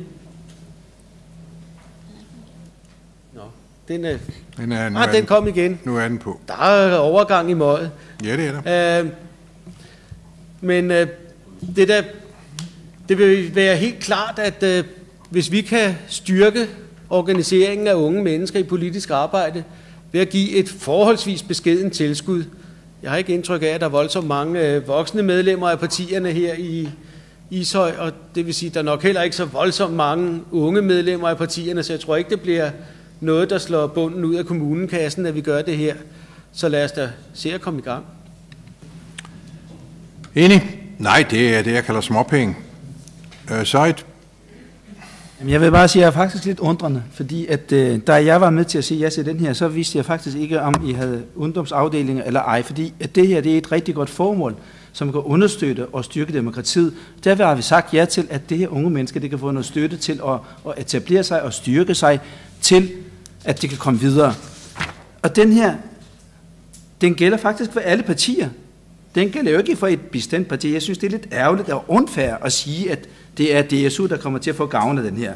Nå, den, øh, Den, er, nu ah, er den kom igen. Nu er den på. Der er overgang i møget. Ja, det er der. Øh, men øh, det, der, det vil være helt klart, at øh, hvis vi kan styrke organiseringen af unge mennesker i politisk arbejde ved at give et forholdsvis beskeden tilskud. Jeg har ikke indtryk af, at der er voldsomt mange øh, voksne medlemmer af partierne her i Ishøj, og det vil sige, at der er nok heller ikke så voldsomt mange unge medlemmer af partierne, så jeg tror ikke, det bliver noget, der slår bunden ud af kommunekassen, at vi gør det her. Så lad os da se at komme i gang. Enig? Nej, det er det, jeg kalder småpenge. Øh, Sejt, jeg vil bare sige, at jeg er faktisk lidt undrende, fordi at, øh, da jeg var med til at sige ja til den her, så vidste jeg faktisk ikke, om I havde ungdomsafdelinger eller ej, fordi at det her det er et rigtig godt formål, som kan understøtte og styrke demokratiet. Derfor har vi sagt ja til, at det her unge mennesker det kan få noget støtte til at, at etablere sig og styrke sig til, at det kan komme videre. Og den her, den gælder faktisk for alle partier. Den gælder jo ikke for et bestemt parti. Jeg synes, det er lidt ærgerligt og unfair at sige, at det er DSU, der kommer til at få gavn af den her.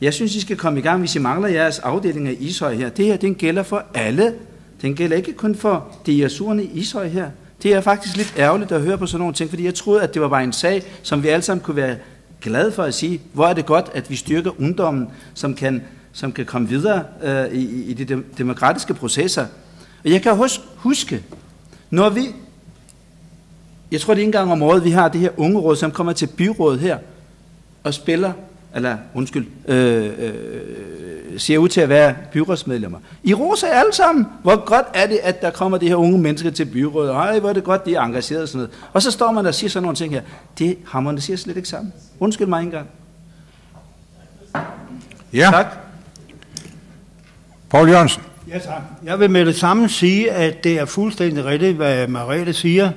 Jeg synes, I skal komme i gang, hvis I mangler jeres afdeling af Ishøj her. Det her, den gælder for alle. Den gælder ikke kun for DSU'erne i Ishøj her. Det er faktisk lidt ærgerligt at høre på sådan nogle ting, fordi jeg troede, at det var bare en sag, som vi alle sammen kunne være glade for at sige, hvor er det godt, at vi styrker ungdommen, som kan, som kan komme videre øh, i, i de demokratiske processer. Og jeg kan huske, huske når vi Jeg tror, det er en gang om året, vi har det her unge råd, som kommer til byrådet her og spiller, eller undskyld, øh, øh, ser ud til at være byrådsmedlemmer. I roser alle sammen. Hvor godt er det, at der kommer de her unge mennesker til byrådet. Ej, hvor er det godt, de er engageret og sådan noget. Og så står man og siger sådan nogle ting her. Det harmoniserer slet ikke sammen. Undskyld mig engang. Ja. Tak. Poul Jørgensen. Ja, tak. Jeg vil med det samme sige, at det er fuldstændig rigtigt, hvad Mariette siger,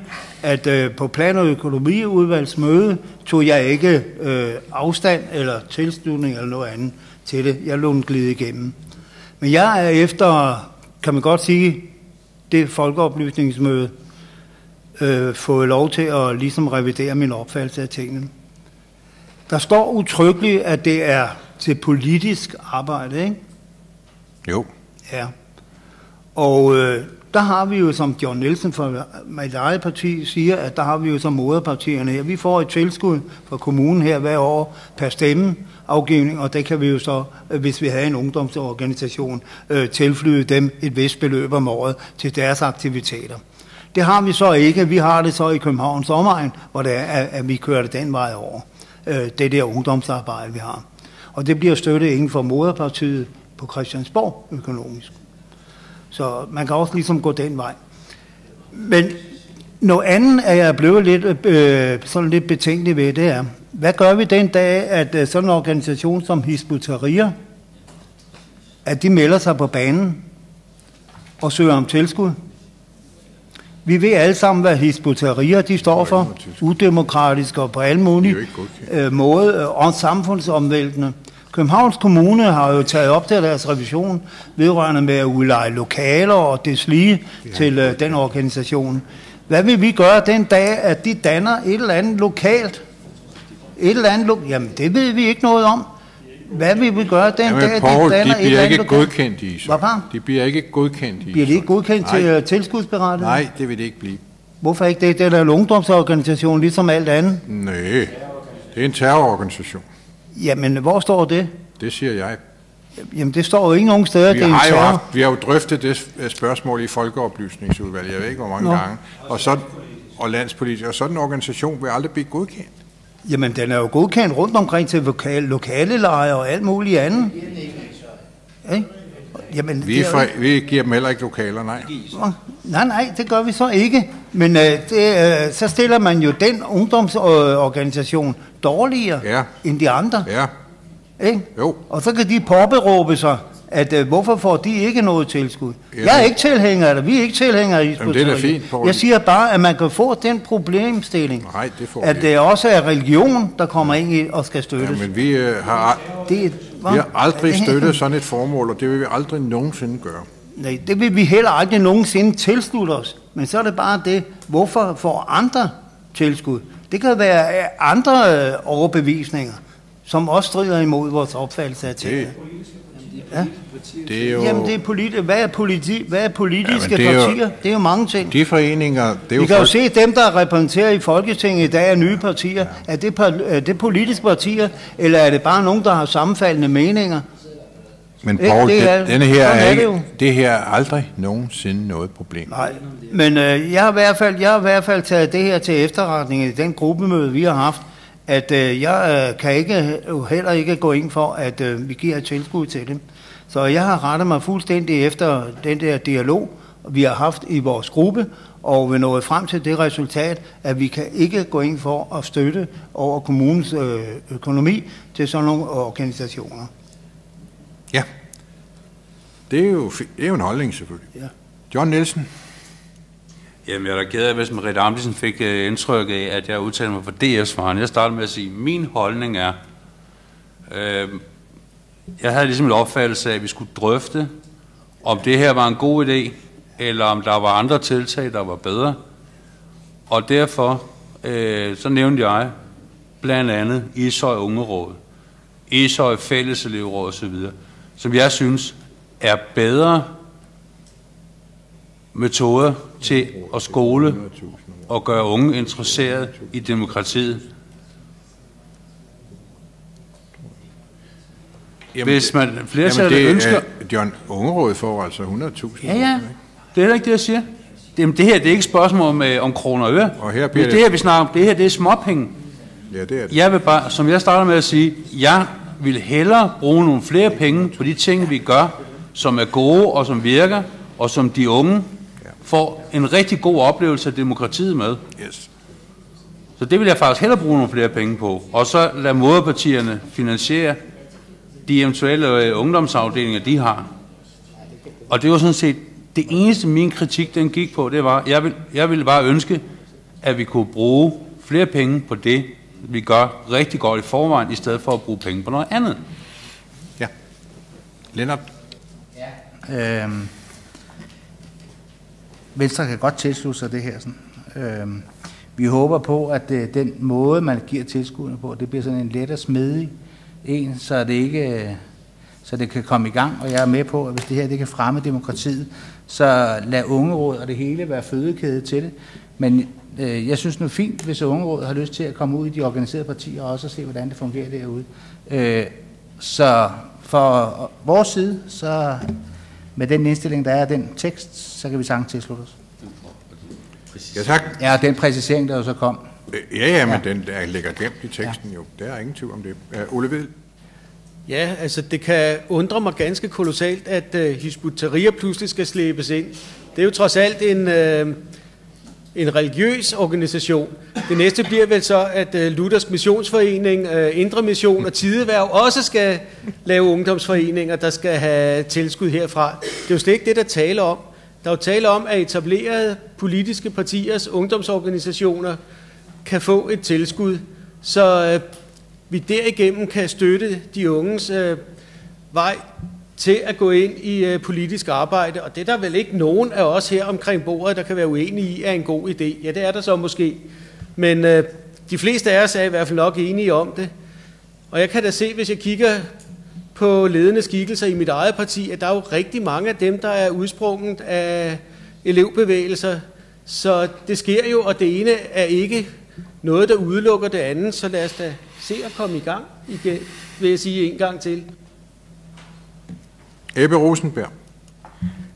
at øh, på plan- og økonomiudvalgsmøde tog jeg ikke øh, afstand eller tilslutning eller noget andet til det. Jeg lå den glide igennem. Men jeg er efter, kan man godt sige, det folkeoplysningsmøde, øh, fået lov til at ligesom revidere min opfattelse af tingene. Der står utryggeligt, at det er til politisk arbejde, ikke? Jo. Ja. Og øh, der har vi jo, som John Nielsen fra mit eget parti siger, at der har vi jo som moderpartierne her. Vi får et tilskud fra kommunen her hver år per stemme afgivning, og det kan vi jo så, øh, hvis vi havde en ungdomsorganisation, øh, tilflyde dem et vist beløb om året til deres aktiviteter. Det har vi så ikke. Vi har det så i Københavns omegn, hvor det er, at vi kører det den vej over. Øh, det der ungdomsarbejde, vi har. Og det bliver støttet inden for moderpartiet på Christiansborg økonomisk. Så man kan også ligesom gå den vej. Men noget andet er jeg blevet lidt, øh, sådan lidt betænkelig ved, det er, hvad gør vi den dag, at øh, sådan en organisation som Hizb ut-Tahrir, at de melder sig på banen og søger om tilskud? Vi ved alle sammen, hvad Hizb ut-Tahrir de står for. Udemokratisk og på alle mulige øh, måder, øh, og samfundsomvæltende. Københavns Kommune har jo taget op til deres revision vedrørende med at udleje lokaler og deslige ja. til øh, den organisation. Hvad vil vi gøre den dag, at de danner et eller andet lokalt? Et eller andet lo- Jamen, det ved vi ikke noget om. Hvad vil vi gøre den Jamen, dag, at Poul, de danner de et eller andet ikke lokalt? godkendt i var? De bliver ikke godkendt i Bliver de ikke godkendt Nej. til uh, tilskudsberettet? Nej, det vil det ikke blive. Hvorfor ikke det? Det er da en ungdomsorganisation, ligesom alt andet. Nej, det er en terrororganisation. Jamen, hvor står det? Det siger jeg. Jamen, det står jo ikke nogen steder, Vi det har, jo haft, vi har jo drøftet det øh, spørgsmål i Folkeoplysningsudvalget, jeg ved ikke hvor mange Nå. gange, og, så, og landspolitik, og sådan en organisation vil aldrig blive godkendt. Jamen, den er jo godkendt rundt omkring til lokale, lokale lejre og alt muligt andet. Ikke? Jamen, Vi, det er for, ikke- vi giver dem heller ikke lokaler, nej. Nej, nej, det gør vi så ikke. Men øh, det, øh, så stiller man jo den ungdomsorganisation dårligere Ja. end de andre. Ja, Ikke? jo. Og så kan de påberåbe sig, at øh, hvorfor får de ikke noget tilskud? Jamen. Jeg er ikke tilhænger af det. Vi er ikke tilhængere af Jamen, det er fint, Poul. Jeg siger bare, at man kan få den problemstilling, Nej, det får at det ikke. også er religion, der kommer ind i og skal støttes. Ja, men vi, øh, har, al- det, vi har aldrig støttet sådan et formål, og det vil vi aldrig nogensinde gøre. Nej, det vil vi heller aldrig nogensinde tilslutte os. Men så er det bare det, hvorfor får andre tilskud? Det kan være øh, andre øh, overbevisninger, som også strider imod vores opfattelse af tingene. Ja. Det er jo, Jamen, det er politi- hvad, er politi- hvad er politiske Jamen, det er jo- partier? Det er jo mange ting. de foreninger, det er Vi jo kan jo folk- se dem, der repræsenterer i Folketinget i dag, er nye partier. Er det, par- er det politiske partier, eller er det bare nogen, der har sammenfaldende meninger? Men? Poul, Det det er- denne her er, er det ikke, jo. det her er aldrig nogensinde noget problem. Nej, men øh, jeg, har i hvert fald, jeg har i hvert fald taget det her til efterretning i den gruppemøde, vi har haft, at øh, jeg øh, kan ikke, jo heller ikke gå ind for, at øh, vi giver et tilskud til dem. Så jeg har rettet mig fuldstændig efter den der dialog, vi har haft i vores gruppe, og vi er nået frem til det resultat, at vi kan ikke gå ind for at støtte over kommunens øh, økonomi til sådan nogle organisationer. Ja. Det er jo, det er jo en holdning selvfølgelig. Ja. John Nielsen. Jamen, jeg er da ked af, hvis Merete Amdisen fik øh, indtryk af, at jeg udtalte mig for DF's foran. Jeg starter med at sige, at min holdning er, øh, jeg havde ligesom en opfattelse af, at vi skulle drøfte, om det her var en god idé, eller om der var andre tiltag, der var bedre. Og derfor, øh, så nævnte jeg blandt andet Ishøj Ungeråd, Ishøj Fælleselevråd osv., som jeg synes er bedre metoder til at skole og gøre unge interesseret i demokratiet. Hvis man flertallet jamen det, ønsker... er- John Ungeråd får altså 100.000. Ja, ja. Det er heller ikke det, jeg siger. det, det her det er ikke et spørgsmål om, øh, om kroner og øre. Og her bliver det, det- her, vi snakker om, det her, det er småpenge. Ja, det er det. Jeg vil bare, som jeg starter med at sige, jeg vil hellere bruge nogle flere penge på de ting, vi gør, som er gode og som virker, og som de unge får en rigtig god oplevelse af demokratiet med. Yes. Så det vil jeg faktisk hellere bruge nogle flere penge på. Og så lade moderpartierne finansiere de eventuelle øh, ungdomsafdelinger, de har. Og det var sådan set det eneste, min kritik den gik på, det var, jeg vil, jeg ville bare ønske, at vi kunne bruge flere penge på det, vi gør rigtig godt i forvejen, i stedet for at bruge penge på noget andet. Ja. Lennart? Øhm, Venstre kan godt tilslutte sig det her. Sådan. Øh, vi håber på, at øh, den måde, man giver tilskuddene på, det bliver sådan en let og smidig en, så det ikke øh, så det kan komme i gang. Og jeg er med på, at hvis det her det kan fremme demokratiet, så lad ungeråd og det hele være fødekæde til det. Men øh, jeg synes nu fint, hvis ungeråd har lyst til at komme ud i de organiserede partier og også se, hvordan det fungerer derude. Øh, så for øh, vores side, så med den indstilling, der er af den tekst, så kan vi sagtens tilslutte os. Ja, tak. Ja, og den præcisering, der jo så kom. Øh, Ja, ja, men ja. den der ligger gemt i teksten ja. jo. Der er ingen tvivl om det. Uh, Ole Ved? Ja, altså det kan undre mig ganske kolossalt, at uh, Hizb ut-Tahrir pludselig skal slæbes ind. Det er jo trods alt en, uh, en religiøs organisation. Det næste bliver vel så, at øh, Luthers Missionsforening, øh, Indre Mission og Tideværv også skal lave ungdomsforeninger, der skal have tilskud herfra. Det er jo slet ikke det, der taler om. Der er jo tale om, at etablerede politiske partiers ungdomsorganisationer kan få et tilskud, så øh, vi derigennem kan støtte de unges øh, vej til at gå ind i øh, politisk arbejde. Og det er der vel ikke nogen af os her omkring bordet, der kan være uenige i, er en god idé. Ja, det er der så måske. Men øh, de fleste af os er i hvert fald nok enige om det. Og jeg kan da se, hvis jeg kigger på ledende skikkelser i mit eget parti, at der er jo rigtig mange af dem, der er udsprunget af elevbevægelser. Så det sker jo, og det ene er ikke noget, der udelukker det andet, så lad os da se at komme i gang igen, vil jeg sige en gang til. Ebbe Rosenberg.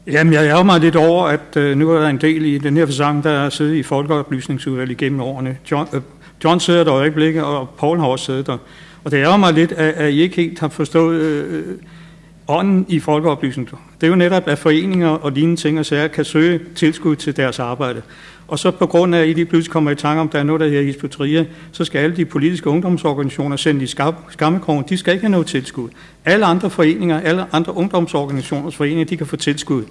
Jamen, jeg ærger mig lidt over, at øh, nu er der en del i den her forsamling, der er siddet i folkeoplysningsudvalget gennem årene. John, øh, John sidder der i øjeblikket, og Paul har også siddet der. Og det ærger mig lidt, at, at I ikke helt har forstået øh, ånden i folkeoplysning. Det er jo netop, at foreninger og lignende ting og sager kan søge tilskud til deres arbejde. Og så på grund af, at I lige pludselig kommer i tanke om, at der er noget, der hedder Hisputria, så skal alle de politiske ungdomsorganisationer sende i skammekrogen. De skal ikke have noget tilskud. Alle andre foreninger, alle andre ungdomsorganisationers foreninger, de kan få tilskud.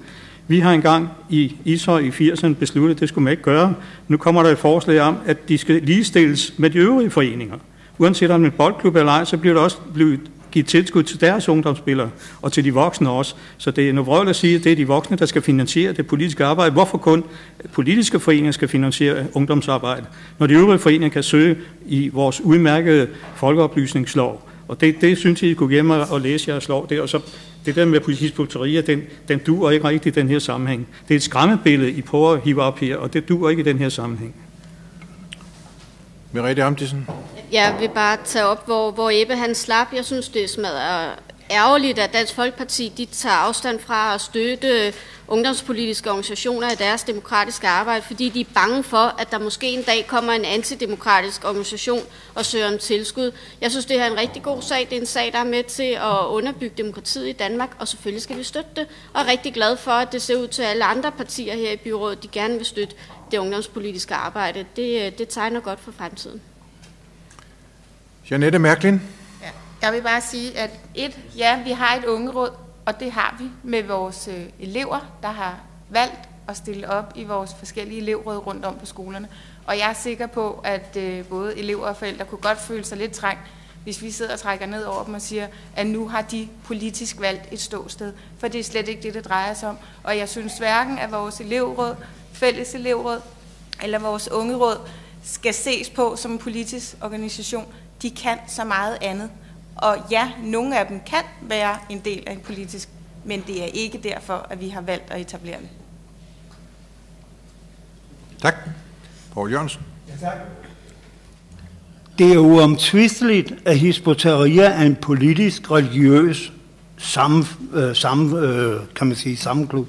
Vi har engang i Ishøj i 80'erne besluttet, at det skulle man ikke gøre. Nu kommer der et forslag om, at de skal ligestilles med de øvrige foreninger. Uanset om det er en boldklub eller ej, så bliver der også blevet give tilskud til deres ungdomsspillere, og til de voksne også. Så det er noget vrøvl at sige, at det er de voksne, der skal finansiere det politiske arbejde. Hvorfor kun politiske foreninger skal finansiere ungdomsarbejde, når de øvrige foreninger kan søge i vores udmærkede folkeoplysningslov? Og det, det synes jeg, I kunne gemme og læse jeres lov der, og så det der med politisbukterier, den, den duer ikke rigtigt i den her sammenhæng. Det er et skræmmebillede, I prøver at hive op her, og det duer ikke i den her sammenhæng. Merete Amtisen. Jeg vil bare tage op, hvor, hvor Ebbe han slap. Jeg synes, det smadrer ærgerligt, at Dansk Folkeparti de tager afstand fra at støtte ungdomspolitiske organisationer i deres demokratiske arbejde, fordi de er bange for, at der måske en dag kommer en antidemokratisk organisation og søger om tilskud. Jeg synes, det her er en rigtig god sag. Det er en sag, der er med til at underbygge demokratiet i Danmark, og selvfølgelig skal vi støtte det. Og er rigtig glad for, at det ser ud til, at alle andre partier her i byrådet, de gerne vil støtte det ungdomspolitiske arbejde. Det, øh, det tegner godt for fremtiden. Janette Mærklin. Ja. Jeg vil bare sige, at et, ja, vi har et ungeråd, og det har vi med vores øh, elever, der har valgt at stille op i vores forskellige elevråd rundt om på skolerne. Og jeg er sikker på, at øh, både elever og forældre kunne godt føle sig lidt trængt, hvis vi sidder og trækker ned over dem og siger, at nu har de politisk valgt et ståsted. For det er slet ikke det, det drejer sig om. Og jeg synes hverken, at vores elevråd, fælles elevråd eller vores ungeråd skal ses på som en politisk organisation. De kan så meget andet. Og ja, nogle af dem kan være en del af en politisk, men det er ikke derfor, at vi har valgt at etablere det. Tak. Poul Jørgensen. Ja, tak. Det er uomtvisteligt, at Hisbotaria er en politisk, religiøs sammen, øh, sammen, øh, kan man sige, sammenklub.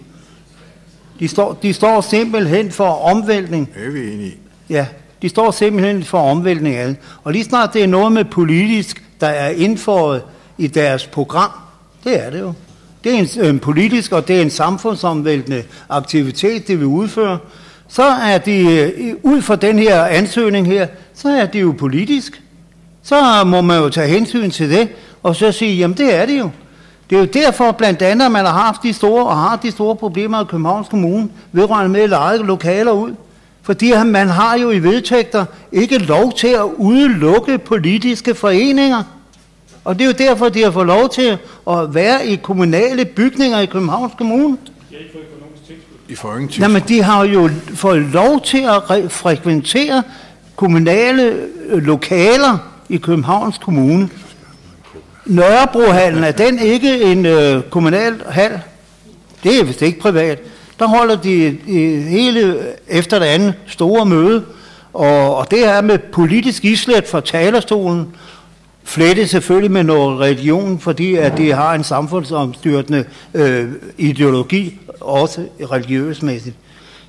De står, de står simpelthen for omvæltning. Det er vi enige i. Ja, de står simpelthen for omvæltning af det. Og lige snart det er noget med politisk, der er indført i deres program, det er det jo. Det er en, en politisk, og det er en samfundsomvæltende aktivitet, det vi udfører. Så er de, øh, ud fra den her ansøgning her, så er det jo politisk. Så må man jo tage hensyn til det, og så sige, jamen det er det jo. Det er jo derfor blandt andet, at man har haft de store, og har de store problemer i Københavns Kommune, vedrørende med at lege lokaler ud. Fordi man har jo i vedtægter ikke lov til at udelukke politiske foreninger. Og det er jo derfor, de har fået lov til at være i kommunale bygninger i Københavns Kommune. I får ingen Jamen, de har jo fået lov til at frekventere kommunale øh, lokaler i Københavns Kommune. Nørrebrohallen, er den ikke en øh, kommunal hal? Det er vist ikke privat. Der holder de hele efter det andet store møde, og, og det er med politisk islet fra talerstolen, flettet selvfølgelig med noget religion, fordi at det har en samfundsomstyrtende øh, ideologi, også religiøsmæssigt.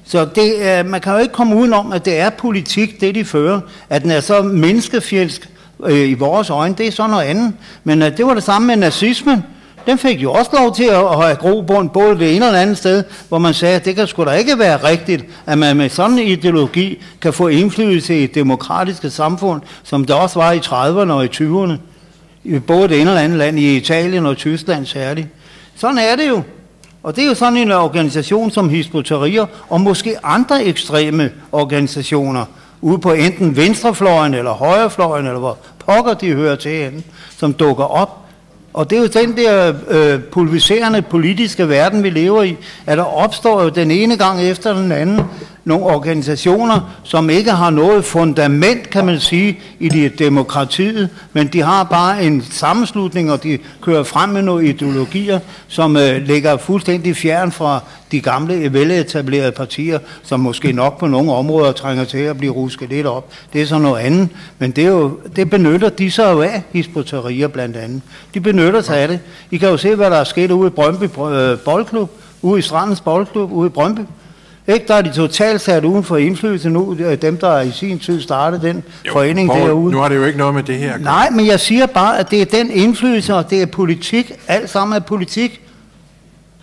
Så det øh, man kan jo ikke komme udenom, at det er politik, det de fører. At den er så menneskefjendsk øh, i vores øjne, det er så noget andet. Men øh, det var det samme med nazismen. Den fik jo også lov til at have grobund både det ene eller andet sted, hvor man sagde, at det kan sgu da ikke være rigtigt, at man med sådan en ideologi kan få indflydelse i et demokratiske samfund, som det også var i 30'erne og i 20'erne. I både det ene eller andet land, i Italien og Tyskland særligt. Sådan er det jo. Og det er jo sådan en organisation som Hisbutterier og måske andre ekstreme organisationer, ude på enten venstrefløjen eller højrefløjen, eller hvor pokker de hører til som dukker op og det er jo den der øh, pulveriserende politiske verden, vi lever i, at der opstår jo den ene gang efter den anden nogle organisationer, som ikke har noget fundament, kan man sige, i det demokratiet, men de har bare en sammenslutning, og de kører frem med nogle ideologier, som øh, ligger fuldstændig fjern fra de gamle, veletablerede partier, som måske nok på nogle områder trænger til at blive rusket lidt op. Det er så noget andet, men det, er jo, det benytter de så jo af, hispoterier blandt andet. De benytter sig af det. I kan jo se, hvad der er sket ude i Brøndby øh, Boldklub, ude i Strandens Boldklub, ude i Brøndby. Ikke? Der er de totalt sat uden for indflydelse nu, dem der i sin tid startede den jo, forening Poul, derude. Nu har det jo ikke noget med det her. Nej, men jeg siger bare, at det er den indflydelse, og det er politik. Alt sammen er politik.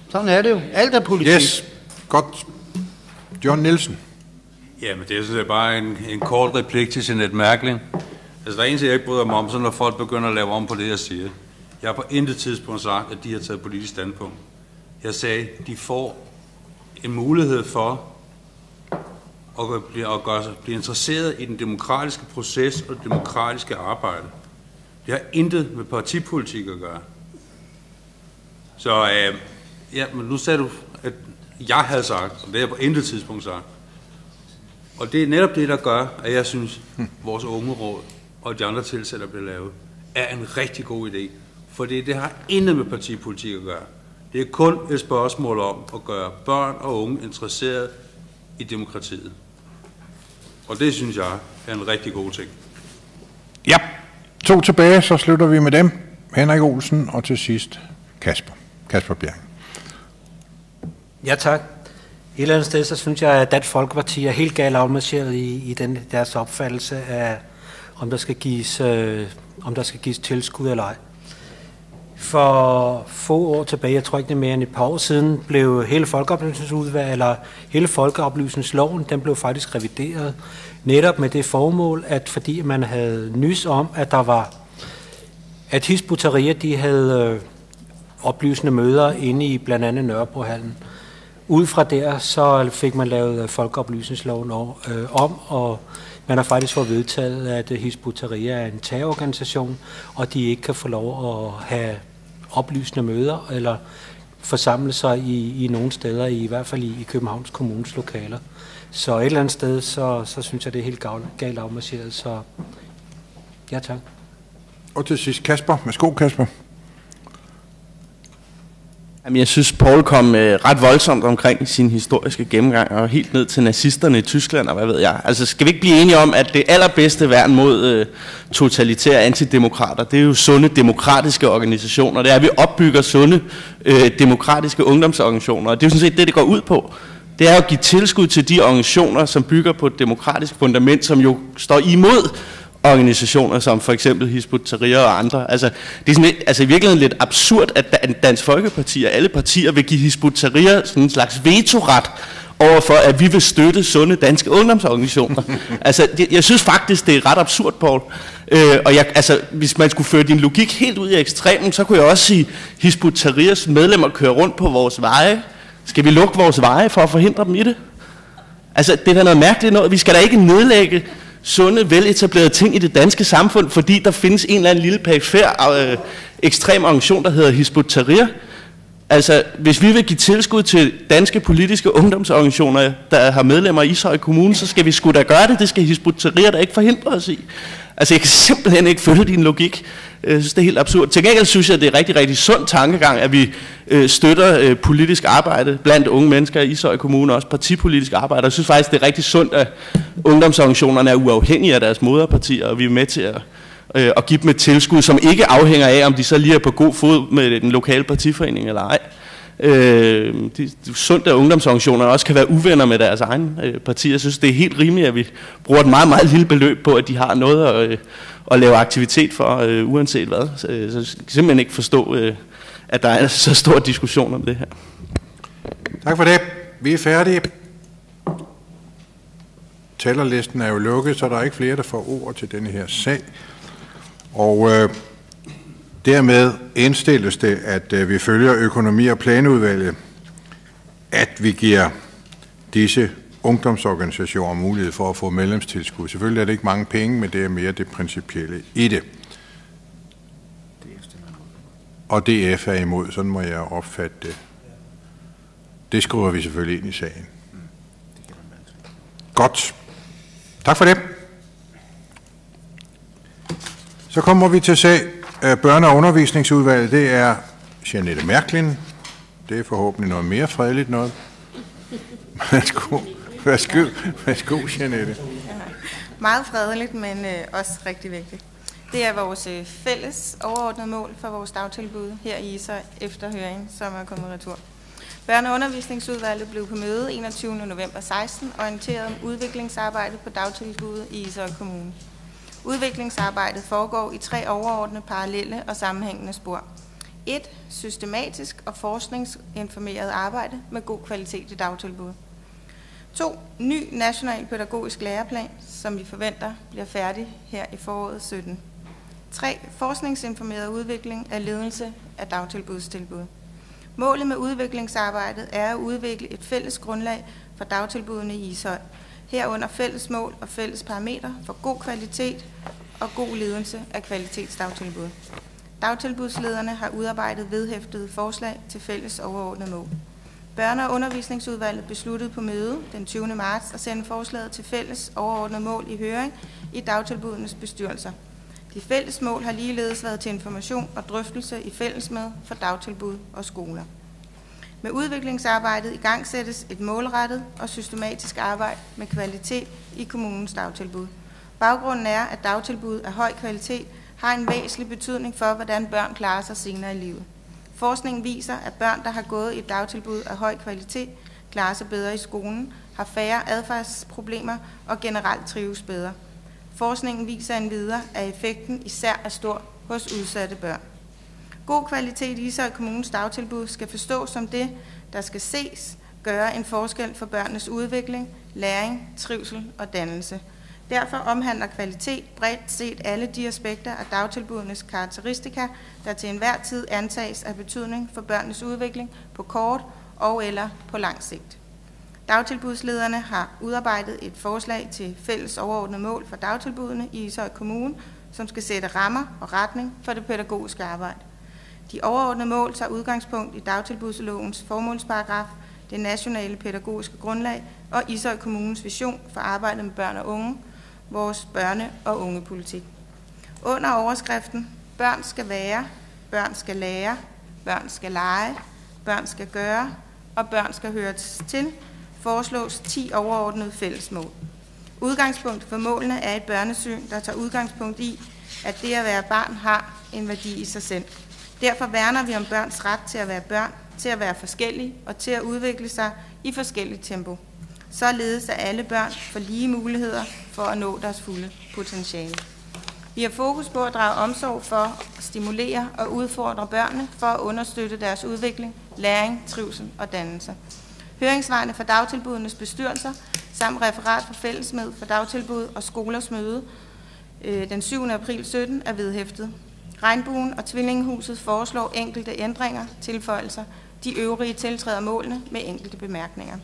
Sådan er det jo. Alt er politik. Yes, godt. John Nielsen. Jamen, det er sådan bare en, en kort replik til Jeanette Mærkling. Altså, der er en ting, jeg ikke bryder mig om, så når folk begynder at lave om på det, jeg siger. Jeg har på intet tidspunkt sagt, at de har taget politisk standpunkt. Jeg sagde, de får en mulighed for at blive, at gøre sig, blive interesseret i den demokratiske proces og det demokratiske arbejde. Det har intet med partipolitik at gøre. Så øh, ja, men nu sagde du, at jeg havde sagt, og det har jeg på intet tidspunkt sagt. Og det er netop det, der gør, at jeg synes, at vores unge råd og de andre tilsætter der bliver lavet, er en rigtig god idé. For det har intet med partipolitik at gøre. Det er kun et spørgsmål om at gøre børn og unge interesseret i demokratiet. Og det synes jeg er en rigtig god ting. Ja, to tilbage, så slutter vi med dem. Henrik Olsen og til sidst Kasper. Kasper Bjerg. Ja, tak. Et eller andet sted, så synes jeg, at Dansk Folkeparti er helt galt afmarcheret i, i den, deres opfattelse af, om der skal gives, øh, om der skal gives tilskud eller ej. For få år tilbage, jeg tror ikke det er mere end et par år siden, blev hele folkeoplysningsudvalget, eller hele folkeoplysningsloven, den blev faktisk revideret, netop med det formål, at fordi man havde nys om, at der var, at Hisbuterier, de havde øh, oplysende møder inde i blandt andet Nørrebrohallen. Ud fra der, så fik man lavet øh, folkeoplysningsloven øh, om, og man har faktisk fået vedtaget, at Hisbuterier er en terrororganisation, og de ikke kan få lov at have oplysende møder, eller forsamle sig i, i nogle steder, i, i hvert fald i, i Københavns Kommunes lokaler. Så et eller andet sted, så, så synes jeg, det er helt galt, galt afmarcheret, så ja tak. Og til sidst Kasper. Værsgo Kasper. Jamen, jeg synes, Paul kom øh, ret voldsomt omkring sin historiske gennemgang, og helt ned til nazisterne i Tyskland, og hvad ved jeg. Altså, skal vi ikke blive enige om, at det allerbedste værn mod øh, totalitære antidemokrater, det er jo sunde demokratiske organisationer. Det er, at vi opbygger sunde øh, demokratiske ungdomsorganisationer, og det er jo sådan set det, det går ud på. det er at give tilskud til de organisationer, som bygger på et demokratisk fundament, som jo står imod organisationer som for eksempel Hizb ut-Tahrir og andre. Altså, det er sådan, lidt- altså i virkeligheden lidt absurd, at Dan- Dansk Folkeparti og alle partier vil give Hizb ut-Tahrir sådan en slags vetoret overfor, at vi vil støtte sunde danske ungdomsorganisationer. [LAUGHS] altså, det, jeg synes faktisk, det er ret absurd, Paul. Øh, og jeg, altså, hvis man skulle føre din logik helt ud i ekstremen, så kunne jeg også sige, Hizb ut-Tahrirs medlemmer kører rundt på vores veje. Skal vi lukke vores veje for at forhindre dem i det? Altså, det er da noget mærkeligt noget. Vi skal da ikke nedlægge sunde, veletablerede ting i det danske samfund, fordi der findes en eller anden lille perifær øh, ekstrem organisation, der hedder Hizbut Tahrir. Altså, hvis vi vil give tilskud til danske politiske ungdomsorganisationer, der har medlemmer i Ishøj Kommune, så skal vi sgu da gøre det. Det skal Hizbut Tahrir da ikke forhindre os i. Altså, jeg kan simpelthen ikke følge din logik. Øh, jeg synes, det er helt absurd. Til gengæld synes jeg, det er rigtig, rigtig sund tankegang, at vi øh, støtter øh, politisk arbejde blandt unge mennesker i Ishøj Kommune, også partipolitisk arbejde. Jeg synes faktisk, det er rigtig sundt, at ungdomsorganisationerne er uafhængige af deres moderpartier, og vi er med til at, øh, at give dem et tilskud, som ikke afhænger af, om de så lige er på god fod med den lokale partiforening eller ej. Øh, det, de sundt, at ungdomsorganisationer også kan være uvenner med deres egen øh, parti. Jeg synes, det er helt rimeligt, at vi bruger et meget, meget lille beløb på, at de har noget at, øh, at lave aktivitet for, øh, uanset hvad. Så, øh, så jeg kan simpelthen ikke forstå, øh, at der er så stor diskussion om det her. Tak for det. Vi er færdige. Talerlisten er jo lukket, så der er ikke flere, der får ord til denne her sag. Og øh, dermed indstilles det, at øh, vi følger økonomi- og planudvalget, at vi giver disse ungdomsorganisationer mulighed for at få medlemstilskud. Selvfølgelig er det ikke mange penge, men det er mere det principielle i det. Og DF er imod, sådan må jeg opfatte det. Det skriver vi selvfølgelig ind i sagen. Godt. Tak for det. Så kommer vi til sag Øh, børne- og undervisningsudvalget. Det er Janette Mærklin. Det er forhåbentlig noget mere fredeligt noget. Værsgo, værsgo, værsgo Janette. Meget fredeligt, men øh, også rigtig vigtigt. Det er vores øh, fælles overordnede mål for vores dagtilbud her i Isøj efter høringen, som er kommet retur. Børne- og undervisningsudvalget blev på møde 21. november 16 orienteret om udviklingsarbejdet på dagtilbuddet i Især Kommune. Udviklingsarbejdet foregår i tre overordnede parallelle og sammenhængende spor. 1. Systematisk og forskningsinformeret arbejde med god kvalitet i dagtilbud. 2. Ny national pædagogisk læreplan, som vi forventer bliver færdig her i foråret 17. 3. Forskningsinformeret udvikling af ledelse af dagtilbudstilbud. Målet med udviklingsarbejdet er at udvikle et fælles grundlag for dagtilbudene i Ishøj, herunder fælles mål og fælles parametre for god kvalitet og god ledelse af kvalitetsdagtilbud. Dagtilbudslederne har udarbejdet vedhæftede forslag til fælles overordnet mål. Børne- og undervisningsudvalget besluttede på møde den 20. marts at sende forslaget til fælles overordnet mål i høring i dagtilbudenes bestyrelser. De fælles mål har ligeledes været til information og drøftelse i fællesmøde for dagtilbud og skoler. Med udviklingsarbejdet i gang sættes et målrettet og systematisk arbejde med kvalitet i kommunens dagtilbud. Baggrunden er, at dagtilbud af høj kvalitet har en væsentlig betydning for, hvordan børn klarer sig senere i livet. Forskningen viser, at børn, der har gået i et dagtilbud af høj kvalitet, klarer sig bedre i skolen, har færre adfærdsproblemer og generelt trives bedre. Forskningen viser endvidere, at effekten især er stor hos udsatte børn. God kvalitet i Ishøj Kommunes dagtilbud skal forstås som det, der skal ses, gøre en forskel for børnenes udvikling, læring, trivsel og dannelse. Derfor omhandler kvalitet bredt set alle de aspekter af dagtilbudenes karakteristika, der til enhver tid antages af betydning for børnenes udvikling på kort og eller på lang sigt. Dagtilbudslederne har udarbejdet et forslag til fælles overordnet mål for dagtilbudene i Ishøj Kommune, som skal sætte rammer og retning for det pædagogiske arbejde. De overordnede mål tager udgangspunkt i dagtilbudslovens formålsparagraf, det nationale pædagogiske grundlag og Ishøj Kommunes vision for arbejdet med børn og unge, vores børne- og ungepolitik. Under overskriften Børn skal være, børn skal lære, børn skal lege, børn skal gøre og børn skal høres til, foreslås 10 overordnede fællesmål. Udgangspunkt for målene er et børnesyn, der tager udgangspunkt i, at det at være barn har en værdi i sig selv. Derfor værner vi om børns ret til at være børn, til at være forskellige og til at udvikle sig i forskelligt tempo, således at alle børn får lige muligheder for at nå deres fulde potentiale. Vi har fokus på at drage omsorg for at stimulere og udfordre børnene for at understøtte deres udvikling, læring, trivsel og dannelse. Høringsvejene fra dagtilbudenes bestyrelser samt referat fra fællesmed for dagtilbud og skolers møde øh, den 7. april 17 er vedhæftet. Regnbuen og Tvillingehuset foreslår enkelte ændringer, tilføjelser. De øvrige tiltræder målene med enkelte bemærkninger.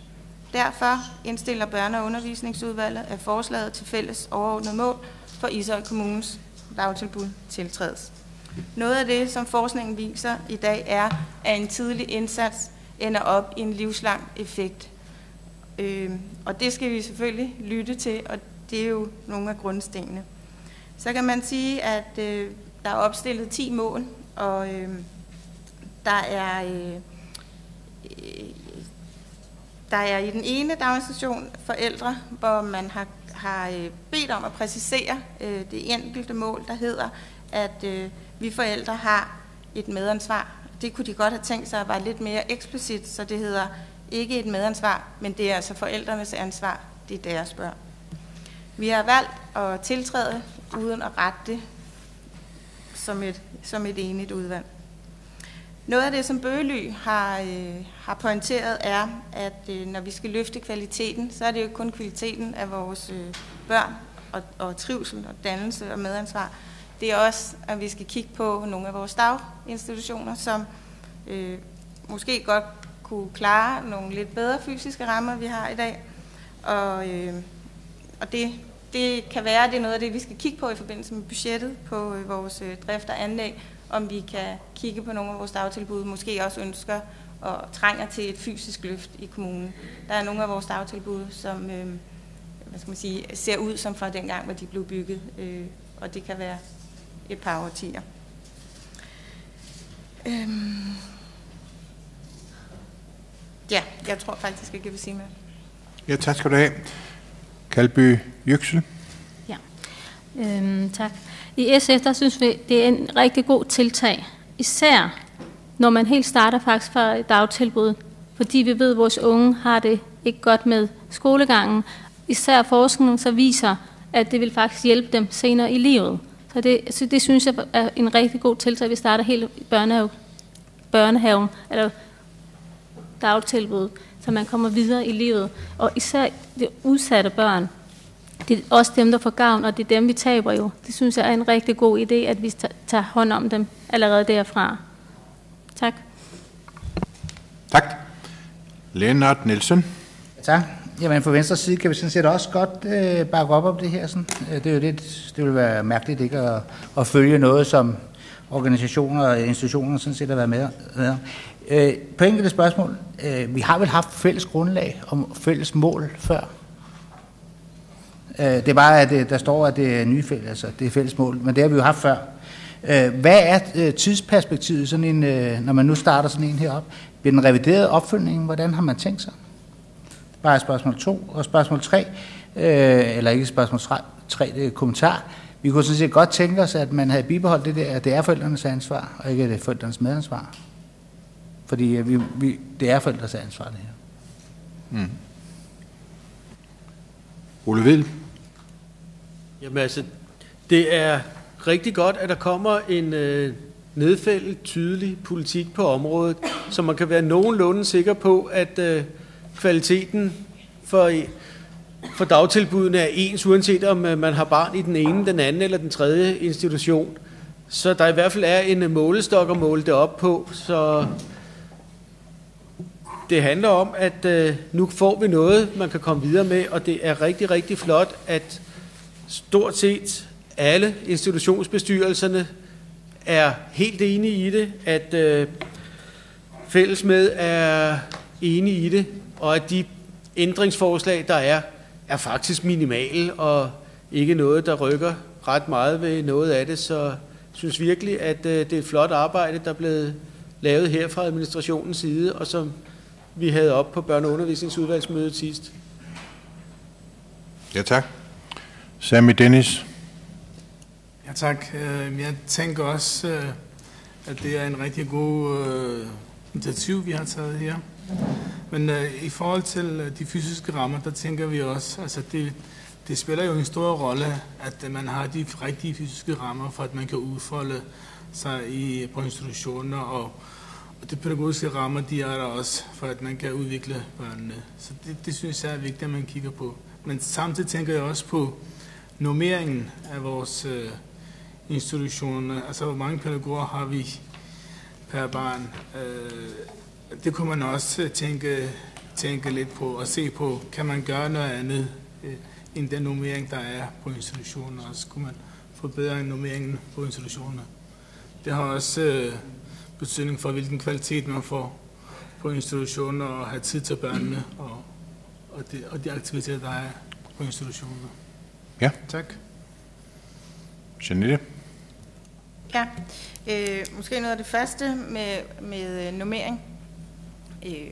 Derfor indstiller Børne- og Undervisningsudvalget, at forslaget til fælles overordnet mål for Ishøj Kommunes dagtilbud tiltrædes. Noget af det, som forskningen viser i dag, er, at en tidlig indsats ender op i en livslang effekt. Øh, og det skal vi selvfølgelig lytte til, og det er jo nogle af grundstenene. Så kan man sige, at øh, der er opstillet 10 mål, og øh, der er øh, der er i den ene daginstitution forældre, hvor man har, har øh, bedt om at præcisere øh, det enkelte mål, der hedder, at øh, vi forældre har et medansvar. Det kunne de godt have tænkt sig at være lidt mere eksplicit, så det hedder ikke et medansvar, men det er altså forældrenes ansvar, det er deres børn. Vi har valgt at tiltræde uden at rette det som et, som et enigt udvalg. Noget af det, som Bøgely har, øh, har pointeret, er, at øh, når vi skal løfte kvaliteten, så er det jo kun kvaliteten af vores øh, børn og, og trivsel og dannelse og medansvar. Det er også, at vi skal kigge på nogle af vores daginstitutioner, som øh, måske godt kunne klare nogle lidt bedre fysiske rammer, vi har i dag. Og, øh, og det, det kan være, at det er noget af det, vi skal kigge på i forbindelse med budgettet på øh, vores øh, drift og anlæg, om vi kan kigge på nogle af vores dagtilbud, måske også ønsker og trænger til et fysisk løft i kommunen. Der er nogle af vores dagtilbud, som øh, hvad skal man sige, ser ud som fra dengang, hvor de blev bygget, øh, og det kan være et par årtier. Øhm. Ja, jeg tror faktisk ikke, jeg vil sige mere. Ja, tak skal du have. Kalby Jøksel. Ja, øhm, tak. I SF, der synes vi, det er en rigtig god tiltag. Især når man helt starter faktisk fra dagtilbud, fordi vi ved, at vores unge har det ikke godt med skolegangen. Især forskningen så viser, at det vil faktisk hjælpe dem senere i livet. Så det, så det synes jeg er en rigtig god tiltag. Vi starter helt i børnehave, børnehaven, eller dagtilbud, så man kommer videre i livet. Og især de udsatte børn, det er også dem, der får gavn, og det er dem, vi taber jo. Det synes jeg er en rigtig god idé, at vi tager hånd om dem allerede derfra. Tak. Tak. Lennart Nielsen. Tak. Jamen fra venstre side kan vi sådan set også godt øh, bakke op om det her. Sådan. Øh, det, er jo lidt, det vil være mærkeligt ikke at, at følge noget, som organisationer og institutioner sådan set har været med. med. Øh, på enkelte spørgsmål. Øh, vi har vel haft fælles grundlag og fælles mål før? Øh, det er bare, at øh, der står, at det er nye fælles, altså det er fælles mål, men det har vi jo haft før. Øh, hvad er øh, tidsperspektivet, sådan en, øh, når man nu starter sådan en herop? Bliver den revideret opfølgning? Hvordan har man tænkt sig? Bare spørgsmål 2 og spørgsmål 3, øh, eller ikke spørgsmål 3, det er kommentar. Vi kunne sådan set godt tænke os, at man havde bibeholdt det der, at det er forældrenes ansvar, og ikke at det er forældrenes medansvar. Fordi vi, vi, det er forældres ansvar, det her. Mm. Ole Vild. Jamen altså, det er rigtig godt, at der kommer en øh, nedfældet, tydelig politik på området, så man kan være nogenlunde sikker på, at øh, kvaliteten for, for dagtilbudene er ens, uanset om øh, man har barn i den ene, den anden eller den tredje institution. Så der i hvert fald er en målestok at måle det op på, så det handler om, at øh, nu får vi noget, man kan komme videre med, og det er rigtig, rigtig flot, at stort set alle institutionsbestyrelserne er helt enige i det, at øh, fællesmed er enige i det, og at de ændringsforslag, der er, er faktisk minimale og ikke noget, der rykker ret meget ved noget af det. Så jeg synes virkelig, at øh, det er et flot arbejde, der er blevet lavet her fra administrationens side, og som vi havde op på børne- og undervisningsudvalgsmødet sidst. Ja, tak. Sammy Dennis. Ja, tak. Øh, jeg tænker også, øh, at det er en rigtig god øh, initiativ, vi har taget her. Men øh, i forhold til de fysiske rammer, der tænker vi også, altså det, det spiller jo en stor rolle, at man har de rigtige fysiske rammer, for at man kan udfolde sig i, på institutioner, og, og de pædagogiske rammer, de er der også, for at man kan udvikle børnene. Så det, det synes jeg er vigtigt, at man kigger på. Men samtidig tænker jeg også på normeringen af vores øh, institutioner. Altså, hvor mange pædagoger har vi per barn? Øh, det kunne man også tænke, tænke lidt på og se på, kan man gøre noget andet øh, end den nummering, der er på institutionerne? og så kunne man forbedre normeringen på institutionerne. Det har også øh, betydning for, hvilken kvalitet man får på institutioner og have tid til børnene og, og, de, og de aktiviteter, der er på institutioner. Ja. Tak. Janette? Ja, øh, måske noget af det første med, med nummering. Øh,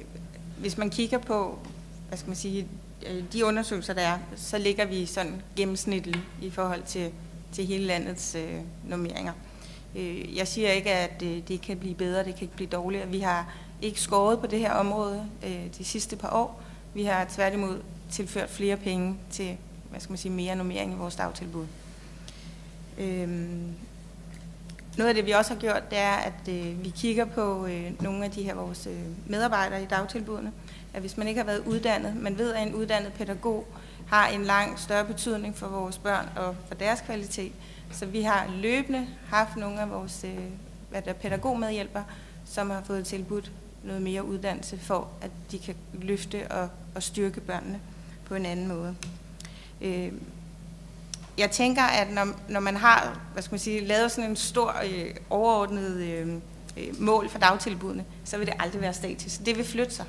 hvis man kigger på, hvad skal man sige, øh, de undersøgelser, der er, så ligger vi sådan gennemsnitligt i forhold til, til hele landets øh, nummeringer. Øh, jeg siger ikke, at det, det kan blive bedre, det kan ikke blive dårligere. Vi har ikke skåret på det her område øh, de sidste par år. Vi har tværtimod tilført flere penge til, hvad skal man sige, mere normering i vores dagtilbud. Øhm, noget af det, vi også har gjort, det er, at øh, vi kigger på øh, nogle af de her vores øh, medarbejdere i dagtilbudene. At hvis man ikke har været uddannet, man ved, at en uddannet pædagog har en langt større betydning for vores børn og for deres kvalitet. Så vi har løbende haft nogle af vores øh, hvad der, pædagogmedhjælpere, som har fået tilbudt noget mere uddannelse for, at de kan løfte og, og styrke børnene på en anden måde. Øh, jeg tænker, at når, når man har hvad skal man sige, lavet sådan en stor øh, overordnet øh, øh mål for dagtilbudene, så vil det aldrig være statisk. Det vil flytte sig.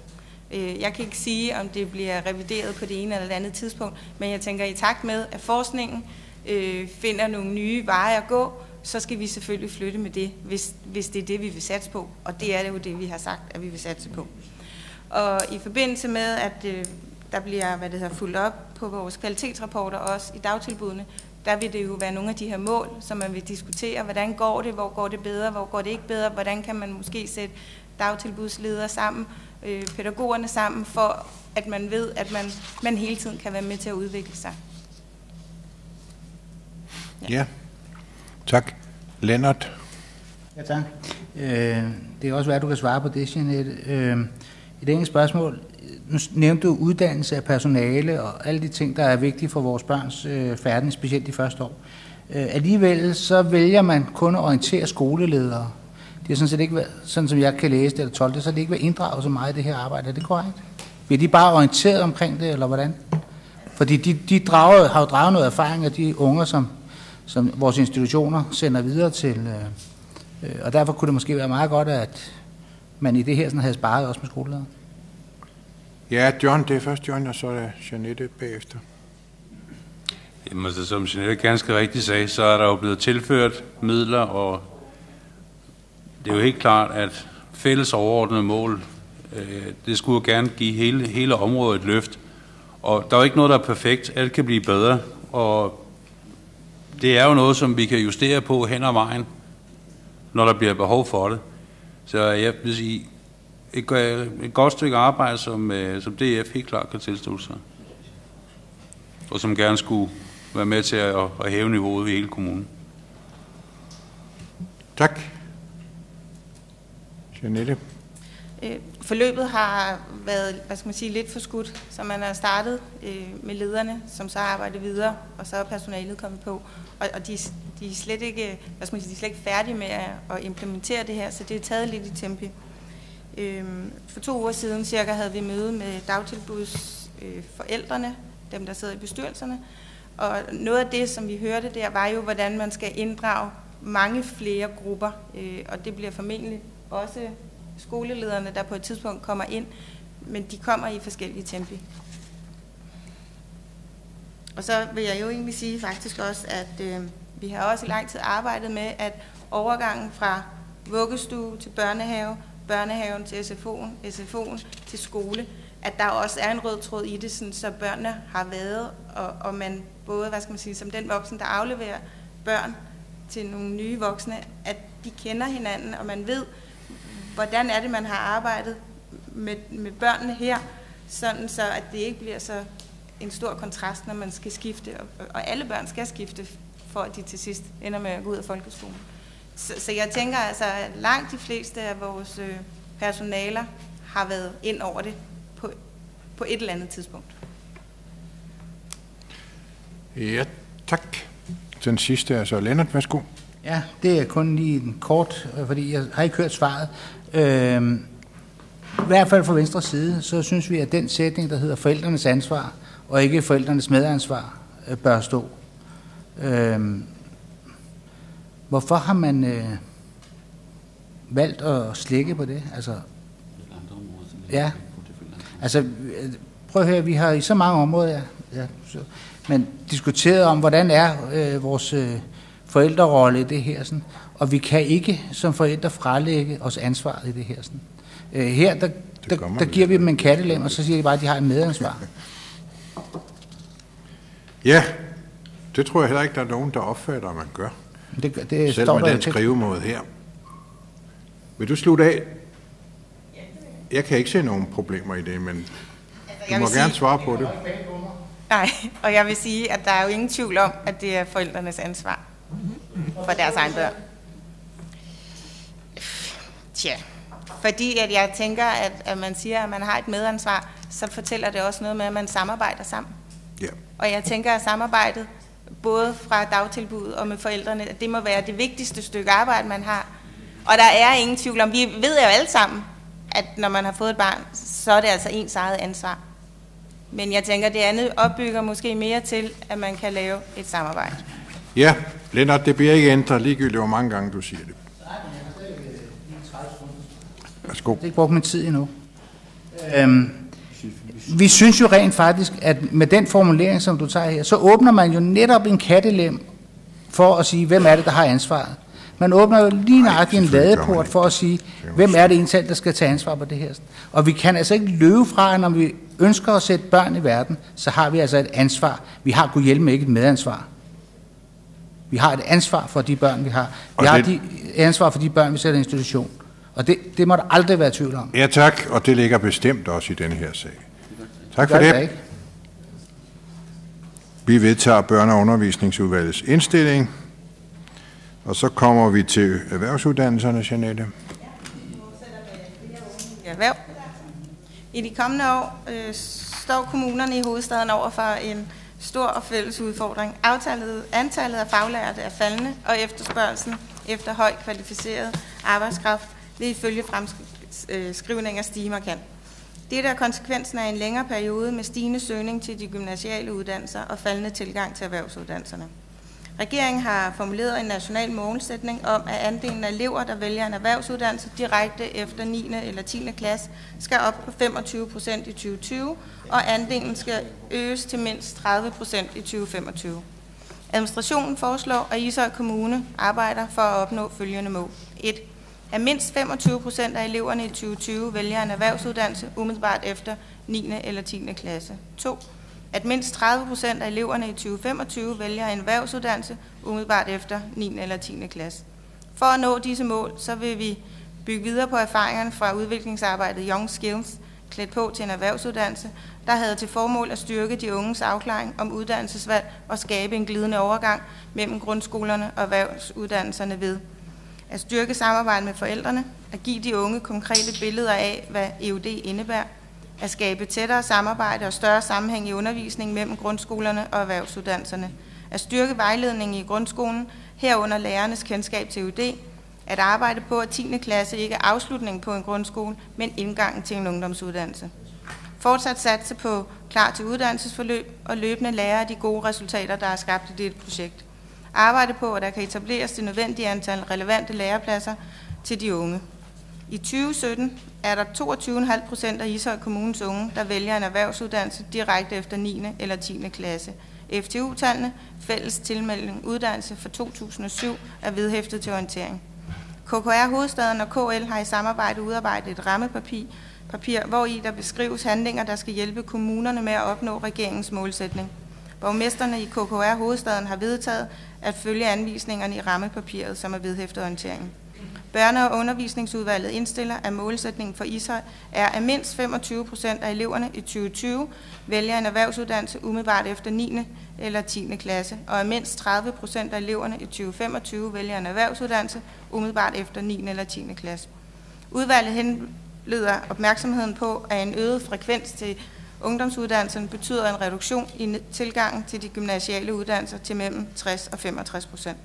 Øh, jeg kan ikke sige, om det bliver revideret på det ene eller det andet tidspunkt, men jeg tænker, i takt med, at forskningen øh, finder nogle nye veje at gå, så skal vi selvfølgelig flytte med det, hvis, hvis det er det, vi vil satse på. Og det er jo det, vi har sagt, at vi vil satse på. Og i forbindelse med, at øh, der bliver hvad det hedder, fuldt op på vores kvalitetsrapporter også i dagtilbudene, der vil det jo være nogle af de her mål, som man vil diskutere. Hvordan går det? Hvor går det bedre? Hvor går det ikke bedre? Hvordan kan man måske sætte dagtilbudsledere sammen, øh, pædagogerne sammen, for at man ved, at man, man hele tiden kan være med til at udvikle sig. Ja. Tak. Lennart? Ja, tak. Øh, det kan også være, at du kan svare på det, Jeanette. Øh, et enkelt spørgsmål. Nu nævnte du uddannelse af personale og alle de ting, der er vigtige for vores børns øh, færden, specielt de første år. Øh, alligevel så vælger man kun at orientere skoleledere. Det er sådan set ikke, sådan som jeg kan læse det, eller 12, så er det ikke været inddraget så meget i det her arbejde. Er det korrekt? Bliver de bare orienteret omkring det, eller hvordan? Fordi de, de drager, har jo draget noget erfaring af de unger, som, som vores institutioner sender videre til. Øh, øh, og derfor kunne det måske være meget godt, at man i det her sådan havde sparet også med skoleledere. Ja, John, det er først John, og så er Janette bagefter. Jamen, altså, som Jeanette ganske rigtigt sagde, så er der jo blevet tilført midler, og det er jo helt klart, at fælles overordnede mål, øh, det skulle jo gerne give hele, hele området et løft. Og der er jo ikke noget, der er perfekt. Alt kan blive bedre, og det er jo noget, som vi kan justere på hen ad vejen, når der bliver behov for det. Så jeg vil sige, et, et godt stykke arbejde, som, øh, som DF helt klart kan tilstå sig. Og som gerne skulle være med til at, at hæve niveauet i hele kommunen. Tak. Janette? Forløbet har været, hvad skal man sige, lidt for skudt, så man har startet øh, med lederne, som så arbejder videre, og så er personalet kommet på. Og, og de, de, er slet ikke, hvad skal man sige, de er slet ikke færdige med at, at implementere det her, så det er taget lidt i tempo. Øh, for to uger siden cirka havde vi møde med dagtilbudsforældrene, øh, dem der sidder i bestyrelserne, og noget af det, som vi hørte der, var jo, hvordan man skal inddrage mange flere grupper, øh, og det bliver formentlig også skolelederne, der på et tidspunkt kommer ind, men de kommer i forskellige tempi. Og så vil jeg jo egentlig sige faktisk også, at øh, vi har også i lang tid arbejdet med, at overgangen fra vuggestue til børnehave, børnehaven til SFO'en, SFO'en til skole, at der også er en rød tråd i det, sådan, så børnene har været, og, og man både, hvad skal man sige, som den voksen, der afleverer børn til nogle nye voksne, at de kender hinanden, og man ved, hvordan er det, man har arbejdet med, med børnene her, sådan så at det ikke bliver så en stor kontrast, når man skal skifte, og, og alle børn skal skifte, for at de til sidst ender med at gå ud af folkeskolen. Så, så jeg tænker altså, at langt de fleste af vores øh, personaler har været ind over det på, på et eller andet tidspunkt. Ja, tak. Den sidste er så Lennart, værsgo. Ja, det er kun lige en kort, øh, fordi jeg har ikke hørt svaret. Øh, I hvert fald fra venstre side, så synes vi, at den sætning, der hedder forældrenes ansvar, og ikke forældrenes medansvar, øh, bør stå. Øh, hvorfor har man øh, valgt at slække på det? Altså, ja, altså, øh, prøv at høre, vi har i så mange områder, ja, ja så, men diskuteret om, hvordan er øh, vores øh, forældrerolle i det her, sådan, og vi kan ikke som forældre frelægge os ansvaret i det her. Sådan. Øh, her, der, der, der giver vi dem en kattelem, og så siger de bare, at de har et medansvar. [LAUGHS] Ja, det tror jeg heller ikke, der er nogen, der opfatter, at man gør. Det, det Selv står med der den skrivemåde her. Vil du slutte af? Jeg kan ikke se nogen problemer i det, men du jeg må vil gerne sige- svare på det. Nej, og jeg vil sige, at der er jo ingen tvivl om, at det er forældrenes ansvar for deres egen børn. Tja, fordi at jeg tænker, at, at man siger, at man har et medansvar, så fortæller det også noget med, at man samarbejder sammen. Ja. Og jeg tænker, at samarbejdet, både fra dagtilbuddet og med forældrene, at det må være det vigtigste stykke arbejde, man har. Og der er ingen tvivl om, vi ved jo alle sammen, at når man har fået et barn, så er det altså ens eget ansvar. Men jeg tænker, det andet opbygger måske mere til, at man kan lave et samarbejde. Ja, Lennart, det bliver ikke ændret ligegyldigt, hvor mange gange du siger det. Værsgo. Jeg har ikke brugt min tid endnu. Øhm, vi synes jo rent faktisk, at med den formulering, som du tager her, så åbner man jo netop en kattelem for at sige, hvem er det, der har ansvaret. Man åbner jo lige nøjagtigt en ladeport for at sige, hvem er det selv, der skal tage ansvar på det her. Og vi kan altså ikke løbe fra, at når vi ønsker at sætte børn i verden, så har vi altså et ansvar. Vi har kunne hjælpe med ikke et medansvar. Vi har et ansvar for de børn, vi har. Vi Og har det- de ansvar for de børn, vi sætter i institution. Og det, det må der aldrig være tvivl om. Ja, tak, og det ligger bestemt også i denne her sag. Tak for det det. Vi vedtager børne- og undervisningsudvalgets indstilling, og så kommer vi til erhvervsuddannelserne, Janette. erhverv. I de kommende år øh, står kommunerne i hovedstaden over for en stor og fælles udfordring. Aftallet, antallet af faglærte er faldende, og efterspørgselen efter højt kvalificeret arbejdskraft vil ifølge fremskrivninger stige markant. Dette er konsekvensen af en længere periode med stigende søgning til de gymnasiale uddannelser og faldende tilgang til erhvervsuddannelserne. Regeringen har formuleret en national målsætning om, at andelen af elever, der vælger en erhvervsuddannelse direkte efter 9. eller 10. klasse, skal op på 25 procent i 2020, og andelen skal øges til mindst 30 procent i 2025. Administrationen foreslår, at Ishøj Kommune arbejder for at opnå følgende mål. 1. At mindst 25 procent af eleverne i 2020 vælger en erhvervsuddannelse umiddelbart efter 9. eller 10. klasse. 2 at mindst 30 procent af eleverne i 2025 vælger en erhvervsuddannelse umiddelbart efter 9. eller 10. klasse. For at nå disse mål, så vil vi bygge videre på erfaringerne fra udviklingsarbejdet Young Skills, klædt på til en erhvervsuddannelse, der havde til formål at styrke de unges afklaring om uddannelsesvalg og skabe en glidende overgang mellem grundskolerne og erhvervsuddannelserne ved at styrke samarbejdet med forældrene, at give de unge konkrete billeder af, hvad EUD indebærer, at skabe tættere samarbejde og større sammenhæng i undervisningen mellem grundskolerne og erhvervsuddannelserne, at styrke vejledningen i grundskolen, herunder lærernes kendskab til EUD, at arbejde på, at 10. klasse ikke er afslutningen på en grundskole, men indgangen til en ungdomsuddannelse. Fortsat satse på klar til uddannelsesforløb og løbende lære af de gode resultater, der er skabt i dette projekt. Arbejde på, at der kan etableres det nødvendige antal relevante lærepladser til de unge. I 2017 er der 22,5 procent af Ishøj Kommunes unge, der vælger en erhvervsuddannelse direkte efter 9. eller 10. klasse. FTU-tallene, fælles tilmelding uddannelse for 2007, er vedhæftet til orientering. KKR Hovedstaden og KL har i samarbejde udarbejdet et rammepapir, papir, hvor i der beskrives handlinger, der skal hjælpe kommunerne med at opnå regeringens målsætning. Borgmesterne i KKR Hovedstaden har vedtaget at følge anvisningerne i rammepapiret, som er vedhæftet orienteringen. Børne- og undervisningsudvalget indstiller, at målsætningen for Ishøj er, at mindst 25 procent af eleverne i 2020 vælger en erhvervsuddannelse umiddelbart efter 9. eller 10. klasse, og at mindst 30 procent af eleverne i 2025 vælger en erhvervsuddannelse umiddelbart efter 9. eller 10. klasse. Udvalget henleder opmærksomheden på, at en øget frekvens til ungdomsuddannelsen betyder en reduktion i tilgangen til de gymnasiale uddannelser til mellem 60 og 65 procent.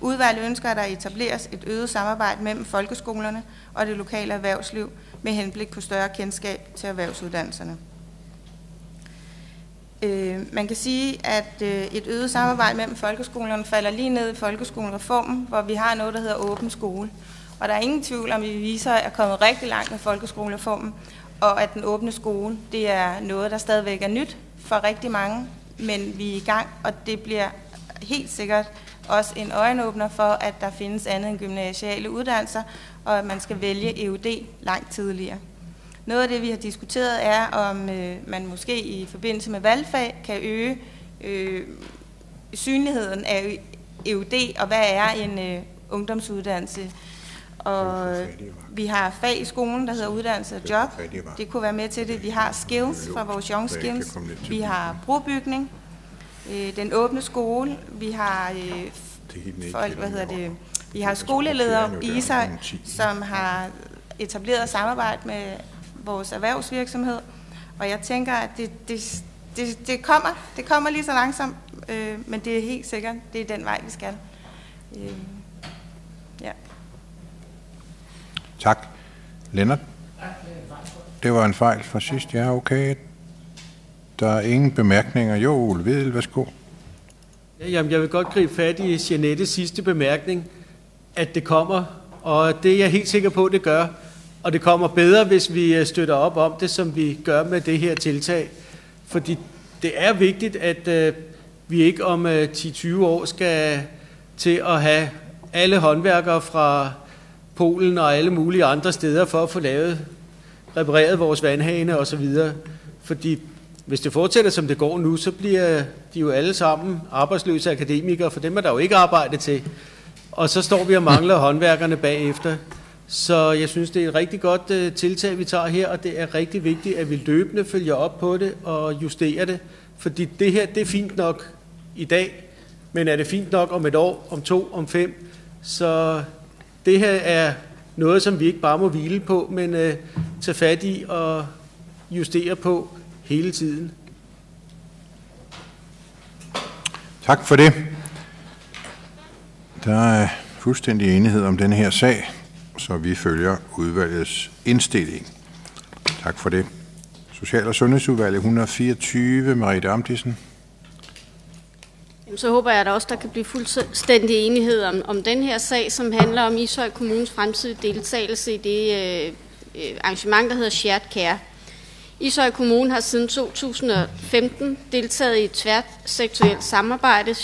Udvalget ønsker, at der etableres et øget samarbejde mellem folkeskolerne og det lokale erhvervsliv med henblik på større kendskab til erhvervsuddannelserne. Øh, man kan sige, at øh, et øget samarbejde mellem folkeskolerne falder lige ned i folkeskolereformen, hvor vi har noget, der hedder åben skole. Og der er ingen tvivl om, at vi viser, at er kommet rigtig langt med folkeskolereformen, og at den åbne skole, det er noget, der stadigvæk er nyt for rigtig mange, men vi er i gang, og det bliver helt sikkert også en øjenåbner for, at der findes andet end gymnasiale uddannelser, og at man skal vælge EUD langt tidligere. Noget af det, vi har diskuteret, er, om øh, man måske i forbindelse med valgfag kan øge øh, synligheden af EUD, og hvad er en øh, ungdomsuddannelse. Og vi har fag i skolen, der hedder uddannelse og job. Det kunne være med til det. Vi har skills fra vores young skills. Vi har brobygning. Øh, den åbne skole. Vi har øh, folk, hvad hedder det, vi har skoleledere i Ishøj, som har etableret samarbejde med vores erhvervsvirksomhed. Og jeg tænker, at det, det, det, det kommer. Det kommer lige så langsomt, øh, men det er helt sikkert, det er den vej, vi skal. Øh, ja. Tak. Lennart? Det var en fejl fra sidst. Ja, okay. Der er ingen bemærkninger. Jo, Ole Vedel, værsgo. Ja, jamen, jeg vil godt gribe fat i Jeanettes sidste bemærkning, at det kommer, og det er jeg helt sikker på, det gør. Og det kommer bedre, hvis vi øh, støtter op om det, som vi gør med det her tiltag. Fordi det er vigtigt, at øh, vi ikke om øh, 10-20 år skal til at have alle håndværkere fra Polen og alle mulige andre steder for at få lavet, repareret vores vandhane osv. Fordi hvis det fortsætter, som det går nu, så bliver de jo alle sammen arbejdsløse akademikere, for dem er der jo ikke arbejde til. Og så står vi og mangler [LAUGHS] håndværkerne bagefter. Så jeg synes, det er et rigtig godt uh, tiltag, vi tager her, og det er rigtig vigtigt, at vi løbende følger op på det og justerer det. Fordi det her, det er fint nok i dag, men er det fint nok om et år, om to, om fem? Så det her er noget, som vi ikke bare må hvile på, men øh, tage fat i og justere på hele tiden. Tak for det. Der er fuldstændig enighed om denne her sag, så vi følger udvalgets indstilling. Tak for det. Social- og Sundhedsudvalget 124, Marie Amtisen. Så håber jeg at også, der kan blive fuldstændig enighed om, om den her sag, som handler om Ishøj Kommunes fremtidige deltagelse i det øh, øh arrangement, der hedder Shared Care. Ishøj Kommune har siden 2015 deltaget i et tværsektorielt samarbejde,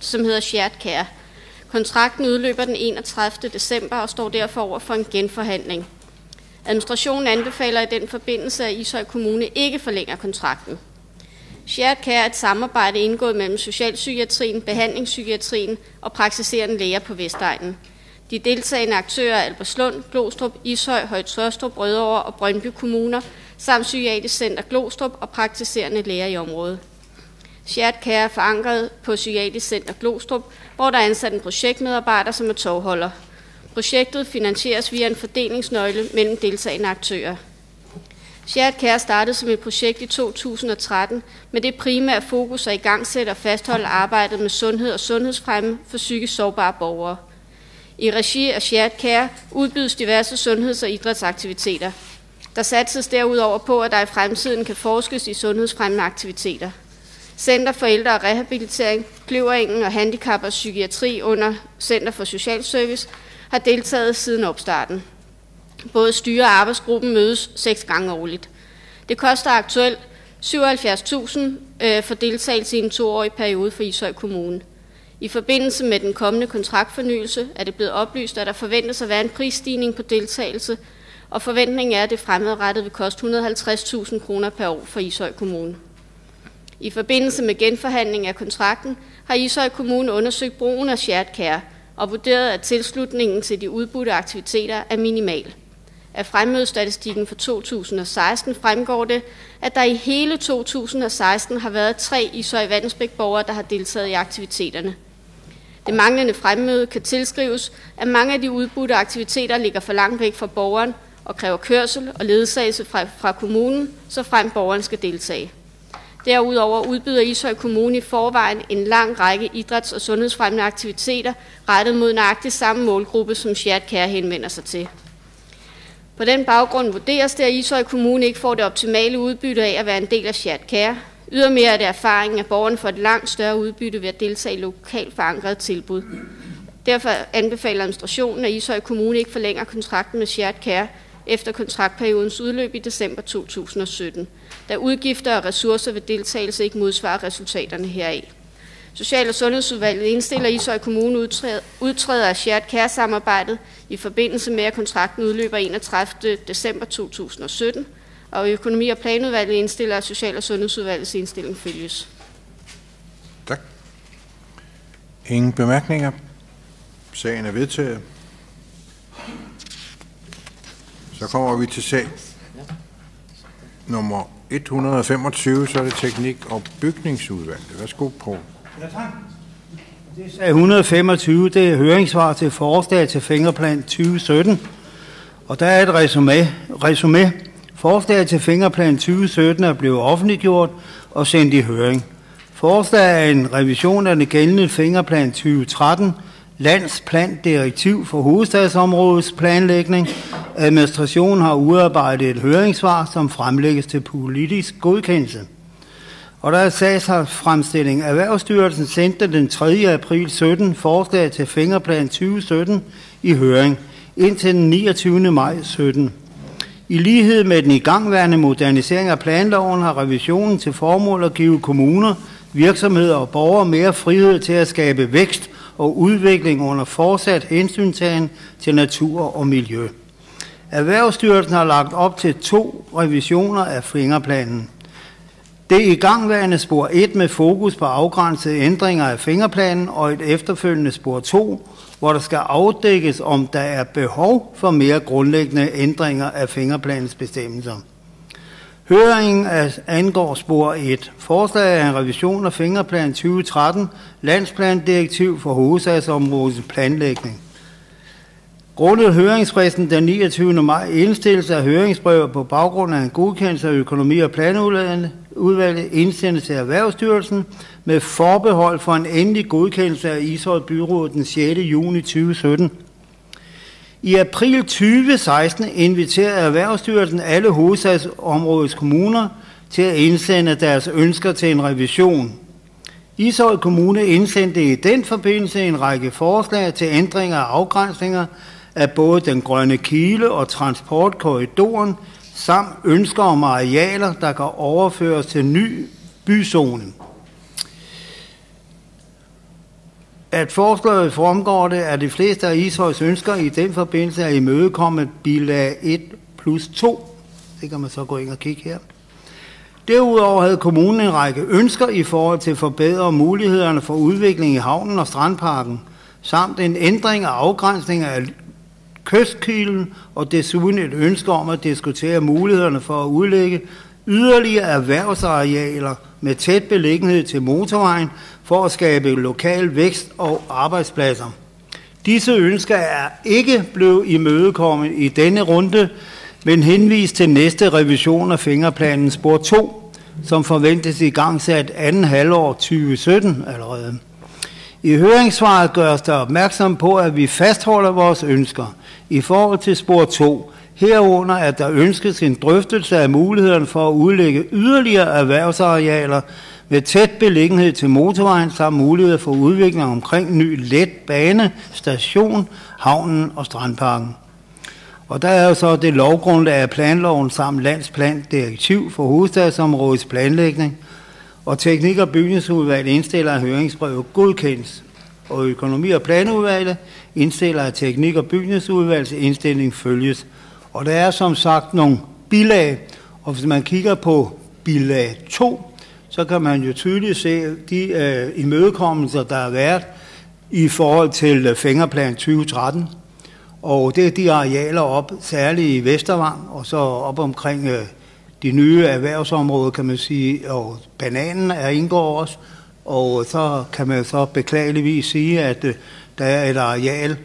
som hedder Shared Care. Kontrakten udløber den 31. december og står derfor over for en genforhandling. Administrationen anbefaler i den forbindelse, at Ishøj Kommune ikke forlænger kontrakten. Shared Care er et samarbejde indgået mellem Socialpsykiatrien, Behandlingspsykiatrien og praktiserende læger på Vestegnen. De deltagende aktører er Alberslund, Glostrup, Ishøj, Højtrøstrup, Rødovre og Brøndby Kommuner, samt Psykiatrisk Center Glostrup og praktiserende læger i området. Shared Care er forankret på Psykiatrisk Center Glostrup, hvor der er ansat en projektmedarbejder, som er togholder. Projektet finansieres via en fordelingsnøgle mellem deltagende aktører. Shared Care startede som et projekt i 2013 med det primære fokus at igangsætte og fastholde arbejdet med sundhed og sundhedsfremme for psykisk sårbare borgere. I regi af Shared Care udbydes diverse sundheds- og idrætsaktiviteter. Der satses derudover på, at der i fremtiden kan forskes i sundhedsfremmende aktiviteter. Center for Ældre og Rehabilitering, Kløveringen og Handicap og Psykiatri under Center for Social Service har deltaget siden opstarten. Både styre og arbejdsgruppen mødes seks gange årligt. Det koster aktuelt 77.000 øh, for deltagelse i en toårig periode for Ishøj Kommune. I forbindelse med den kommende kontraktfornyelse er det blevet oplyst, at der forventes at være en prisstigning på deltagelse, og forventningen er, at det fremadrettet vil koste 150.000 kroner per år for Ishøj Kommune. I forbindelse med genforhandling af kontrakten har Ishøj Kommune undersøgt brugen af shared care, og vurderet, at tilslutningen til de udbudte aktiviteter er minimal. Af fremmødestatistikken for 2016 fremgår det, at der i hele 2016 har været tre Ishøj Vandensbæk borgere, der har deltaget i aktiviteterne. Det manglende fremmøde kan tilskrives, at mange af de udbudte aktiviteter ligger for langt væk fra borgeren og kræver kørsel og ledsagelse fra, fra kommunen, så frem borgeren skal deltage. Derudover udbyder Ishøj Kommune i forvejen en lang række idræts- og sundhedsfremmende aktiviteter rettet mod nøjagtigt samme målgruppe, som Shared Care henvender sig til. På den baggrund vurderes det, at Ishøj Kommune ikke får det optimale udbytte af at være en del af Shared Care. Ydermere er det erfaringen, at borgerne får et langt større udbytte ved at deltage i lokalt forankret tilbud. Derfor anbefaler administrationen, at Ishøj Kommune ikke forlænger kontrakten med Shared Care efter kontraktperiodens udløb i december 2017, da udgifter og ressourcer ved deltagelse ikke modsvarer resultaterne heraf. Social- og Sundhedsudvalget indstiller Ishøj Kommune udtræder, udtræder af Shared Care-samarbejdet i forbindelse med, at kontrakten udløber 31. december 2017, og Økonomi- og Planudvalget indstiller, at Social- og Sundhedsudvalgets indstilling følges. Tak. Ingen bemærkninger. Sagen er vedtaget. Så kommer vi til sag nummer 125, så er det teknik- og bygningsudvalget. Værsgo, Poul. Ja, tak. Det er 125, det er høringssvar til forslag til Fingerplan 2017. Og der er et resume. resume. Forslaget til Fingerplan 2017 er blevet offentliggjort og sendt i høring. Forslaget er en revision af den gældende Fingerplan 2013, landsplandirektiv for hovedstadsområdets planlægning. Administrationen har udarbejdet et høringssvar, som fremlægges til politisk godkendelse. Og der er sagsfremstilling. Erhvervsstyrelsen sendte den 3. april 17 forslag til Fingerplan 2017 i høring indtil den 29. maj 17. I lighed med den igangværende modernisering af planloven har revisionen til formål at give kommuner, virksomheder og borgere mere frihed til at skabe vækst og udvikling under fortsat hensyntagen til natur og miljø. Erhvervsstyrelsen har lagt op til to revisioner af fingerplanen. Det igangværende i gangværende spor 1 med fokus på afgrænsede ændringer af fingerplanen og et efterfølgende spor 2, hvor der skal afdækkes, om der er behov for mere grundlæggende ændringer af fingerplanens bestemmelser. Høringen angår spor 1. Forslag af en revision af Fingerplan 2013, landsplandirektiv for hovedsagsområdets planlægning. Grundet høringsfristen den 29. maj indstillelse af høringsbrevet på baggrund af en godkendelse af økonomi- og planudvalget indsendes til Erhvervsstyrelsen med forbehold for en endelig godkendelse af Ishøj Byråd den 6. juni 2017. I april 2016 inviterer Erhvervsstyrelsen alle hovedstadsområdets kommuner til at indsende deres ønsker til en revision. Ishøj Kommune indsendte i den forbindelse en række forslag til ændringer af afgrænsninger af både den grønne kile og transportkorridoren, samt ønsker om arealer, der kan overføres til ny byzone. At forslaget fremgår det, at de fleste af Ishøjs ønsker i den forbindelse er imødekommet bilag 1 plus 2. Det kan man så gå ind og kigge her. Derudover havde kommunen en række ønsker i forhold til at forbedre mulighederne for udvikling i havnen og strandparken, samt en ændring af afgrænsning af kystkilen og desuden et ønske om at diskutere mulighederne for at udlægge yderligere erhvervsarealer med tæt beliggenhed til motorvejen for at skabe lokal vækst og arbejdspladser. Disse ønsker er ikke blevet imødekommet i denne runde, men henvist til næste revision af fingerplanen spor 2, som forventes i gang sat anden halvår 2017 allerede. I høringssvaret gøres der opmærksom på, at vi fastholder vores ønsker i forhold til spor 2, herunder at der ønskes en drøftelse af mulighederne for at udlægge yderligere erhvervsarealer med tæt beliggenhed til motorvejen samt mulighed for udvikling omkring ny letbane, station, havnen og strandparken. Og der er jo så det lovgrundlag af planloven samt landsplan direktiv for hovedstadsområdets planlægning, og teknik- og bygningsudvalget indstiller, høringsbrevet godkendes, og økonomi- og planudvalget indstiller, af teknik- og bygningsudvalgets indstilling følges. Og der er som sagt nogle bilag, og hvis man kigger på bilag 2, så kan man jo tydeligt se de øh, imødekommelser, der har været i forhold til øh, Fingerplan 2013. Og det er de arealer op, særligt i Vestervang, og så op omkring øh, de nye erhvervsområder, kan man sige, og bananen er indgår også. Og så kan man så beklageligvis sige, at øh, der er et areal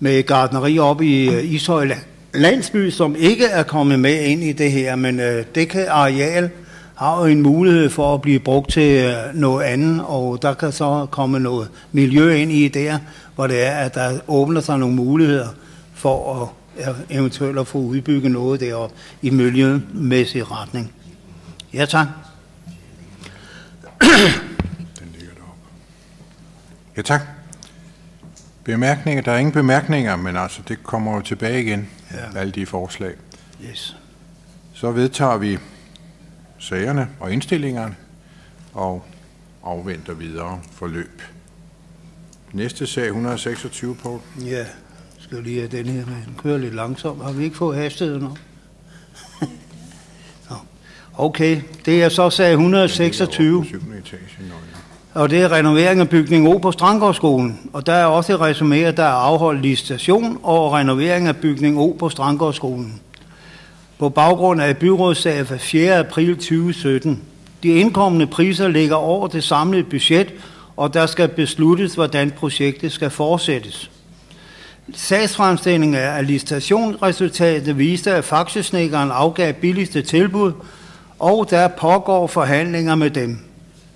med gardneri op i øh, Ishøj landsby, som ikke er kommet med ind i det her, men øh, det kan areal har jo en mulighed for at blive brugt til øh, noget andet, og der kan så komme noget miljø ind i der, hvor det er, at der åbner sig nogle muligheder for at eventuelt at få udbygget noget deroppe i miljømæssig retning. Ja, tak. Ja, tak. Bemærkninger? Der er ingen bemærkninger, men altså, det kommer jo tilbage igen, ja. alle de forslag. Yes. Så vedtager vi sagerne og indstillingerne og afventer videre forløb. Næste sag, 126, på. Ja, skal lige have den her med. Den kører lidt langsomt. Har vi ikke fået hastigheden? [LAUGHS] Nå. Okay, det er så sag 126. Og det er renovering af bygning O på Strandgårdsskolen. Og der er også et resumé, der er afholdt licitation og renovering af bygning O på Strandgårdsskolen. På baggrund af byrådssag fra 4. april 2017. De indkommende priser ligger over det samlede budget, og der skal besluttes, hvordan projektet skal fortsættes. Sagsfremstillingen af licitationsresultatet viste, at faxesnækkeren afgav billigste tilbud, og der pågår forhandlinger med dem.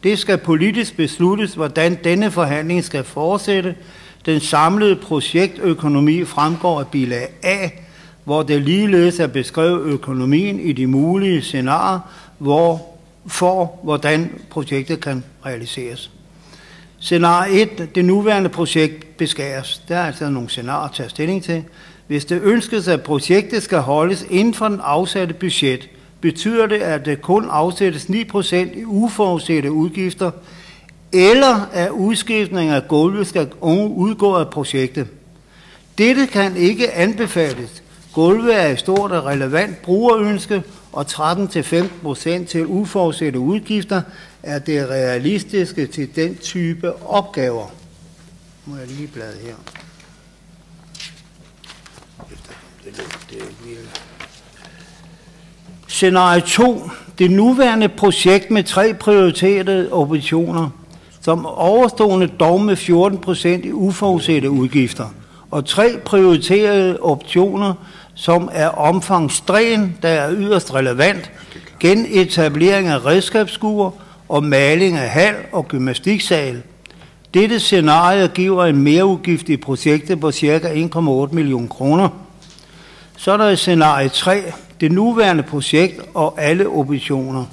Det skal politisk besluttes, hvordan denne forhandling skal fortsætte. Den samlede projektøkonomi fremgår af bilag A, hvor det ligeledes er beskrevet økonomien i de mulige scenarier, hvor, for hvordan projektet kan realiseres. Scenarie 1, det nuværende projekt beskæres. Der er altså nogle scenarier at tage stilling til. Hvis det ønskes, at projektet skal holdes inden for den afsatte budget, betyder det, at der kun afsættes 9% i uforudsete udgifter, eller at udskiftning af gulvet skal udgå af projektet. Dette kan ikke anbefales. Gulvet er et stort og relevant brugerønske, og 13-15% til uforudsete udgifter er det realistiske til den type opgaver. Må jeg lige blade her. Det det det vil Scenarie 2. Det nuværende projekt med tre prioriterede operationer, som overstående dog med 14% i uforudsete udgifter, og tre prioriterede optioner, som er omfangsstræn, der er yderst relevant, genetablering af redskabsskuer og maling af hal og gymnastiksal. Dette scenarie giver en mereudgift i projektet på ca. 1,8 millioner kroner. Så er der scenarie 3, det nuværende projekt og alle operationer.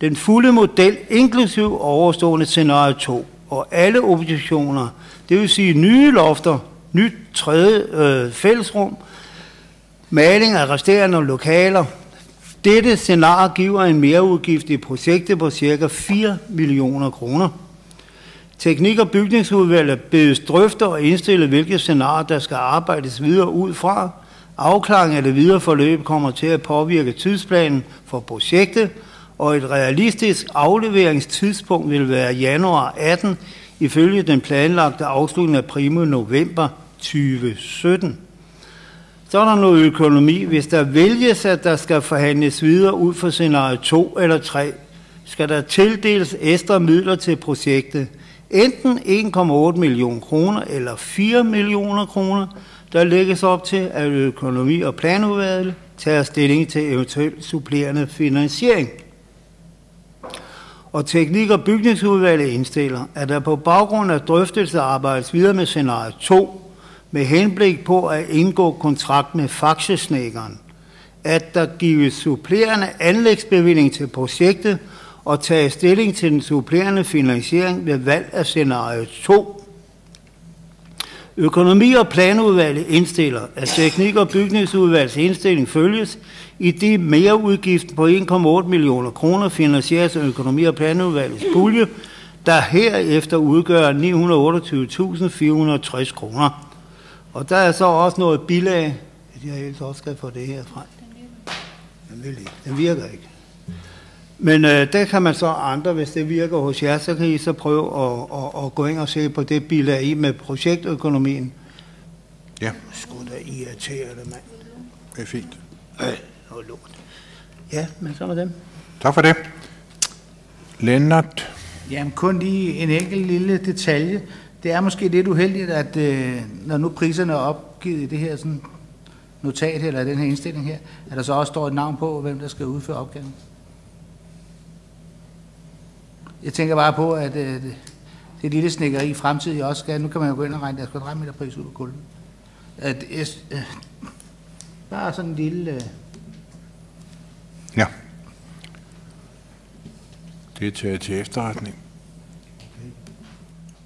Den fulde model, inklusiv overstående scenarie 2, og alle operationer, det vil sige nye lofter, nyt tredje øh, fællesrum, maling af resterende lokaler. Dette scenarie giver en mereudgift i projektet på ca. 4 millioner kroner. Teknik- og bygningsudvalget bedes drøfte og indstille, hvilke scenarier, der skal arbejdes videre ud fra. Afklaring af det videre forløb kommer til at påvirke tidsplanen for projektet, og et realistisk afleveringstidspunkt vil være januar 18, ifølge den planlagte afslutning af primo november 2017. Så er der noget økonomi. Hvis der vælges, at der skal forhandles videre ud for scenarie 2 eller 3, skal der tildeles ekstra midler til projektet. Enten 1,8 millioner kroner eller 4 millioner kroner, der lægges op til, at økonomi- og planudvalget tager stilling til eventuelt supplerende finansiering. Og teknik- og bygningsudvalget indstiller, at der på baggrund af drøftelse arbejdes videre med scenarie 2, med henblik på at indgå kontrakt med faksesnækkeren, at der gives supplerende anlægsbevilling til projektet og tages stilling til den supplerende finansiering ved valg af scenarie 2. Økonomi- og planudvalget indstiller, at teknik- og bygningsudvalgets indstilling følges, i de mere udgiften på 1,8 millioner kroner finansieres af økonomi- og planudvalgets pulje, der herefter udgør 928.460 kroner. Og der er så også noget bilag. Jeg ellers også skal få det her fra. Den vil ikke. Den virker ikke. Men øh, der kan man så andre, hvis det virker hos jer, så kan I så prøve at, at, at gå ind og se på det bilag i med projektøkonomien. Ja. Skulle da irritere det, mand. Det er fint. Øh, noget lort. Ja, men sådan er dem. Tak for det. Lennart. Jamen kun lige en enkelt lille detalje. Det er måske lidt uheldigt, at øh, når nu priserne er opgivet i det her sådan, notat her, eller den her indstilling her, at der så også står et navn på, hvem der skal udføre opgaven. Jeg tænker bare på, at øh, det, det lille snikkeri i fremtiden også skal, nu kan man jo gå ind og regne deres kvadratmeter pris ud på gulvet. At, øh, bare sådan en lille... Øh, Ja. Det er taget til efterretning.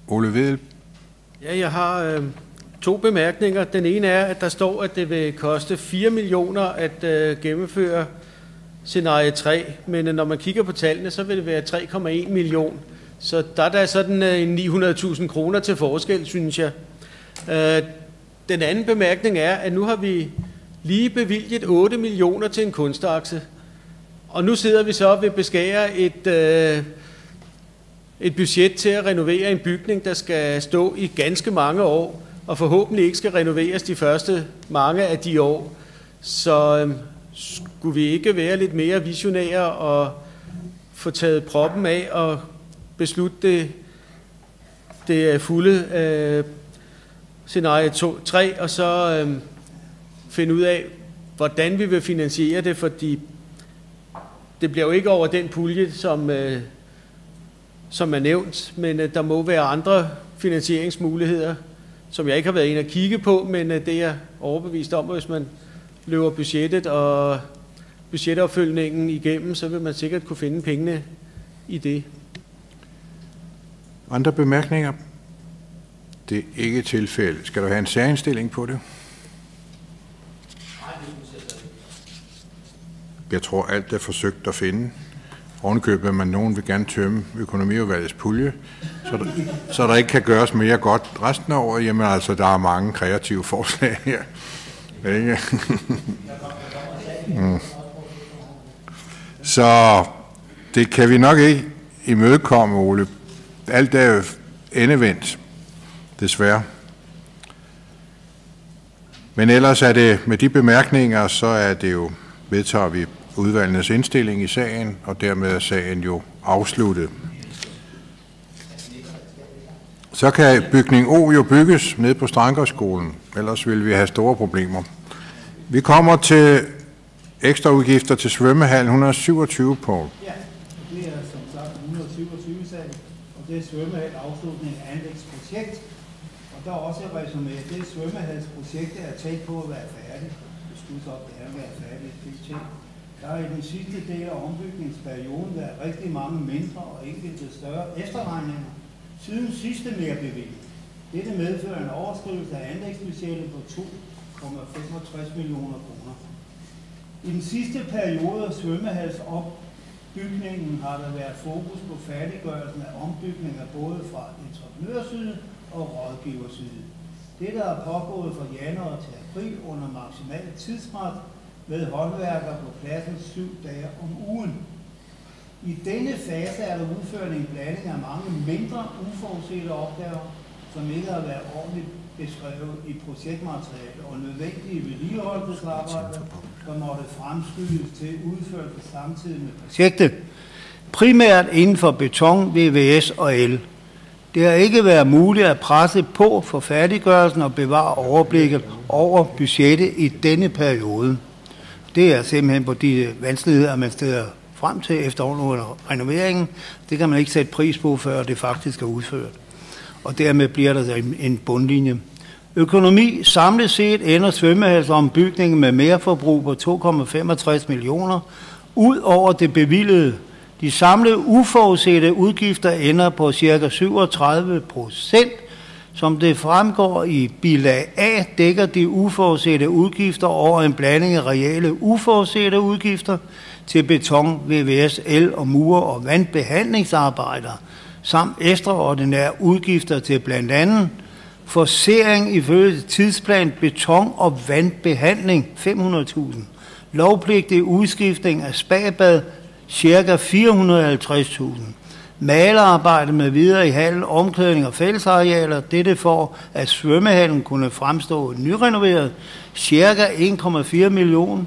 Ole Vedel. Ja, jeg har øh, to bemærkninger. Den ene er, at der står, at det vil koste 4 millioner at øh, gennemføre scenarie 3, men øh, når man kigger på tallene, så vil det være 3,1 million. Så der er der sådan øh, en 900.000 kroner til forskel, synes jeg. Øh, den anden bemærkning er, at nu har vi lige bevilget 8 millioner til en kunstakse. Og nu sidder vi så ved beskære et, øh, et budget til at renovere en bygning, der skal stå i ganske mange år, og forhåbentlig ikke skal renoveres de første mange af de år. Så øh, skulle vi ikke være lidt mere visionære og få taget proppen af og beslutte det, det øh, fulde øh, scenarie 2, 3, og så øh, finde ud af, hvordan vi vil finansiere det, fordi det bliver jo ikke over den pulje, som, øh, som er nævnt, men øh, der må være andre finansieringsmuligheder, som jeg ikke har været inde at kigge på, men øh, det er jeg overbevist om, at hvis man løber budgettet og budgetopfølgningen igennem, så vil man sikkert kunne finde pengene i det. Andre bemærkninger? Det er ikke tilfælde. Skal du have en særindstilling på det? Jeg tror, alt er forsøgt at finde. Ovenkøbet, men nogen vil gerne tømme økonomiudvalgets pulje, så der, så der ikke kan gøres mere godt resten af året. Jamen altså, der er mange kreative forslag her. Ikke? [LAUGHS] mm. Så det kan vi nok ikke imødekomme, Ole. Alt er jo endevendt, desværre. Men ellers er det, med de bemærkninger, så er det jo, vedtager vi udvalgenes indstilling i sagen, og dermed er sagen jo afsluttet. Så kan bygning O jo bygges ned på Strankerskolen, ellers vil vi have store problemer. Vi kommer til ekstra udgifter til svømmehal 127 Poul. Ja, det er som sagt 127 sag, og det er svømmehal afslutning af anlægsprojekt. Og der er også et resumé, det svømmehalsprojekt er tæt på at være færdigt. Det skulle så det er at være færdigt, pt. Der er i den sidste del af ombygningsperioden været rigtig mange mindre og enkelte større efterregninger siden sidste mere bevilling. Dette medfører en overskridelse af anlægsbudgettet på 2,65 millioner kroner. I den sidste periode af svømmehalsopbygningen har der været fokus på færdiggørelsen af ombygninger både fra entreprenørside og rådgiverside. der er pågået fra januar til april under maksimal tidsret med håndværker på pladsen syv dage om ugen. I denne fase er der udført en blanding af mange mindre uforudsete opgaver, som ikke har været ordentligt beskrevet i projektmaterialet og nødvendige vedligeholdelsesarbejder, der måtte fremskydes til udførelse samtidig med projektet. Primært inden for beton, VVS og el. Det har ikke været muligt at presse på for færdiggørelsen og bevare overblikket over budgettet i denne periode. Det er simpelthen på de vanskeligheder, man steder frem til efter renoveringen. Det kan man ikke sætte pris på, før det faktisk er udført. Og dermed bliver der en bundlinje. Økonomi samlet set ender svømmehalsombygningen med mere forbrug på 2,65 millioner, ud over det bevilgede. De samlede uforudsete udgifter ender på ca. 37 procent. Som det fremgår i bilag A, dækker de uforudsete udgifter over en blanding af reelle uforudsete udgifter til beton, VVS, el og mure og vandbehandlingsarbejder, samt ekstraordinære udgifter til blandt andet Forsering ifølge tidsplan beton og vandbehandling 500.000. Lovpligtig udskiftning af spabad ca. 450.000. Malerarbejde med videre i hallen, omklædning og fællesarealer. Dette for, at svømmehallen kunne fremstå nyrenoveret. Cirka 1,4 millioner.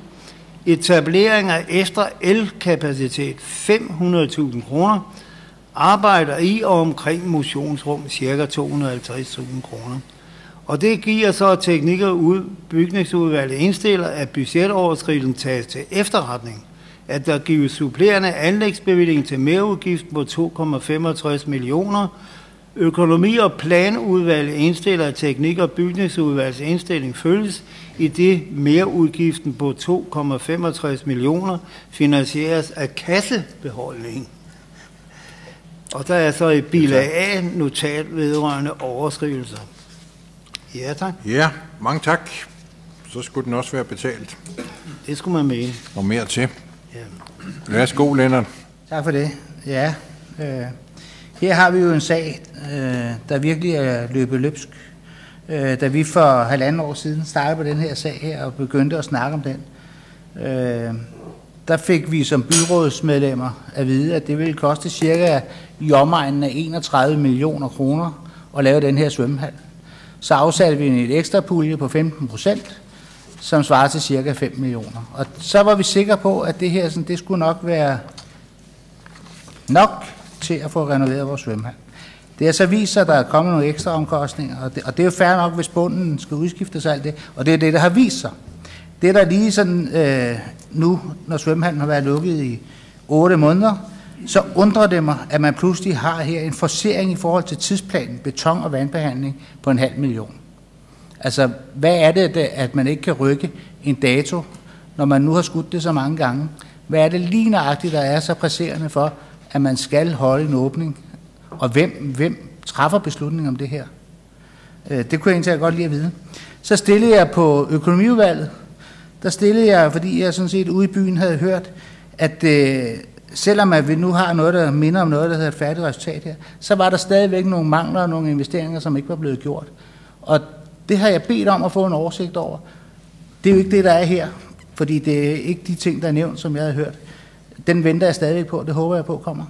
Etablering af ekstra elkapacitet 500.000 kroner. Arbejder i og omkring motionsrum cirka 250.000 kroner. Og det giver så teknik- og ud, bygningsudvalget indstiller, at budgetoverskridelsen tages til efterretning at der gives supplerende anlægsbevilling til mereudgift på 2,65 millioner. Økonomi- og planudvalget indstiller, at teknik- og bygningsudvalgets indstilling følges, i det merudgiften på 2,65 millioner finansieres af kassebeholdningen. Og der er så et bilag A notat vedrørende overskrivelser. Ja, tak. Ja, mange tak. Så skulle den også være betalt. Det skulle man mene. Og mere til. Værsgo, Lennart. Tak for det. Ja, øh, her har vi jo en sag, øh, der virkelig er løbet løbsk. Øh, da vi for halvanden år siden startede på den her sag her og begyndte at snakke om den, øh, der fik vi som byrådsmedlemmer at vide, at det ville koste cirka i omegnen af 31 millioner kroner at lave den her svømmehal. Så afsatte vi et ekstra pulje på 15 procent, som svarer til cirka 5 millioner. Og så var vi sikre på, at det her sådan, det skulle nok være nok til at få renoveret vores svømmehal. Det har så vist sig, at der er kommet nogle ekstra omkostninger, og det, og det er jo fair nok, hvis bunden skal udskiftes og alt det, og det er det, der har vist sig. Det der lige sådan øh, nu, når svømmehallen har været lukket i 8 måneder, så undrer det mig, at man pludselig har her en forsering i forhold til tidsplanen, beton og vandbehandling på en halv million. Altså, hvad er det, at man ikke kan rykke en dato, når man nu har skudt det så mange gange? Hvad er det lige nøjagtigt, der er så presserende for, at man skal holde en åbning? Og hvem, hvem træffer beslutningen om det her? Øh, det kunne jeg egentlig godt lide at vide. Så stillede jeg på økonomiudvalget. Der stillede jeg, fordi jeg sådan set ude i byen havde hørt, at øh, selvom at vi nu har noget, der minder om noget, der hedder et færdigt resultat her, så var der stadigvæk nogle mangler og nogle investeringer, som ikke var blevet gjort. Og det har jeg bedt om at få en oversigt over. Det er jo ikke det, der er her, fordi det er ikke de ting, der er nævnt, som jeg havde hørt. Den venter jeg stadigvæk på, det håber jeg på kommer.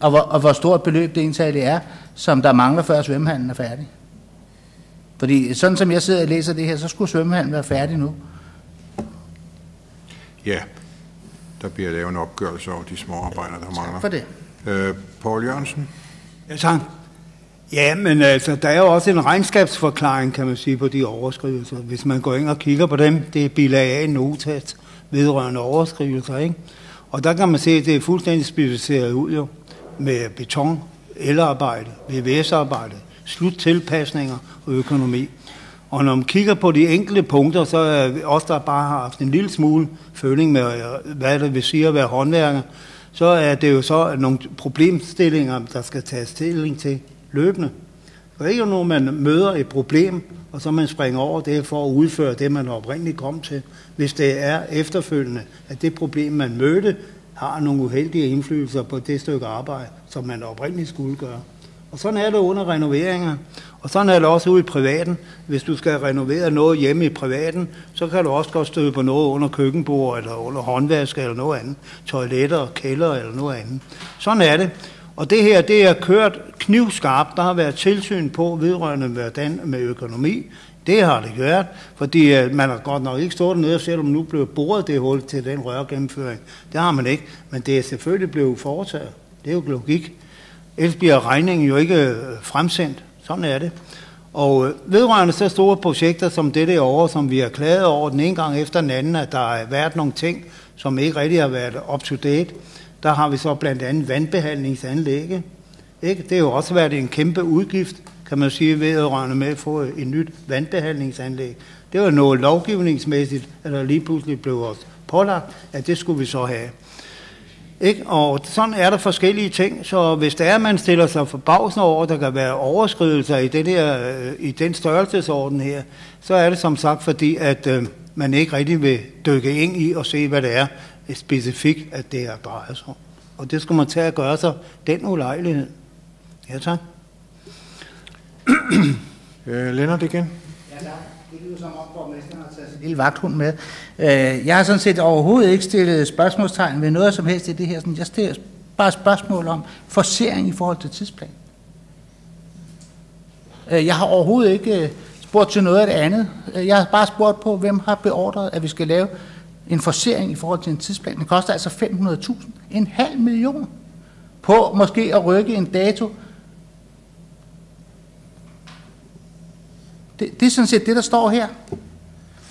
Og hvor, og hvor stort beløb det egentlig er, som der mangler, før svømmehallen er færdig. Fordi sådan som jeg sidder og læser det her, så skulle svømmehallen være færdig nu. Ja, der bliver lavet en opgørelse over de små arbejder, der mangler. for det. Øh, Poul Jørgensen? Ja, tak. Ja, men altså, der er jo også en regnskabsforklaring, kan man sige, på de overskrivelser. Hvis man går ind og kigger på dem, det er bilag A notat vedrørende overskrivelser, ikke? Og der kan man se, at det er fuldstændig specificeret ud jo, med beton, elarbejde, VVS-arbejde, sluttilpasninger og økonomi. Og når man kigger på de enkelte punkter, så er vi os, der bare har haft en lille smule føling med, øh, hvad det vil sige at være håndværker, så er det jo så nogle problemstillinger, der skal tages stilling til løbende. Så ikke når man møder et problem, og så man springer over det for at udføre det, man oprindeligt kom til. Hvis det er efterfølgende, at det problem, man mødte, har nogle uheldige indflydelser på det stykke arbejde, som man oprindeligt skulle gøre. Og sådan er det under renoveringer. Og sådan er det også ude i privaten. Hvis du skal renovere noget hjemme i privaten, så kan du også godt støde på noget under køkkenbord, eller under håndvask, eller noget andet. Toiletter, kælder, eller noget andet. Sådan er det. Og det her, det er kørt knivskarpt. Der har været tilsyn på vedrørende hvordan med økonomi. Det har det gjort, fordi øh, man har godt nok ikke stået dernede, selvom nu blev boret det hul til den rørgennemføring. Det har man ikke, men det er selvfølgelig blevet foretaget. Det er jo logik. Ellers bliver regningen jo ikke øh, fremsendt. Sådan er det. Og øh, vedrørende så store projekter som dette år, som vi har klaget over den ene gang efter den anden, at der har været nogle ting, som ikke rigtig har været up to date, der har vi så blandt andet vandbehandlingsanlæg. Ikke? Det har jo også været en kæmpe udgift, kan man sige, vedrørende med at få et nyt vandbehandlingsanlæg. Det var noget lovgivningsmæssigt, at der lige pludselig blev os pålagt, at det skulle vi så have. Ikke? Og sådan er der forskellige ting, så hvis det er, at man stiller sig forbavsende over, at der kan være overskridelser i, det der, i den størrelsesorden her, så er det som sagt fordi, at øh, man ikke rigtig vil dykke ind i og se, hvad det er specifikt, at det er drejer sig om. Og det skal man tage at gøre sig den ulejlighed. Ja, tak. øh, Lennart igen. Ja, tak. Det lyder som om, borgmesteren har taget sin lille vagthund med. Øh, jeg har sådan set overhovedet ikke stillet spørgsmålstegn ved noget som helst i det her. Jeg stiller bare spørgsmål om forsering i forhold til tidsplan. Øh, jeg har overhovedet ikke øh, spurgt til noget af det andet. Jeg har bare spurgt på, hvem har beordret, at vi skal lave en forsering i forhold til en tidsplan. Det koster altså 500.000. En halv million på måske at rykke en dato. Det, det er sådan set det, der står her.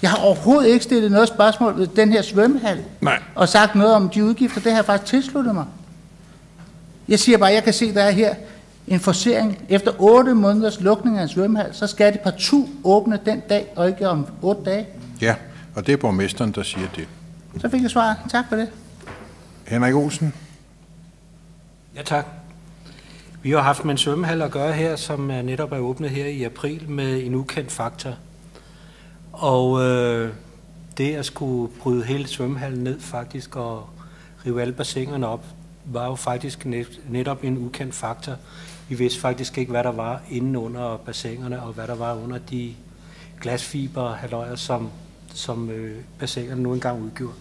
Jeg har overhovedet ikke stillet noget spørgsmål ved den her svømmehal. Nej. Og sagt noget om de udgifter. Det har jeg faktisk tilsluttet mig. Jeg siger bare, at jeg kan se, der er her en forsering. Efter 8 måneders lukning af en svømmehal, så skal det partout åbne den dag, og ikke om 8 dage. Ja, og det er borgmesteren, der siger det. Så fik jeg svaret. Tak for det. Henrik Olsen? Ja, tak. Vi har haft med en svømmehal at gøre her, som er netop er åbnet her i april med en ukendt faktor. Og øh, det at skulle bryde hele svømmehallen ned faktisk og rive alle bassinerne op, var jo faktisk net, netop en ukendt faktor. Vi vidste faktisk ikke, hvad der var inde under bassinerne, og hvad der var under de glasfiber halvøjer, som, som øh, bassinerne nu engang udgjorde.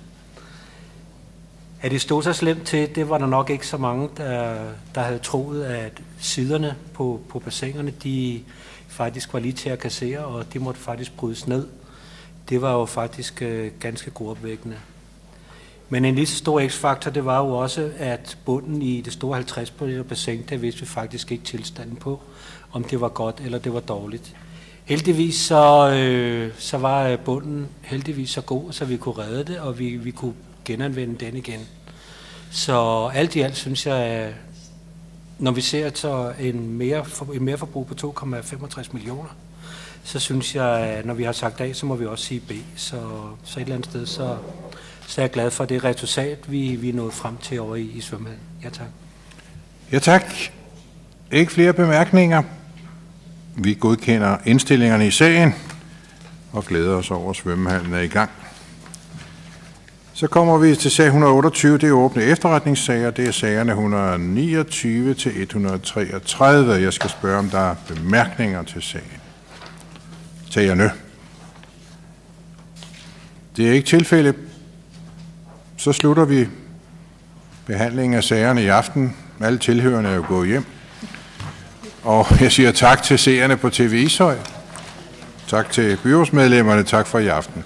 At det stod så slemt til, det var der nok ikke så mange, der, der havde troet, at siderne på, på bassinerne, de faktisk var lige til at kassere, og de måtte faktisk brydes ned. Det var jo faktisk øh, ganske gruopvækkende. Men en lige så stor x-faktor, det var jo også, at bunden i det store 50 liter bassin, der vidste vi faktisk ikke tilstanden på, om det var godt eller det var dårligt. Heldigvis så, øh, så var bunden heldigvis så god, så vi kunne redde det, og vi, vi kunne genanvende den igen. Så alt i alt synes jeg, når vi ser så en mere, en mere forbrug på 2,65 millioner, så synes jeg, når vi har sagt A, så må vi også sige B. Så, så et eller andet sted, så, så er jeg glad for det resultat, vi, vi er nået frem til over i, i svømmehallen. Ja, tak. Ja, tak. Ikke flere bemærkninger. Vi godkender indstillingerne i sagen og glæder os over, at svømmehallen er i gang. Så kommer vi til sag 128, det er åbne efterretningssager. Det er sagerne 129 til 133. Jeg skal spørge, om der er bemærkninger til sagen. Sagerne. Det er ikke tilfælde. Så slutter vi behandlingen af sagerne i aften. Alle tilhørende er jo gået hjem. Og jeg siger tak til seerne på TV Ishøj. Tak til byrådsmedlemmerne. Tak for i aften.